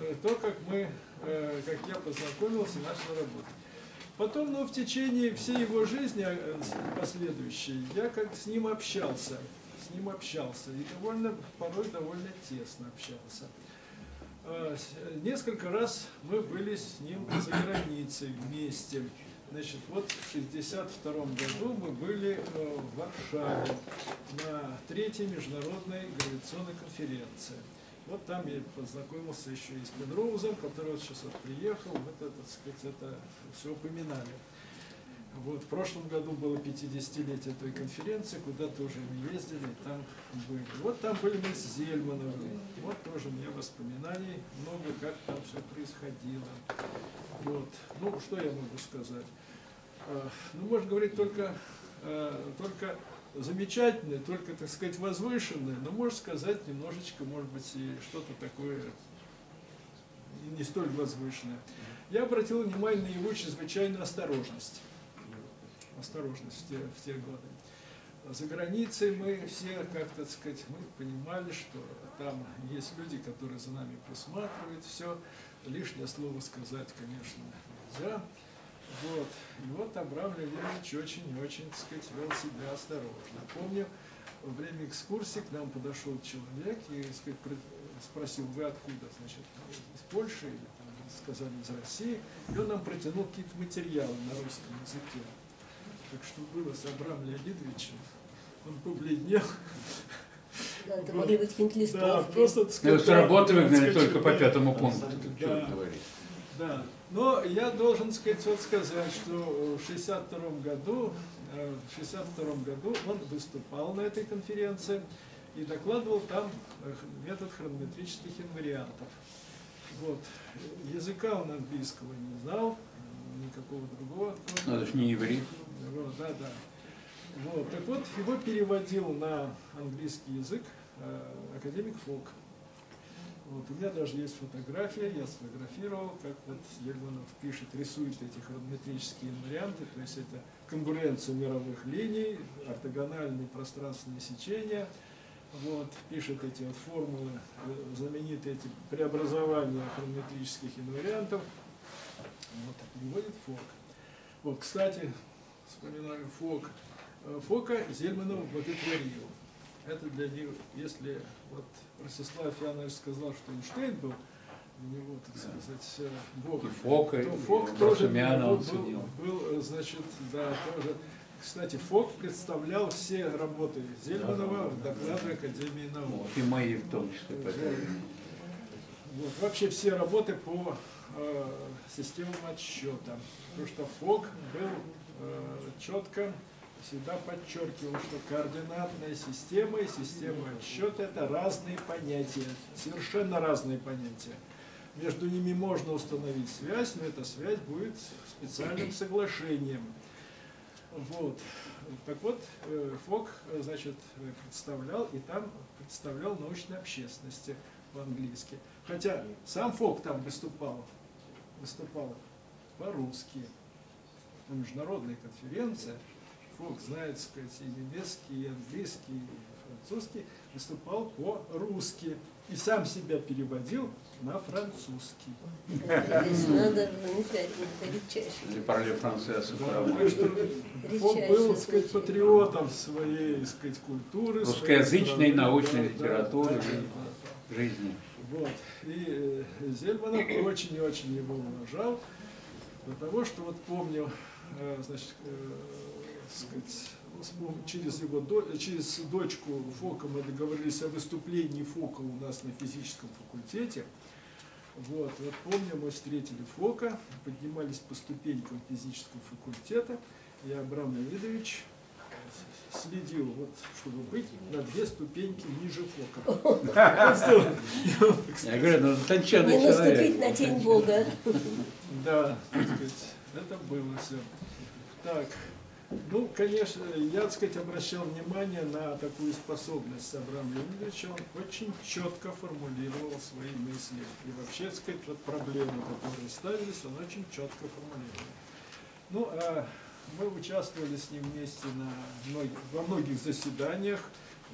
Speaker 10: э, то, как мы, э, как я познакомился и начал работать. Потом, ну, в течение всей его жизни э, последующей, я как с ним общался, с ним общался, и довольно, порой довольно тесно общался. Несколько раз мы были с ним за границей вместе. Значит, вот в 62 году мы были э, в Варшаве на третьей международной гравитационной конференции. Вот там я познакомился еще и с Пенроузом, который вот сейчас вот приехал, вот это, так сказать, это все упоминали. Вот, в прошлом году было 50-летие той конференции, куда тоже мы ездили, там были. Вот там были мы с Зельмановым, вот тоже мне воспоминаний много, как там все происходило. Вот. Ну, что я могу сказать? А, Ну, можно говорить только, э, только замечательное, только, так сказать, возвышенное, но можно сказать немножечко, может быть, и что-то такое не столь возвышенное. Я обратил внимание на его чрезвычайную осторожность. Осторожность в те, в те годы. За границей мы все, как так сказать, мы понимали, что там есть люди, которые за нами присматривают, все. Лишнее слово сказать, конечно, нельзя. Вот. И вот Абрам Леонидович очень и очень, так сказать, вел себя осторожно. Помню, во время экскурсии к нам подошел человек и так сказать, про- спросил, вы откуда? Значит, из Польши или там, сказали из России. И он нам протянул какие-то материалы на русском языке. Так что было с Абрамом Леонидовичем. Он побледнел.
Speaker 2: Да, это могли быть какие-нибудь
Speaker 10: Да,
Speaker 2: листовки.
Speaker 10: просто, так
Speaker 1: Ну,
Speaker 10: сказать,
Speaker 1: с работы
Speaker 10: да,
Speaker 1: выгнали только по пятому пункту. Что
Speaker 10: Да. Да, но я должен сказать, вот сказать, что в 62 году, э, в 62 году он выступал на этой конференции и докладывал там э, метод хронометрических инвариантов. Вот. Языка он английского не знал, никакого другого.
Speaker 1: Ну, это ж не иврит.
Speaker 10: Вот, да, да. Вот, так вот, его переводил на английский язык э, академик Фок. Вот, у меня даже есть фотография, я сфотографировал, как вот Ельманов пишет, рисует эти хронометрические инварианты, то есть это конкуренцию мировых линий, ортогональные пространственные сечения, вот, пишет эти формулы, э, знаменитые эти преобразования хронометрических инвариантов, вот, переводит Фок. Вот, кстати, вспоминаю Фок. Э, Фока Зельманов боготворил. Это для него, если вот Ростислав Янович сказал, что Эйнштейн был для него, так сказать, э, Бог,
Speaker 1: И Фока,
Speaker 10: то
Speaker 1: и
Speaker 10: Фок тоже был,
Speaker 1: ценил.
Speaker 10: был, э, значит, да, тоже. Кстати, Фок представлял все работы Зельманова в докладе Академии наук.
Speaker 1: И мои в том числе.
Speaker 10: Вот, вообще все работы по э, системам отсчета. Потому что ФОК был э, четко всегда подчеркивал, что координатная система и система отсчета это разные понятия, совершенно разные понятия. Между ними можно установить связь, но эта связь будет специальным соглашением. Вот. Так вот, э, ФОК, э, значит, э, представлял, и там представлял научной общественности по-английски. Хотя сам ФОК там выступал, выступал по-русски. На международной конференции ФОК знает, так сказать, и немецкий, и английский, и французский, выступал по-русски. И сам себя переводил на французский.
Speaker 2: Надо
Speaker 10: что Он был, так сказать, патриотом своей, так сказать, культуры. своей
Speaker 1: Русскоязычной научной литературы, жизни.
Speaker 10: Вот. И э, Зельманов очень и очень его уважал. до того, что вот помню, значит, э, сказать, вспом- через его до- через дочку Фока мы договорились о выступлении Фока у нас на физическом факультете. Вот, вот помню, мы встретили Фока, поднимались по ступенькам физического факультета, и Абрам Леонидович следил, вот, чтобы быть на две ступеньки ниже Фока.
Speaker 1: Я говорю, ну тонченый
Speaker 2: Не наступить
Speaker 1: человек.
Speaker 2: на тень Бога.
Speaker 10: Да, так сказать, это было все. Так, ну, конечно, я, так сказать, обращал внимание на такую способность Абрама Леонидовича. Он очень четко формулировал свои мысли. И вообще, так сказать, вот проблемы, которые ставились, он очень четко формулировал. Ну, а мы участвовали с ним вместе на многих, во многих заседаниях,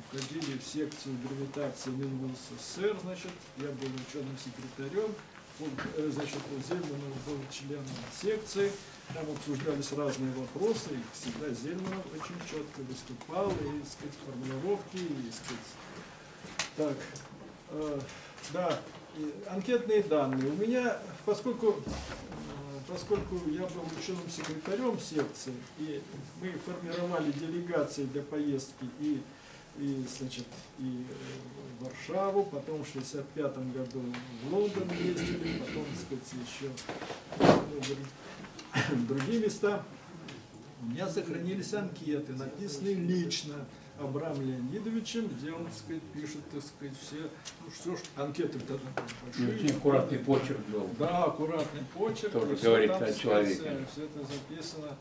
Speaker 10: входили в секцию гравитации МИНВУ СССР, значит, я был ученым секретарем, он, э, значит, Зельманов был членом секции, там обсуждались разные вопросы, и всегда Зельманов очень четко выступал, и, так сказать, формулировки, и, так сказать, так, э, да, анкетные данные. У меня, поскольку, э, поскольку я был ученым секретарем секции, и мы формировали делегации для поездки и, и, значит, и в Варшаву, потом в 65 году в Лондон ездили, потом, так сказать, еще в- (coughs) другие места. У меня сохранились анкеты, написанные лично Абрам Леонидовичем, где он, так сказать, пишет, так сказать, все, ну что ж, анкеты тогда большие.
Speaker 1: Очень аккуратный почерк был.
Speaker 10: Да, аккуратный почерк.
Speaker 1: Тоже говорит
Speaker 10: там,
Speaker 1: о человеке.
Speaker 10: Все это записано,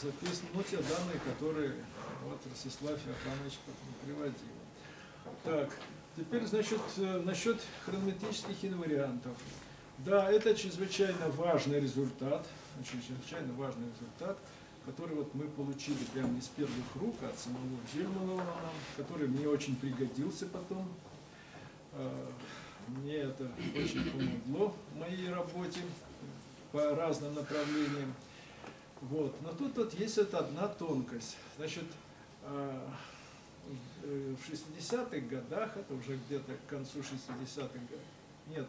Speaker 10: записано, ну, те данные, которые вот Ростислав Феофанович потом приводил. Так, теперь, значит, э, насчет хронометрических инвариантов. Да, это чрезвычайно важный результат, очень чрезвычайно важный результат, который вот мы получили прямо из первых рук от самого Зельманова, который мне очень пригодился потом. Э, Мне это очень помогло в моей работе по разным направлениям. Вот. Но тут вот есть вот одна тонкость. Значит, э, э, в 60-х годах, это уже где-то к концу 60-х годов, нет,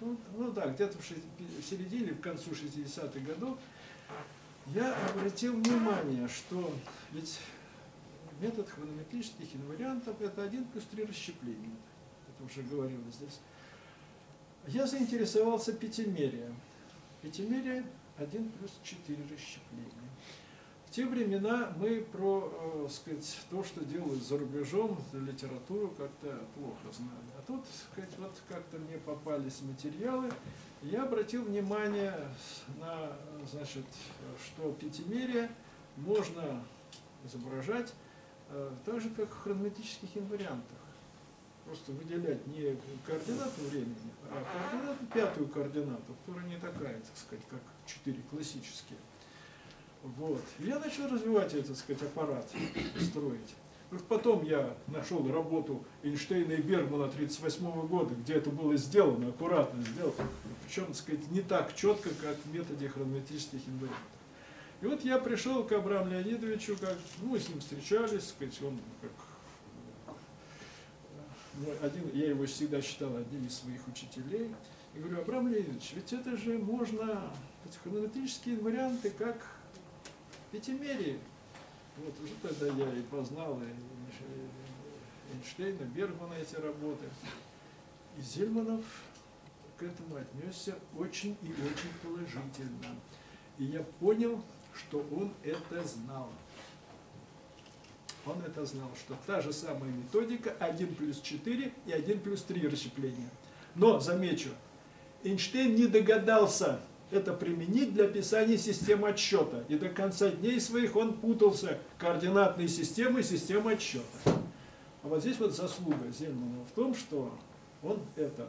Speaker 10: ну, ну да, где-то в, в середине, в концу 60-х годов, я обратил внимание, что ведь метод хронометрических инвариантов это 1 плюс 3 расщепления. Это уже говорилось здесь. Я заинтересовался пятимерием. Пятимерие 1 плюс 4 расщепления. Те времена мы про э, сказать, то, что делают за рубежом, литературу, как-то плохо знали. А тут сказать, вот как-то мне попались материалы, я обратил внимание на, значит, что пятимерие можно изображать э, так же, как в хронометрических инвариантах. Просто выделять не координату времени, а координату, пятую координату, которая не такая, так сказать, как четыре классические. Вот. Я начал развивать этот, сказать, аппарат, строить. Потом я нашел работу Эйнштейна и Бергмана 1938 года, где это было сделано, аккуратно сделано, причем, так сказать, не так четко, как в методе хронометрических инвариантов. И вот я пришел к Абраму Леонидовичу, как, ну, мы с ним встречались, сказать, он как ну, один, я его всегда считал одним из своих учителей. И говорю, Абрам Леонидович, ведь это же можно, эти хронометрические варианты, как пятимерие. Вот уже тогда я и познал и Эйнш- Эйнштейна, Бергмана эти работы. И Зельманов к этому отнесся очень и очень положительно. И я понял, что он это знал. Он это знал, что та же самая методика 1 плюс 4 и 1 плюс 3 расщепления. Но, замечу, Эйнштейн не догадался это применить для описания системы отсчета. И до конца дней своих он путался координатной системой и системой отсчета. А вот здесь вот заслуга Зельмана в том, что он это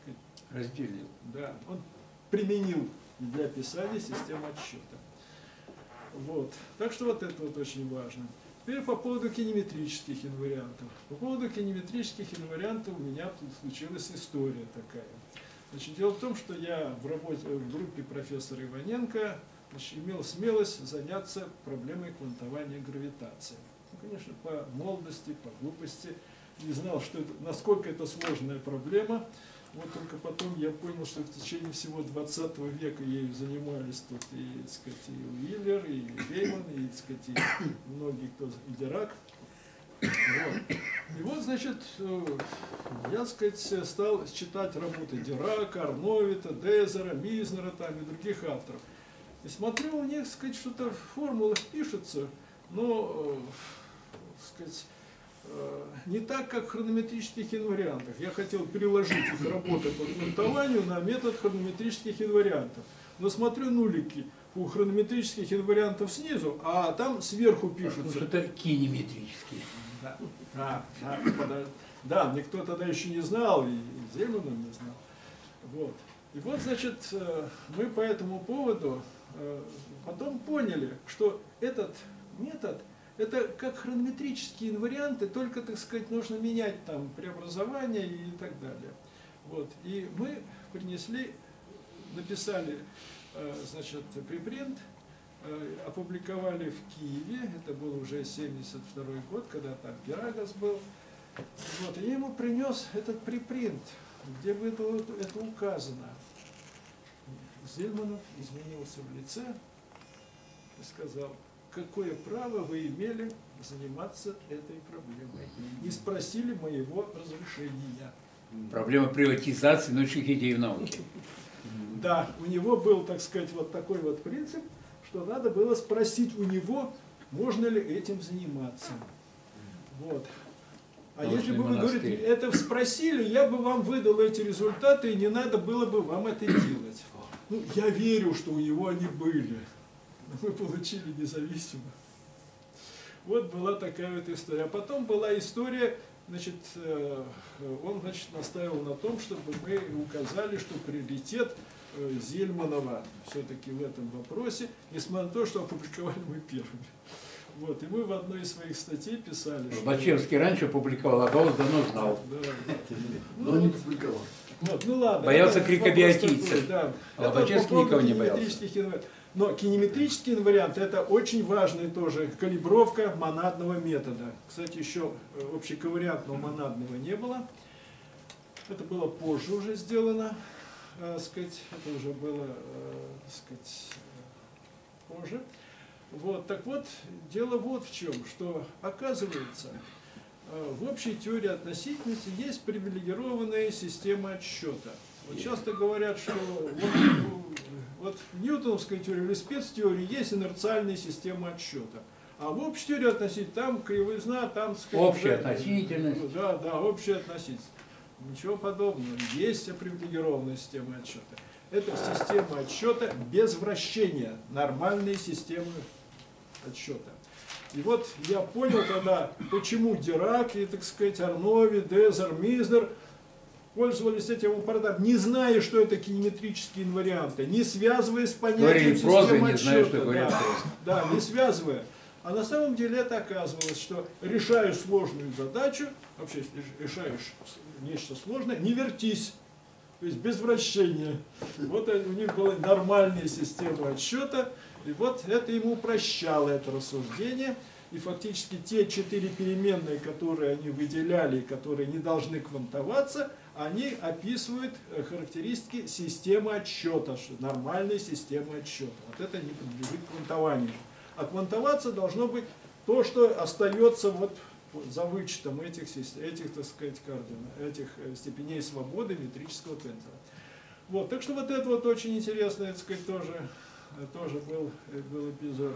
Speaker 10: сказать,
Speaker 1: Разделил.
Speaker 10: да, он применил для описания системы отсчета. Вот. Так что вот это вот очень важно. Теперь по поводу кинеметрических инвариантов. По поводу кинеметрических инвариантов у меня тут случилась история такая. Значит, дело в том, что я в работе в группе профессора Иваненко значит, имел смелость заняться проблемой квантования гравитации. Ну, конечно, по молодости, по глупости, не знал, что это, насколько это сложная проблема. Вот только потом я понял, что в течение всего 20 века ею занимались тут и, так сказать, и Уиллер, и Гейман, и, так сказать, и (coughs) многие, кто, и Дирак. Вот. И вот, значит, э, я, так сказать, стал читать работы Дирака, Арновита, Дезера, Мизнера там, и других авторов. И смотрю, у них, так сказать, что-то в формулах пишется, но, э, так сказать, э, не так, как в хронометрических инвариантах. Я хотел переложить их работы по грунтованию на метод хронометрических инвариантов. Но смотрю нулики у хронометрических инвариантов снизу, а там сверху
Speaker 1: Потому что
Speaker 10: пишутся.
Speaker 1: это кинеметрические.
Speaker 10: Да, да, да, подо- да, никто тогда еще не знал, и Зельманов не знал. Вот. И вот, значит, э, мы по этому поводу э, потом поняли, что этот метод, это как хронометрические инварианты, только, так сказать, нужно менять там преобразование и так далее. Вот. И мы принесли, написали, э, значит, припринт, опубликовали в Киеве, это был уже 72 год, когда там Герагас был. Вот, и я ему принес этот припринт, где было это указано. Зельманов изменился в лице и сказал, какое право вы имели заниматься этой проблемой? И спросили моего разрешения.
Speaker 1: Проблема приватизации научных идей в науке.
Speaker 10: Да, у него был, так сказать, вот такой вот принцип, что надо было спросить у него, можно ли этим заниматься. Вот. А
Speaker 1: Научный
Speaker 10: если бы вы
Speaker 1: монастырь.
Speaker 10: говорите, это спросили, я бы вам выдал эти результаты, и не надо было бы вам это делать. Ну, я верю, что у него они были. Но мы получили независимо. Вот была такая вот история. А потом была история, значит, э, он, значит, настаивал на том, чтобы мы указали, что приоритет Зельманова все-таки в этом вопросе, несмотря на то, что опубликовали мы первыми. Вот, и мы в одной из своих статей писали, что...
Speaker 1: Бачевский раньше публиковал, а Гаус давно знал.
Speaker 10: Да, да.
Speaker 5: Но не публиковал.
Speaker 10: Вот, ну ладно.
Speaker 1: Боялся
Speaker 10: такой, Да.
Speaker 1: А
Speaker 10: поводу
Speaker 1: никого не боялся.
Speaker 10: Но кинеметрический инвариант это очень важный тоже калибровка монадного метода. Кстати, еще э, общековариантного монадного не было. Это было позже уже сделано, э, сказать, это уже было, э, так сказать, э, позже. Вот, так вот, дело вот в чем, что оказывается, в общей теории относительности есть привилегированная система отсчета. Вот часто говорят, что вот, вот в ньютоновской теории или спецтеории есть инерциальная система отсчета. А в общей теории относительности там кривизна, там... так сказать,
Speaker 1: Общая
Speaker 10: уже-
Speaker 1: относительность.
Speaker 10: Да, да, общая относительность. Ничего подобного. Есть привилегированная система отсчета. Это система отсчета без вращения, нормальные системы отсчета. И вот я понял тогда, почему Дирак и, так сказать, Арнови, Дезер, Мизнер пользовались этим аппаратом, не зная, что это кинеметрические инварианты, не связывая с понятием
Speaker 1: Говорили прозой,
Speaker 10: системы
Speaker 1: не знаю, что
Speaker 10: да. Да, не связывая. А на самом деле это оказывалось, что решаю сложную задачу, вообще решаешь нечто сложное, не вертись. То есть без вращения. Вот у них была нормальная система отсчета, и вот это ему упрощало это рассуждение. И фактически те четыре переменные, которые они выделяли, которые не должны квантоваться, они описывают э, характеристики системы отсчета, нормальной системы отсчета. Вот это не подлежит квантованию. А квантоваться должно быть то, что остается вот за вычетом этих, этих так сказать, координат, этих э, степеней свободы метрического тензора. Вот, так что вот это вот очень интересный, так сказать, тоже, э, тоже был, э, был эпизод.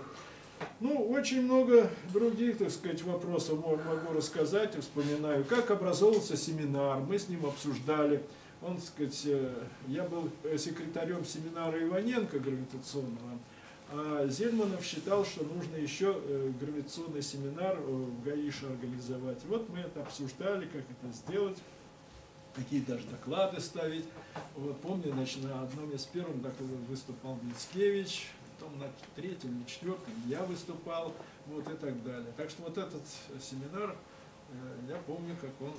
Speaker 10: Ну, очень много других, так сказать, вопросов мо- могу рассказать вспоминаю. Как образовался семинар, мы с ним обсуждали. Он, так сказать, я был секретарем семинара Иваненко гравитационного, а Зельманов считал, что нужно еще э, гравитационный семинар э, в ГАИШе организовать. Вот мы это обсуждали, как это сделать, какие даже доклады ставить. Вот помню, значит, на одном из первых докладов выступал Мицкевич, потом на третьем или четвертом я выступал, вот и так далее. Так что вот этот семинар, э, я помню, как он,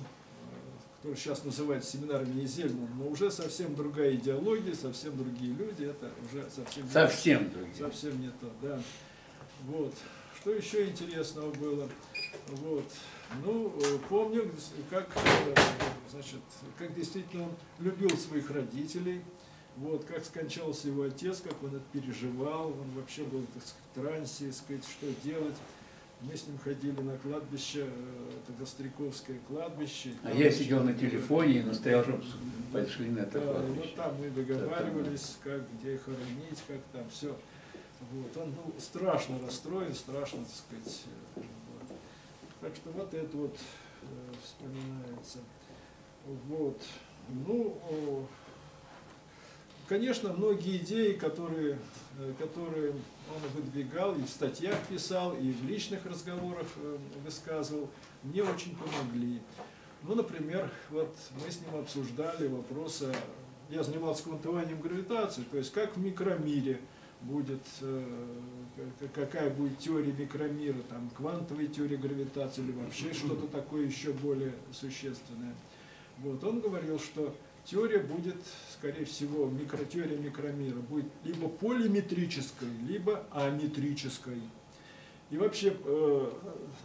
Speaker 10: который сейчас называется семинар имени Зельмана, но уже совсем другая идеология, совсем другие люди, это уже совсем... не-
Speaker 1: Совсем другие.
Speaker 10: Совсем не то, да. Вот. Что еще интересного было? Вот. Ну, э, помню, как, э, значит, как действительно он любил своих родителей, вот, как скончался его отец, как он это переживал, он вообще был так сказать, в трансе, сказать, что делать. Мы с ним ходили на кладбище, э, это Гостряковское кладбище.
Speaker 1: А я сидел на телефоне и настоял, чтобы пошли на это
Speaker 10: Да,
Speaker 1: кладбище.
Speaker 10: вот там мы договаривались, как, где хоронить, как там все. Вот. Он был страшно расстроен, страшно, так сказать. э, вот. Так что вот это вот э, вспоминается. Вот. Ну, конечно, многие идеи, которые, э, которые он выдвигал, и в статьях писал, и в личных разговорах э, высказывал, мне очень помогли. Ну, например, вот мы с ним обсуждали вопрос, о- я занимался квантованием гравитации, то есть как в микромире будет, э, какая будет теория микромира, там, квантовая теория гравитации или вообще (clears throat) что-то такое еще более существенное. Вот, он говорил, что теория будет, скорее всего, микротеория микромира будет либо полиметрической, либо аметрической. И вообще, э,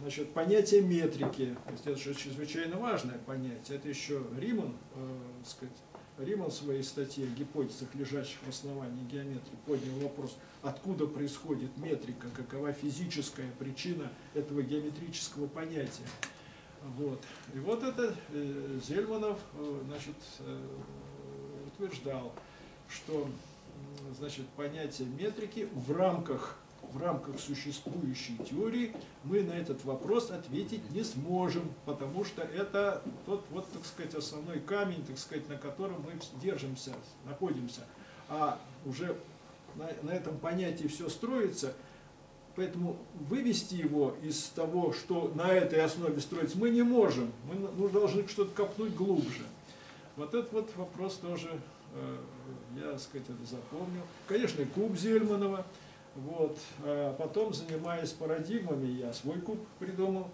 Speaker 10: значит, понятие метрики, это же чрезвычайно важное понятие, это еще Риман, э, сказать, Риман в своей статье о гипотезах, лежащих в основании геометрии, поднял вопрос, откуда происходит метрика, какова физическая причина этого геометрического понятия. Вот. И вот это э, Зельманов э, значит, э, утверждал, что значит, понятие метрики в рамках, в рамках существующей теории мы на этот вопрос ответить не сможем, потому что это тот вот, так сказать, основной камень, так сказать, на котором мы держимся, находимся. А уже на, на этом понятии все строится, Поэтому вывести его из того, что на этой основе строится, мы не можем. Мы ну, должны что-то копнуть глубже. Вот этот вот вопрос тоже, э, я, так сказать, это запомнил. Конечно, куб Зельманова. Вот. А потом, занимаясь парадигмами, я свой куб придумал.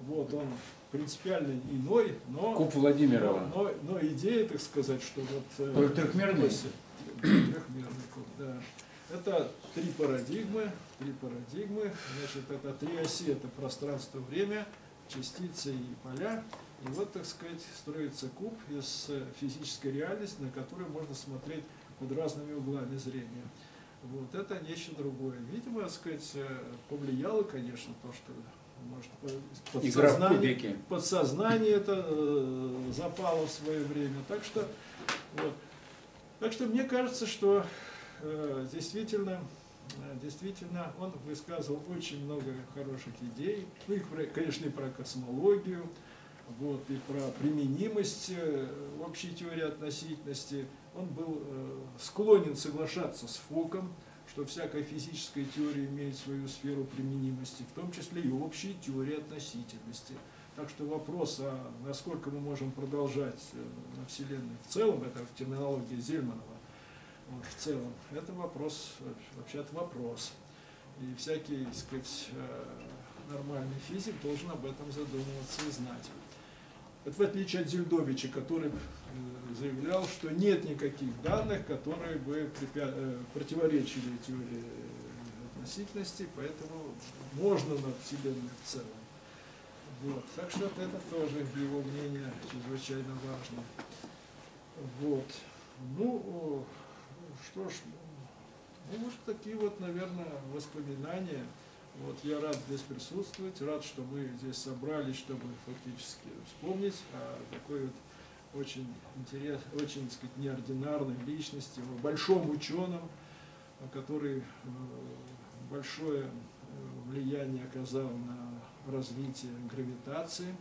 Speaker 10: Вот, он принципиально иной, но,
Speaker 1: Куб Владимирова.
Speaker 10: но, но идея, так сказать, что вот... э,
Speaker 1: трехмерный?
Speaker 10: Трехмерный куб, да. Это три парадигмы, три парадигмы, значит, это три оси, это пространство, время, частицы и поля. И вот, так сказать, строится куб из физической реальности, на которую можно смотреть под разными углами зрения. Вот, это нечто другое. Видимо, так сказать, повлияло, конечно, то, что может, подсознание- подсознание это э, запало в свое время. Так что, вот. так что мне кажется, что действительно, э, действительно он высказывал очень много хороших идей. Ну, и, конечно, и про космологию, вот, и про применимость э, общей теории относительности. Он был э, склонен соглашаться с Фоком, что всякая физическая теория имеет свою сферу применимости, в том числе и общие теории относительности. Так что вопрос, а насколько мы можем продолжать э, на Вселенной в целом, это в терминологии Зельманова, вот, в целом, это вопрос, вообще-то вопрос. И всякий, так сказать, э, нормальный физик должен об этом задумываться и знать. Это в отличие от Зельдовича, который э, заявлял, что нет никаких данных, которые бы э, противоречили теории относительности, поэтому можно над Вселенной в целом. Вот. Так что это тоже его мнение чрезвычайно важно. Вот. Ну, что ж, ну, вот такие вот, наверное, воспоминания. Вот я рад здесь присутствовать, рад, что мы здесь собрались, чтобы фактически вспомнить о такой вот очень интерес, очень, так сказать, неординарной личности, о большом ученом, который э, большое э, влияние оказал на развитие гравитации.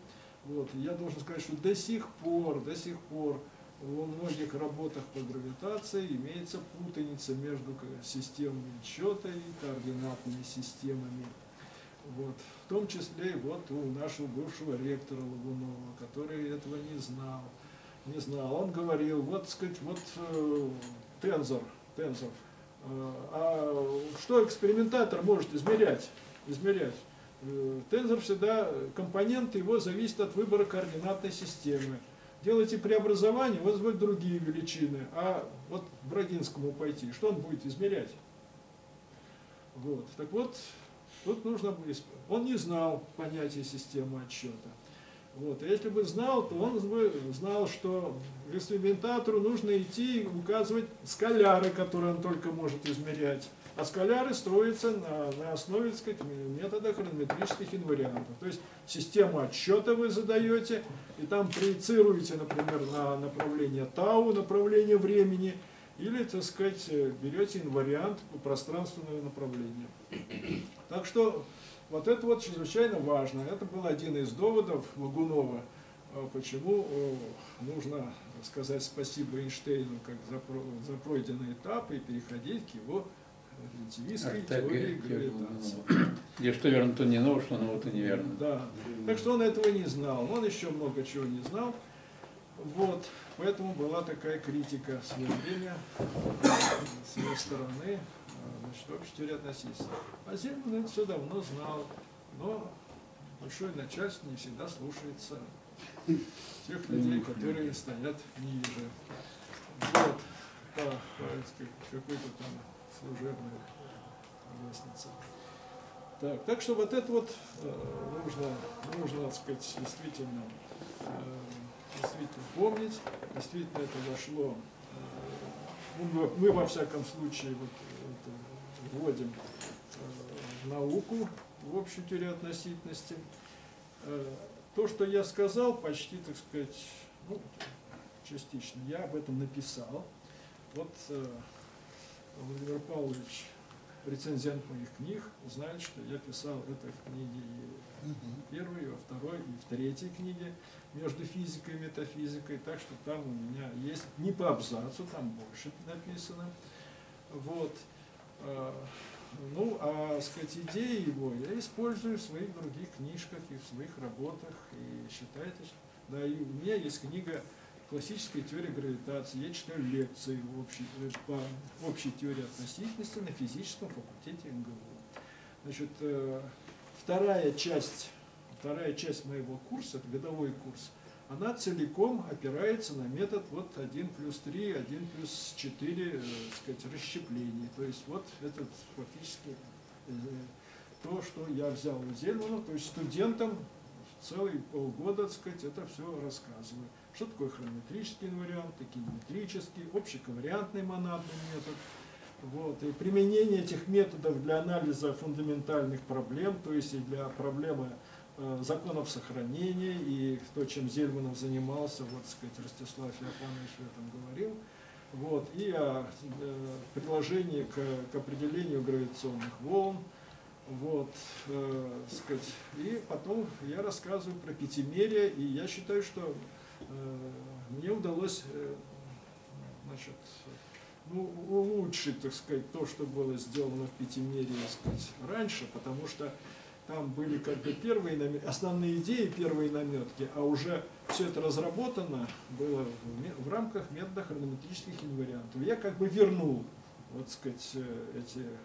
Speaker 10: Вот. Я должен сказать, что до сих пор, до сих пор во многих работах по гравитации имеется путаница между системами счета и координатными системами. Вот. В том числе и вот у нашего бывшего ректора Лагунова, который этого не знал. Не знал. Он говорил, вот, сказать, вот э, тензор, тензор. Э, а что экспериментатор может измерять? измерять? Э, Тензор всегда, компоненты его зависят от выбора координатной системы. Делайте преобразование, у другие величины. А вот Брагинскому пойти, что он будет измерять? Вот. Так вот, Тут нужно Он не знал понятия системы отсчета. Вот. А если бы знал, то он бы знал, что экспериментатору нужно идти и указывать скаляры, которые он только может измерять. А скаляры строятся на, на основе так сказать, метода хронометрических инвариантов. То есть систему отсчета вы задаете, и там проецируете, например, на направление тау, направление времени, или, так сказать, э, берете инвариант пространственного направления. Так что вот это вот чрезвычайно важно. Это был один из доводов Лагунова, э, почему нужно сказать спасибо Эйнштейну как за пройденный этап и переходить к его релятивистской теории гравитации.
Speaker 1: Где что верно, то не ново, что ново, то неверно.
Speaker 10: Да. Так что он этого не знал. Он еще много чего не знал. Вот. Поэтому была такая критика в свое время с его стороны, э, значит, общей теории относительности. А Зельман это все давно знал, но большое начальство не всегда слушается тех людей, которые стоят ниже. Вот. Так сказать, какой-то там служебной лестнице. Так, так что вот это вот э, нужно, нужно, так сказать, действительно, э, действительно помнить, действительно это вошло, э, ну, мы, во всяком случае вот это вводим в науку, в общую теорию относительности. То, что я сказал, почти, так сказать, ну, частично, я об этом написал. Вот э, Владимир Павлович рецензент моих книг знает, что я писал это в книге и в первой, и во второй, и в третьей книге между физикой и метафизикой, так что там у меня есть не по абзацу, там больше написано. Вот. А, Ну, а, сказать, идеи его я использую в своих других книжках и в своих работах, и считайте, да, и у меня есть книга классическая теория гравитации. Я читаю лекции общей, э, по общей теории относительности на физическом факультете МГУ. Значит, э, вторая часть, вторая часть моего курса, это годовой курс, она целиком опирается на метод вот 1 плюс 3, 1 плюс 4, э, сказать, расщеплений. То есть вот этот фактически то, что я взял у Зельмана, то есть студентам целый полгода, так сказать, это все рассказываю. Что такое хронометрический инвариант, кинеметрический, общековариантный монадный метод. Вот. И применение этих методов для анализа фундаментальных проблем, то есть и для проблемы э, законов сохранения, и то, чем Зельманов занимался, вот, сказать, Ростислав Япанович в этом говорил, вот, и о э, приложении к, к определению гравитационных волн, вот, э, сказать, и потом я рассказываю про пятимерие, и я считаю, что мне удалось э, значит, ну, улучшить, так сказать, то, что было сделано в пятимерии, так раньше, потому что там были как бы первые намет- основные идеи, первые наметки, а уже все это разработано было в, рамках метода хронометрических инвариантов. Я как бы вернул, вот сказать, э, эти, э,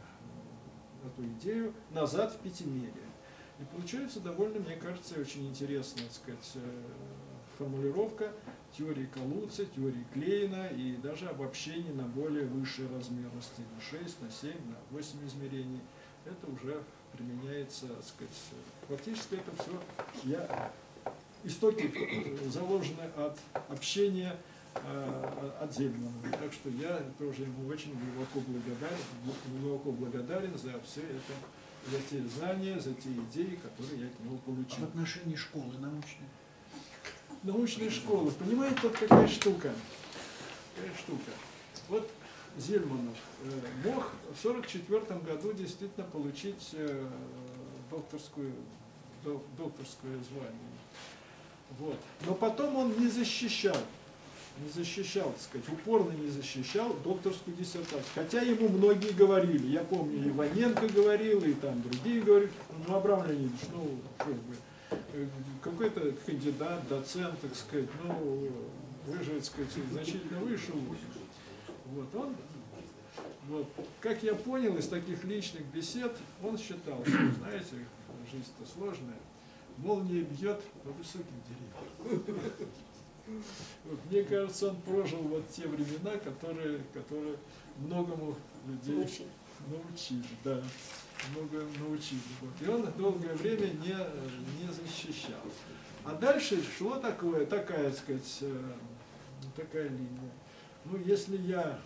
Speaker 10: эту идею назад в пятимерие. И получается довольно, мне кажется, очень интересная, так сказать, э, формулировка теории Калуца, теории Клейна и даже обобщение на более высшие размерности, на 6, на 7, на 8 измерений. Это уже применяется, так сказать, фактически это все я истоки э, заложены от общения э, от Зельмана. Так что я тоже ему очень глубоко благодарен, глубоко благодарен за все это, за те знания, за те идеи, которые я от него
Speaker 4: А
Speaker 10: получил.
Speaker 4: в отношении школы научной?
Speaker 10: Научные школы. Понимаете, тут какая штука? Какая штука. Вот Зельманов э, мог в 1944 году действительно получить э, докторскую, док- докторское звание. Вот. Но потом он не защищал, не защищал, так сказать, упорно не защищал докторскую диссертацию. Хотя ему многие говорили, я помню, Иваненко говорил, и там другие говорили, ну, Абрам Леонидович, ну, что вы, э, какой-то кандидат, доцент, так сказать, ну, вы же, так сказать, значительно выше. Вот он, вот, как я понял из таких личных бесед, он считал, что, знаете, жизнь-то сложная, молния бьет по высоким деревьям. Вот, мне кажется, он прожил вот те времена, которые, которые многому людей научили, да. Много научили. Вот. И он долгое время не, не защищал. А дальше шло такое, такая, так сказать, э, такая линия. Ну, если я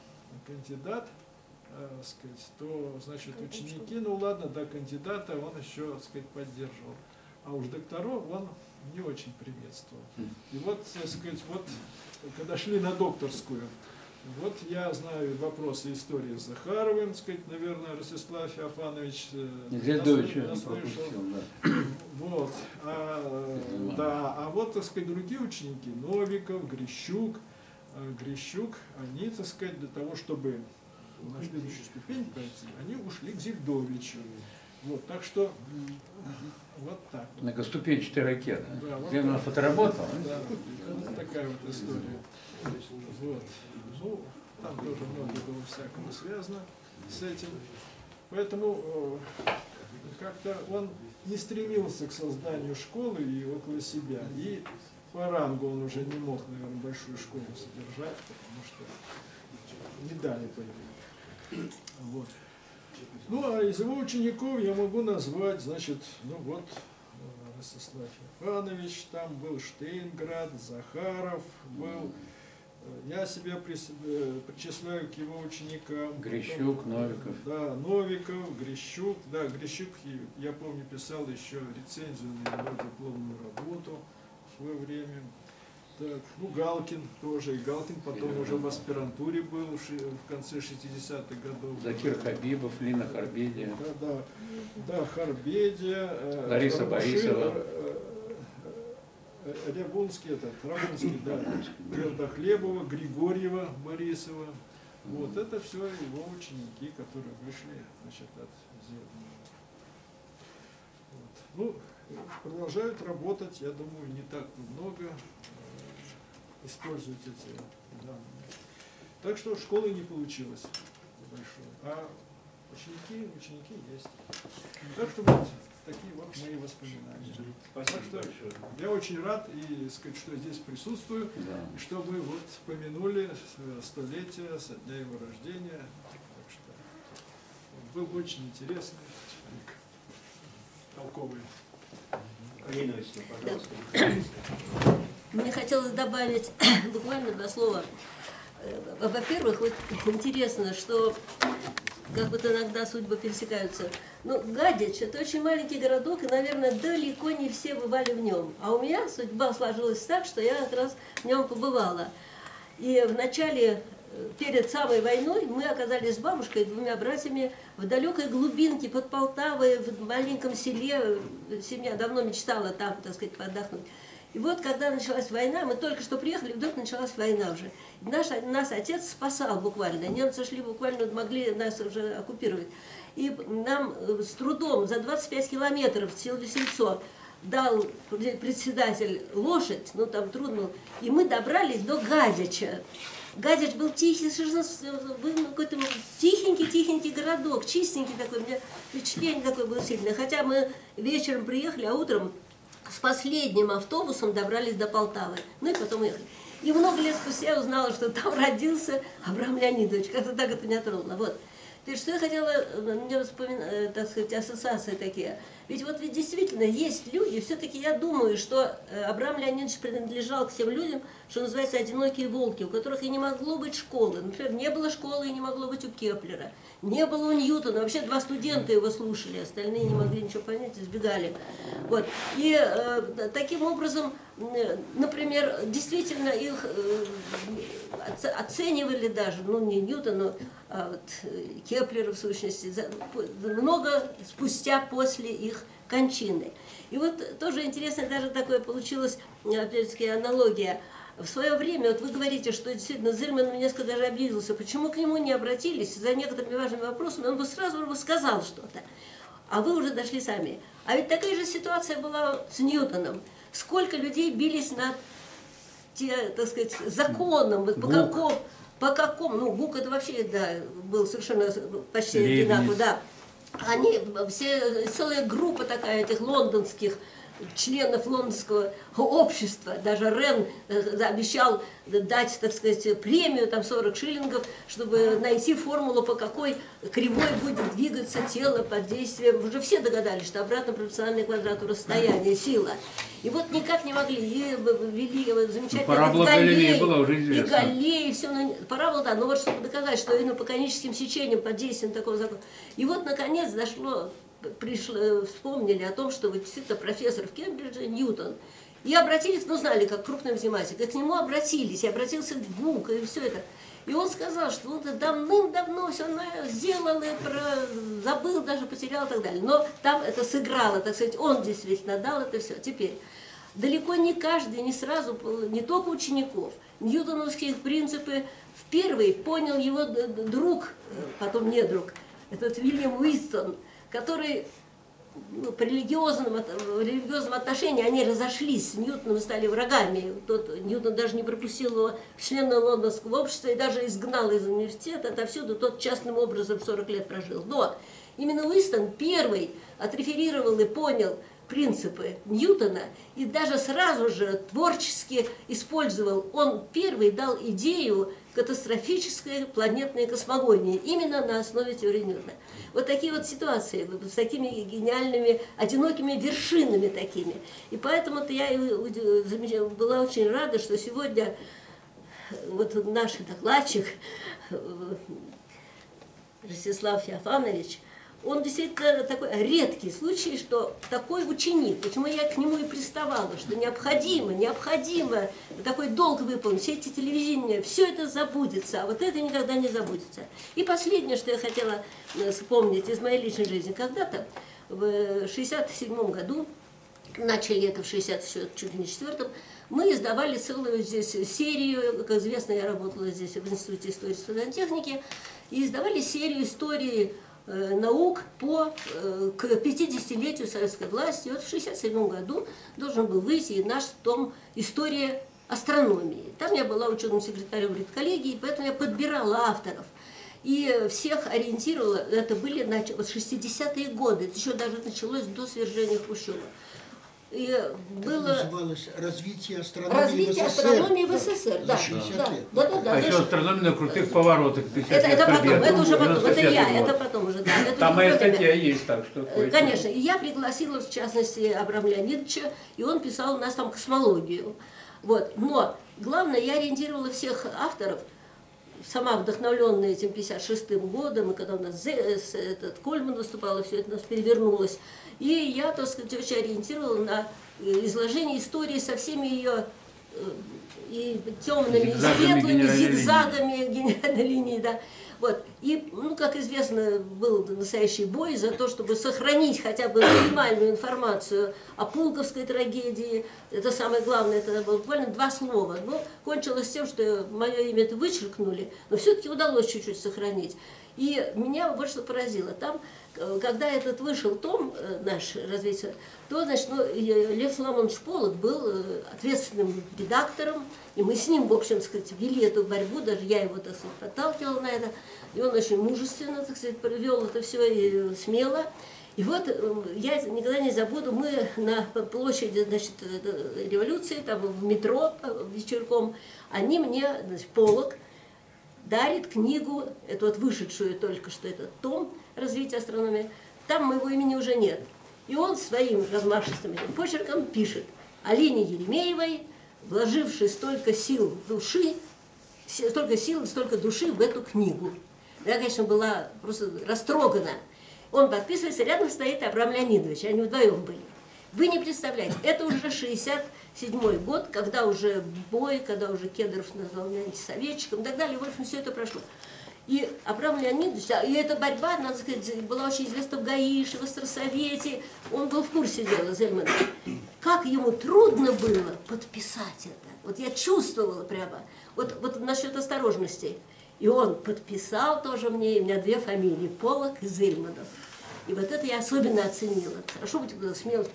Speaker 10: кандидат, э, сказать, то, значит, ученики, ну ладно, до кандидата он еще, так сказать, поддерживал. А уж докторов он не очень приветствовал. И вот, так сказать, вот, когда шли на докторскую, вот я знаю вопросы истории с Захаровым, сказать, наверное, Ростислав Феофанович э,
Speaker 1: Зельдович
Speaker 10: нас- нас
Speaker 1: пропустил,
Speaker 10: слышал.
Speaker 1: да. (clears throat)
Speaker 10: Вот. А, да, а вот, так сказать, другие ученики, Новиков, Грищук, э, Грищук, они, так сказать, для того, чтобы на следующую ступень пойти, они ушли к Зельдовичу. Вот, так что вот так.
Speaker 1: Многоступенчатая ракета.
Speaker 10: Да, вот
Speaker 1: Зельманов
Speaker 10: так.
Speaker 1: отработал.
Speaker 10: Да, такая вот история. Вот. Ну, там тоже много было всякого связано с этим. Поэтому э, как-то он не стремился к созданию школы и около себя. И по рангу он уже не мог, наверное, большую школу содержать, потому что не дали по. Вот. Ну, а из его учеников я могу назвать, значит, ну вот, э, Ростислав Иванович, там был Штейнград, Захаров был, я себя э, причисляю к его ученикам.
Speaker 1: Грищук,
Speaker 10: Потом,
Speaker 1: Новиков.
Speaker 10: Да, Новиков, Грищук, да, Грищук, и я помню, писал еще рецензию на его дипломную работу в свое время. Так, ну, Галкин тоже, и Галкин потом уже в аспирантуре был в конце 60-х годов.
Speaker 1: Закир Хабибов, Лина Харбедия.
Speaker 10: Да, да, да, Харбедия, э,
Speaker 1: Лариса
Speaker 10: Рамашин,
Speaker 1: Борисова.
Speaker 10: Э, Рябунский, этот, Рабунский, да, Твердохлебова, Григорьева, Борисова. Вот это все его ученики, которые вышли, значит, от Зелена. Вот. Ну, продолжают работать, я думаю, не так много, э, используют эти данные. Так что школы не получилось большой. А ученики, ученики есть. Так что вот такие вот мои воспоминания.
Speaker 3: Спасибо
Speaker 10: так что
Speaker 3: большое.
Speaker 10: я очень рад и сказать, что здесь присутствую,
Speaker 1: Да.
Speaker 10: и что мы вот помянули с- столетие со дня его рождения. Так что был очень интересный человек, толковый.
Speaker 3: Алина пожалуйста.
Speaker 2: Мне хотелось добавить (coughs) буквально два слова. Э, Во-первых, вот интересно, что как вот иногда судьбы пересекаются. Ну, Гадич – это очень маленький городок, и, наверное, далеко не все бывали в нем. А у меня судьба сложилась так, что я как раз в нем побывала. И в начале, э, перед самой войной, мы оказались с бабушкой и двумя братьями в далекой глубинке под Полтавой, в маленьком селе. Семья давно мечтала там, так сказать, отдохнуть. И вот, когда началась война, мы только что приехали, вдруг началась война уже. Наш, нас отец спасал буквально. Немцы шли буквально, могли нас уже оккупировать. И нам э, с трудом за 25 километров Сельцо дал председатель лошадь, ну там трудно, и мы добрались до Гадича. Гадич был тихий, с- был какой-то тихенький-тихенький городок, чистенький такой, у меня впечатление такое было сильное. Хотя мы вечером приехали, а утром с последним автобусом добрались до Полтавы. Ну и потом уехали. И много лет спустя я узнала, что там родился Абрам Леонидович. Как-то так это меня тронуло. Вот. Теперь, что я хотела, э, мне вспомин... э, так сказать, ассоциации такие. Ведь вот ведь действительно есть люди, все-таки я думаю, что э, Абрам Леонидович принадлежал к тем людям, что называется одинокие волки, у которых и не могло быть школы. Например, не было школы и не могло быть у Кеплера. Не было у Ньютона. Вообще два студента его слушали, остальные не могли ничего понять, избегали. Вот. И э, таким образом, э, например, действительно их э, оце- оценивали даже, ну не Ньютона, а вот э, Кеплера в сущности, за- много спустя после их кончины. И вот тоже интересно, даже такое получилось, э, опять-таки, аналогия. В свое время, вот вы говорите, что действительно Зельман несколько даже обиделся, почему к нему не обратились за некоторыми важными вопросами, он бы сразу бы сказал что-то. А вы уже дошли сами. А ведь такая же ситуация была с Ньютоном. Сколько людей бились над те, так сказать, законом, вот по какому, по какому, ну, Гук это вообще, да, был совершенно почти
Speaker 1: Лейбниц.
Speaker 2: одинаково, да. они все, целая группа такая этих лондонских членов лондонского общества, даже Рен э, обещал дать, так сказать, премию, там 40 шиллингов, чтобы найти формулу, по какой кривой будет двигаться тело под действием. Уже все догадались, что обратно пропорциональная квадрату расстояния, сила. И вот никак не могли. И ввели замечательно.
Speaker 1: Ну, парабола Галилея была уже известна.
Speaker 2: И Галилея, и все. Ну, парабола, да. Но вот чтобы доказать, что именно по коническим сечениям под действием такого закона. И вот, наконец, дошло пришло, вспомнили о том, что вот действительно профессор в Кембридже Ньютон, и обратились, ну знали, как крупный математик, к нему обратились, и обратился к Бук, и все это. И он сказал, что он давным-давно все сделал, и про... забыл, даже потерял и так далее. Но там это сыграло, так сказать, он действительно дал это все. Теперь, далеко не каждый, не сразу, не только учеников, ньютоновские принципы в первый понял его друг, потом не друг, этот Вильям Уистон – который ну, по религиозным, религиозным отношениям они разошлись с Ньютоном, стали врагами. Тот, Ньютон даже не пропустил его в члена лондонского общества и даже изгнал из университета отовсюду. Тот частным образом 40 лет прожил. Но именно Уистон первый отреферировал и понял принципы Ньютона и даже сразу же творчески использовал. Он первый дал идею катастрофической планетной космогонии именно на основе теории Ньютона. Вот такие вот ситуации, с такими гениальными, одинокими вершинами такими. И поэтому-то я была очень рада, что сегодня вот наш докладчик Ростислав Феофанович, он действительно такой редкий случай, что такой ученик, почему я к нему и приставала, что необходимо, необходимо такой долг выполнить, все эти телевидения, все это забудется, а вот это никогда не забудется. И последнее, что я хотела э, вспомнить из моей личной жизни, когда-то в 67 году, начали это в 64 чуть ли не четвертом, мы издавали целую здесь серию, как известно, я работала здесь в Институте истории и техники, и издавали серию истории наук по, э, к 50-летию советской власти. И вот в 1967 году должен был выйти наш том «История астрономии». Там я была ученым секретарем редколлегии, поэтому я подбирала авторов. И всех ориентировала, это были вот 60-е годы, это еще даже началось до свержения Хрущева. И было...
Speaker 4: называлось развитие астрономии
Speaker 2: развитие
Speaker 4: в СССР.
Speaker 2: астрономии в СССР, да. Да, да, да, да,
Speaker 1: а еще астрономия на крутых поворотах.
Speaker 2: Это, это потом, это уже потом, это я, это потом уже, да. Это
Speaker 1: Там моя статья есть, так что...
Speaker 2: Конечно, и я пригласила, в частности, Абрама Леонидовича, и он писал у нас там космологию. Вот. Но главное, я ориентировала всех авторов, сама вдохновленная этим 56-м годом, и когда у нас этот Кольман выступал, и все это у нас перевернулось, и я, так сказать, очень ориентировала на э, изложение истории со всеми ее э, и темными, и светлыми зигзагами (laughs) генеральной линии, да. Вот. И, ну, как известно, был настоящий бой за то, чтобы сохранить хотя бы минимальную информацию о Пулковской трагедии. Это самое главное, это было буквально два слова. Но кончилось тем, что мое имя это вычеркнули, но все-таки удалось чуть-чуть сохранить. И меня вот что поразило. Там Э, когда этот вышел том э, наш развитие, то, значит, ну, Лев Соломонович Полок был э, ответственным редактором, и мы с ним, в общем, сказать, вели эту борьбу, даже я его, так сказать, подталкивала на это, и он очень мужественно, так сказать, провел это все и смело. И вот я никогда не забуду, мы на площади значит, революции, там в метро вечерком, они мне, значит, Полок, дарит книгу, эту вот вышедшую только что этот том, развития астрономии, там моего имени уже нет. И он своим размашистым этим почерком пишет Алине Еремеевой, вложившей столько сил души, столько сил, столько души в эту книгу. Я, конечно, была просто растрогана. Он подписывается, рядом стоит Абрам Леонидович, они вдвоем были. Вы не представляете, это уже 67 год, когда уже бой, когда уже Кедров назвал меня антисоветчиком и так далее. В общем, все это прошло. И Абрам Леонидович, и эта борьба, надо сказать, была очень известна в ГАИШе, в Остросовете, он был в курсе дела, Зельмана. Как ему трудно было подписать это. Вот я чувствовала прямо, вот, вот насчет осторожности. И он подписал тоже мне, и у меня две фамилии, Полок и Зельманов. И вот это я особенно оценила. Хорошо быть смелым.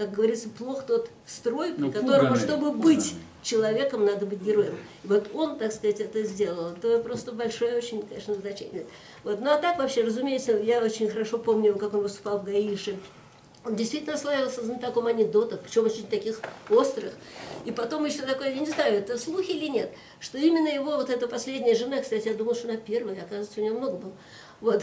Speaker 2: Как говорится, плох тот строй, при
Speaker 1: Ну,
Speaker 2: котором,
Speaker 1: пуганый,
Speaker 2: чтобы быть человеком, надо быть героем. И вот он, так сказать, это сделал. Это просто большое очень, конечно, значение. Вот. Ну а так вообще, разумеется, я очень хорошо помню, как он выступал в Гаише. Он действительно славился знатоком анекдотов, причем очень таких острых. И потом еще такое, я не знаю, это слухи или нет, что именно его вот эта последняя жена, кстати, я думала, что она первая, оказывается, у него много было. Вот.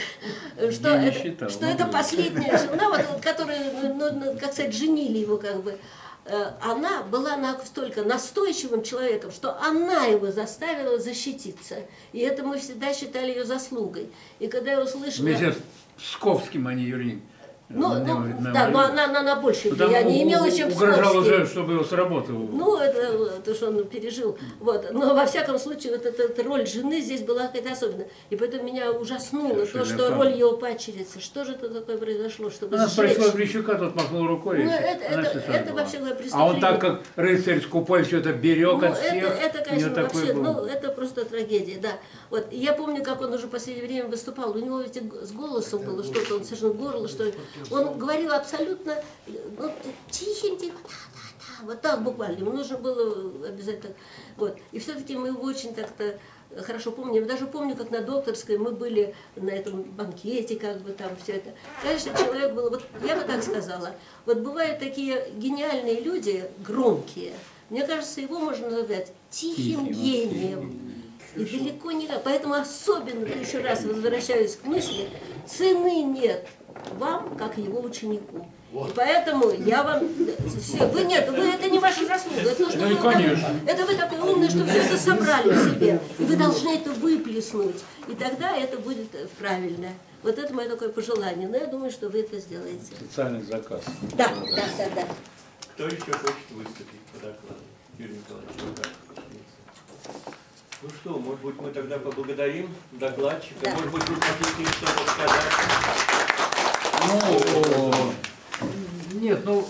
Speaker 2: Что,
Speaker 1: Я
Speaker 2: это,
Speaker 1: считал,
Speaker 2: что
Speaker 1: ну,
Speaker 2: это последняя жена, вот, вот, которая, ну, ну, как сказать, женили его как бы. Э, Она была настолько настойчивым человеком, что она его заставила защититься. И это мы всегда считали ее заслугой. И когда я услышала...
Speaker 1: Вместе с Псковским, а не.
Speaker 2: Ну,
Speaker 1: на-
Speaker 2: ну,
Speaker 1: на-
Speaker 2: да, но она, она на большее
Speaker 1: Ну, там
Speaker 2: влияние
Speaker 1: у-
Speaker 2: имела, чем
Speaker 1: Угрожал уже, чтобы его с работы уволили.
Speaker 2: Ну, это то, что он пережил. Вот. Но во всяком случае, вот эта, эта роль жены здесь была какая-то особенная. И поэтому меня ужаснуло то,
Speaker 1: Совершенно
Speaker 2: что
Speaker 1: правда.
Speaker 2: роль его падчерицы. Что же это такое произошло, чтобы
Speaker 1: Она
Speaker 2: сжечь?
Speaker 1: спросила Грищука, тот махнул рукой.
Speaker 2: Ну, это,
Speaker 1: она
Speaker 2: это, это вообще говоря,
Speaker 1: А он
Speaker 2: преступление.
Speaker 1: так как рыцарь скупой все это берег
Speaker 2: Ну,
Speaker 1: от всех.
Speaker 2: это, это, конечно, вообще,
Speaker 1: был.
Speaker 2: ну, это просто трагедия, да. Вот, я помню, как он уже в последнее время выступал, у него ведь с голосом было что-то, он совершенно горло, что. Он говорил абсолютно, ну, тихим, тихо, да, да, да, вот так буквально, ему нужно было обязательно, вот. И все-таки мы его очень так-то хорошо помним. Я даже помню, как на докторской мы были на этом банкете, как бы там все это. Конечно, человек был, вот я бы так сказала, вот бывают такие гениальные люди, громкие, мне кажется, его можно назвать тихим
Speaker 1: Тихим,
Speaker 2: гением. И далеко не так. Поэтому особенно, еще раз возвращаюсь к мысли, цены нет вам, как его ученику. И поэтому я вам... Все, вы нет, вы, это не ваша заслуга. Это, что
Speaker 1: Ну
Speaker 2: вы
Speaker 1: конечно.
Speaker 2: это вы такой умный, что все это собрали в себе. И вы должны это выплеснуть. И тогда это будет э, правильно. Вот это мое такое пожелание. Но я думаю, что вы это сделаете.
Speaker 1: Специальный заказ.
Speaker 2: Да, да, да, да.
Speaker 3: Кто еще хочет выступить по докладу? Юрий Николаевич, как? Ну что, может быть, мы тогда поблагодарим докладчика?
Speaker 2: Да.
Speaker 3: Может быть, вы хотите что-то сказать?
Speaker 1: Ну, нет, ну,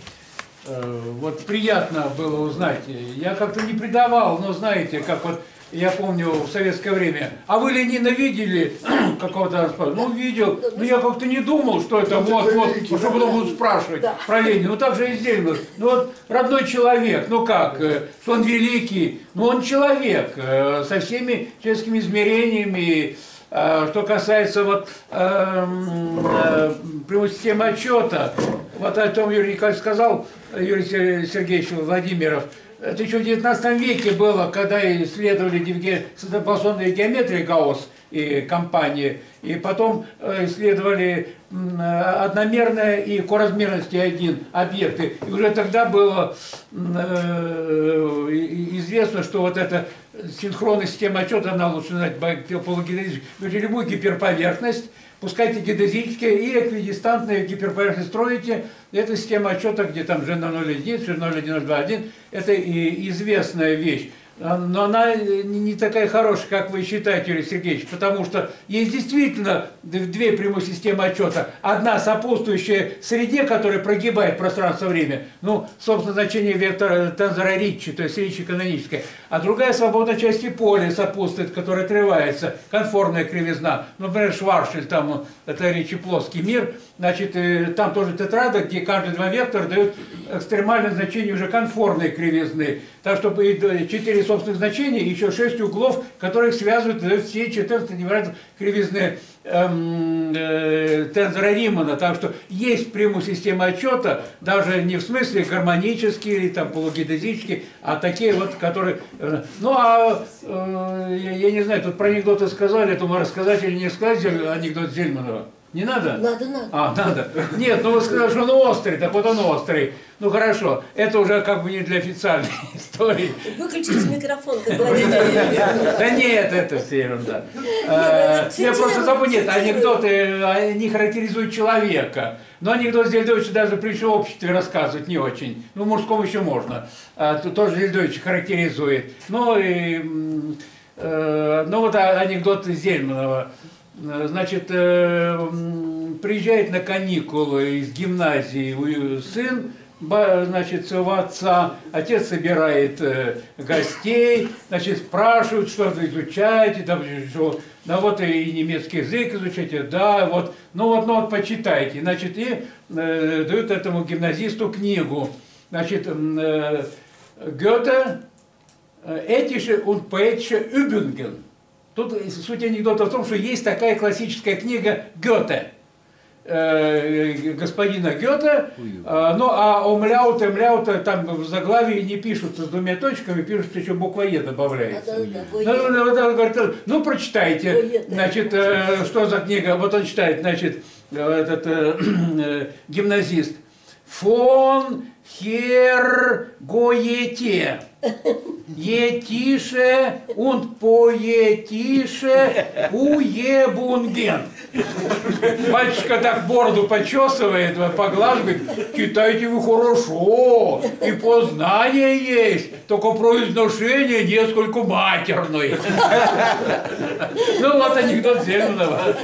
Speaker 1: (clears throat) э, вот приятно было узнать. Я как-то не предавал, но знаете, как вот я помню в советское время. А вы Ленина видели (clears throat) какого-то распада? Ну, видел. Но я как-то не думал, что это вот, вот, что потом будут спрашивать
Speaker 2: Да.
Speaker 1: про Ленина. Ну, так же и здесь было. Ну, вот родной человек, ну как, э, что он великий, ну, он человек э, со всеми человеческими измерениями. А, Что касается вот эм, э, прямой системы отчета, вот о том Юрий Николаевич сказал, Юрий Се- Сергеевич Владимиров, это еще в 19 веке было, когда исследовали светополосонные геометрии Гаусс и компании, и потом э, исследовали э, одномерные и коразмерности один объекты. И уже тогда было э, известно, что вот эта синхронная система отчета, она лучше знать полугеодезическая, берете любую гиперповерхность, пускайте геодезические и эквидистантные гиперповерхность строите. Это система отчета, где там G001, G01021, это и известная вещь. А, Но она не не такая хорошая, как вы считаете, Юрий Сергеевич, потому что есть действительно две прямые системы отчета. Одна сопутствующая среде, которая прогибает пространство-время, ну, собственно, значение вектора тензора Ричи, то есть Ричи каноническая, а другая свободной части поля сопутствует, которая отрывается, конформная кривизна. Например, Шваршель, там, это Ричи плоский мир, значит, э, там тоже тетрада, где каждые два вектора дают экстремальное значение уже конформной кривизны. Так что д- четыре собственных значения, и еще шесть углов, которые связывают, дают все 14 невероятно кривизны эм, э, тензора Римана. Так что есть прямую систему отчета, даже не в смысле гармонические или там полугеодезические, а такие вот, которые... э, ну, а э, я, не знаю, тут про анекдоты сказали, это мы рассказать или не сказать анекдот Зельманова? Не надо?
Speaker 2: Надо, надо.
Speaker 1: А, надо. Нет, ну вы сказали, что он острый, так вот он острый. Ну хорошо, это уже как бы не для официальной (laughs) истории.
Speaker 2: Выключите микрофон, как (laughs) говорят.
Speaker 1: Да нет, это все ерунда. Э, Я просто забыл, нет, анекдоты, они характеризуют человека. Но анекдот Зельдовича даже при еще обществе рассказывать не очень. Ну, мужском еще можно. А, Тут тоже Зельдович характеризует. Ну, и, э, ну вот а- анекдот Зельманова. Значит, э, приезжает на каникулы из гимназии сын, значит, своего отца, отец собирает э, гостей, значит, спрашивают, что вы изучаете, там, да вот и немецкий язык изучайте, да, вот, ну вот, ну вот почитайте. Значит, и э, дают этому гимназисту книгу. Значит, э, Гёте, э, Этише und Poetische Übungen. Тут суть анекдота в том, что есть такая классическая книга Гёте, э, господина Гёте, а, ну а омляута, мляута там в заглавии не пишут с двумя точками, пишут еще буква Е добавляется.
Speaker 2: Да-да-да,
Speaker 1: Ну, ну, ну, говорит, ну, прочитайте, значит, э, что за книга, вот он читает, значит, э, этот э, (clears throat) э, гимназист, фон хер гоете, етише und поетише уебунген. Батюшка так бороду почесывает, поглаживает, читайте вы хорошо, и познание есть, только произношение несколько матерное. Ну вот анекдот Зельманова.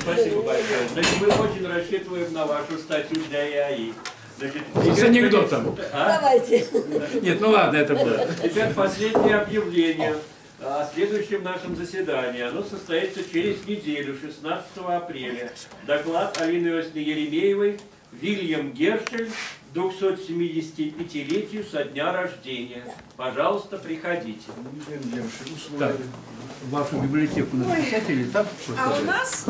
Speaker 3: Спасибо большое. Значит, мы очень рассчитываем на вашу статью для ИАИ.
Speaker 1: С анекдотом.
Speaker 3: А?
Speaker 2: Давайте.
Speaker 1: Нет, ну ладно, это было.
Speaker 3: Теперь последнее объявление о следующем нашем заседании. Оно состоится через неделю, 16 апреля. Доклад Алины Иосифовны Еремеевой «Вильям Гершель 275-летию со дня рождения». Пожалуйста, приходите.
Speaker 1: Так, вашу библиотеку написать или так?
Speaker 11: А у нас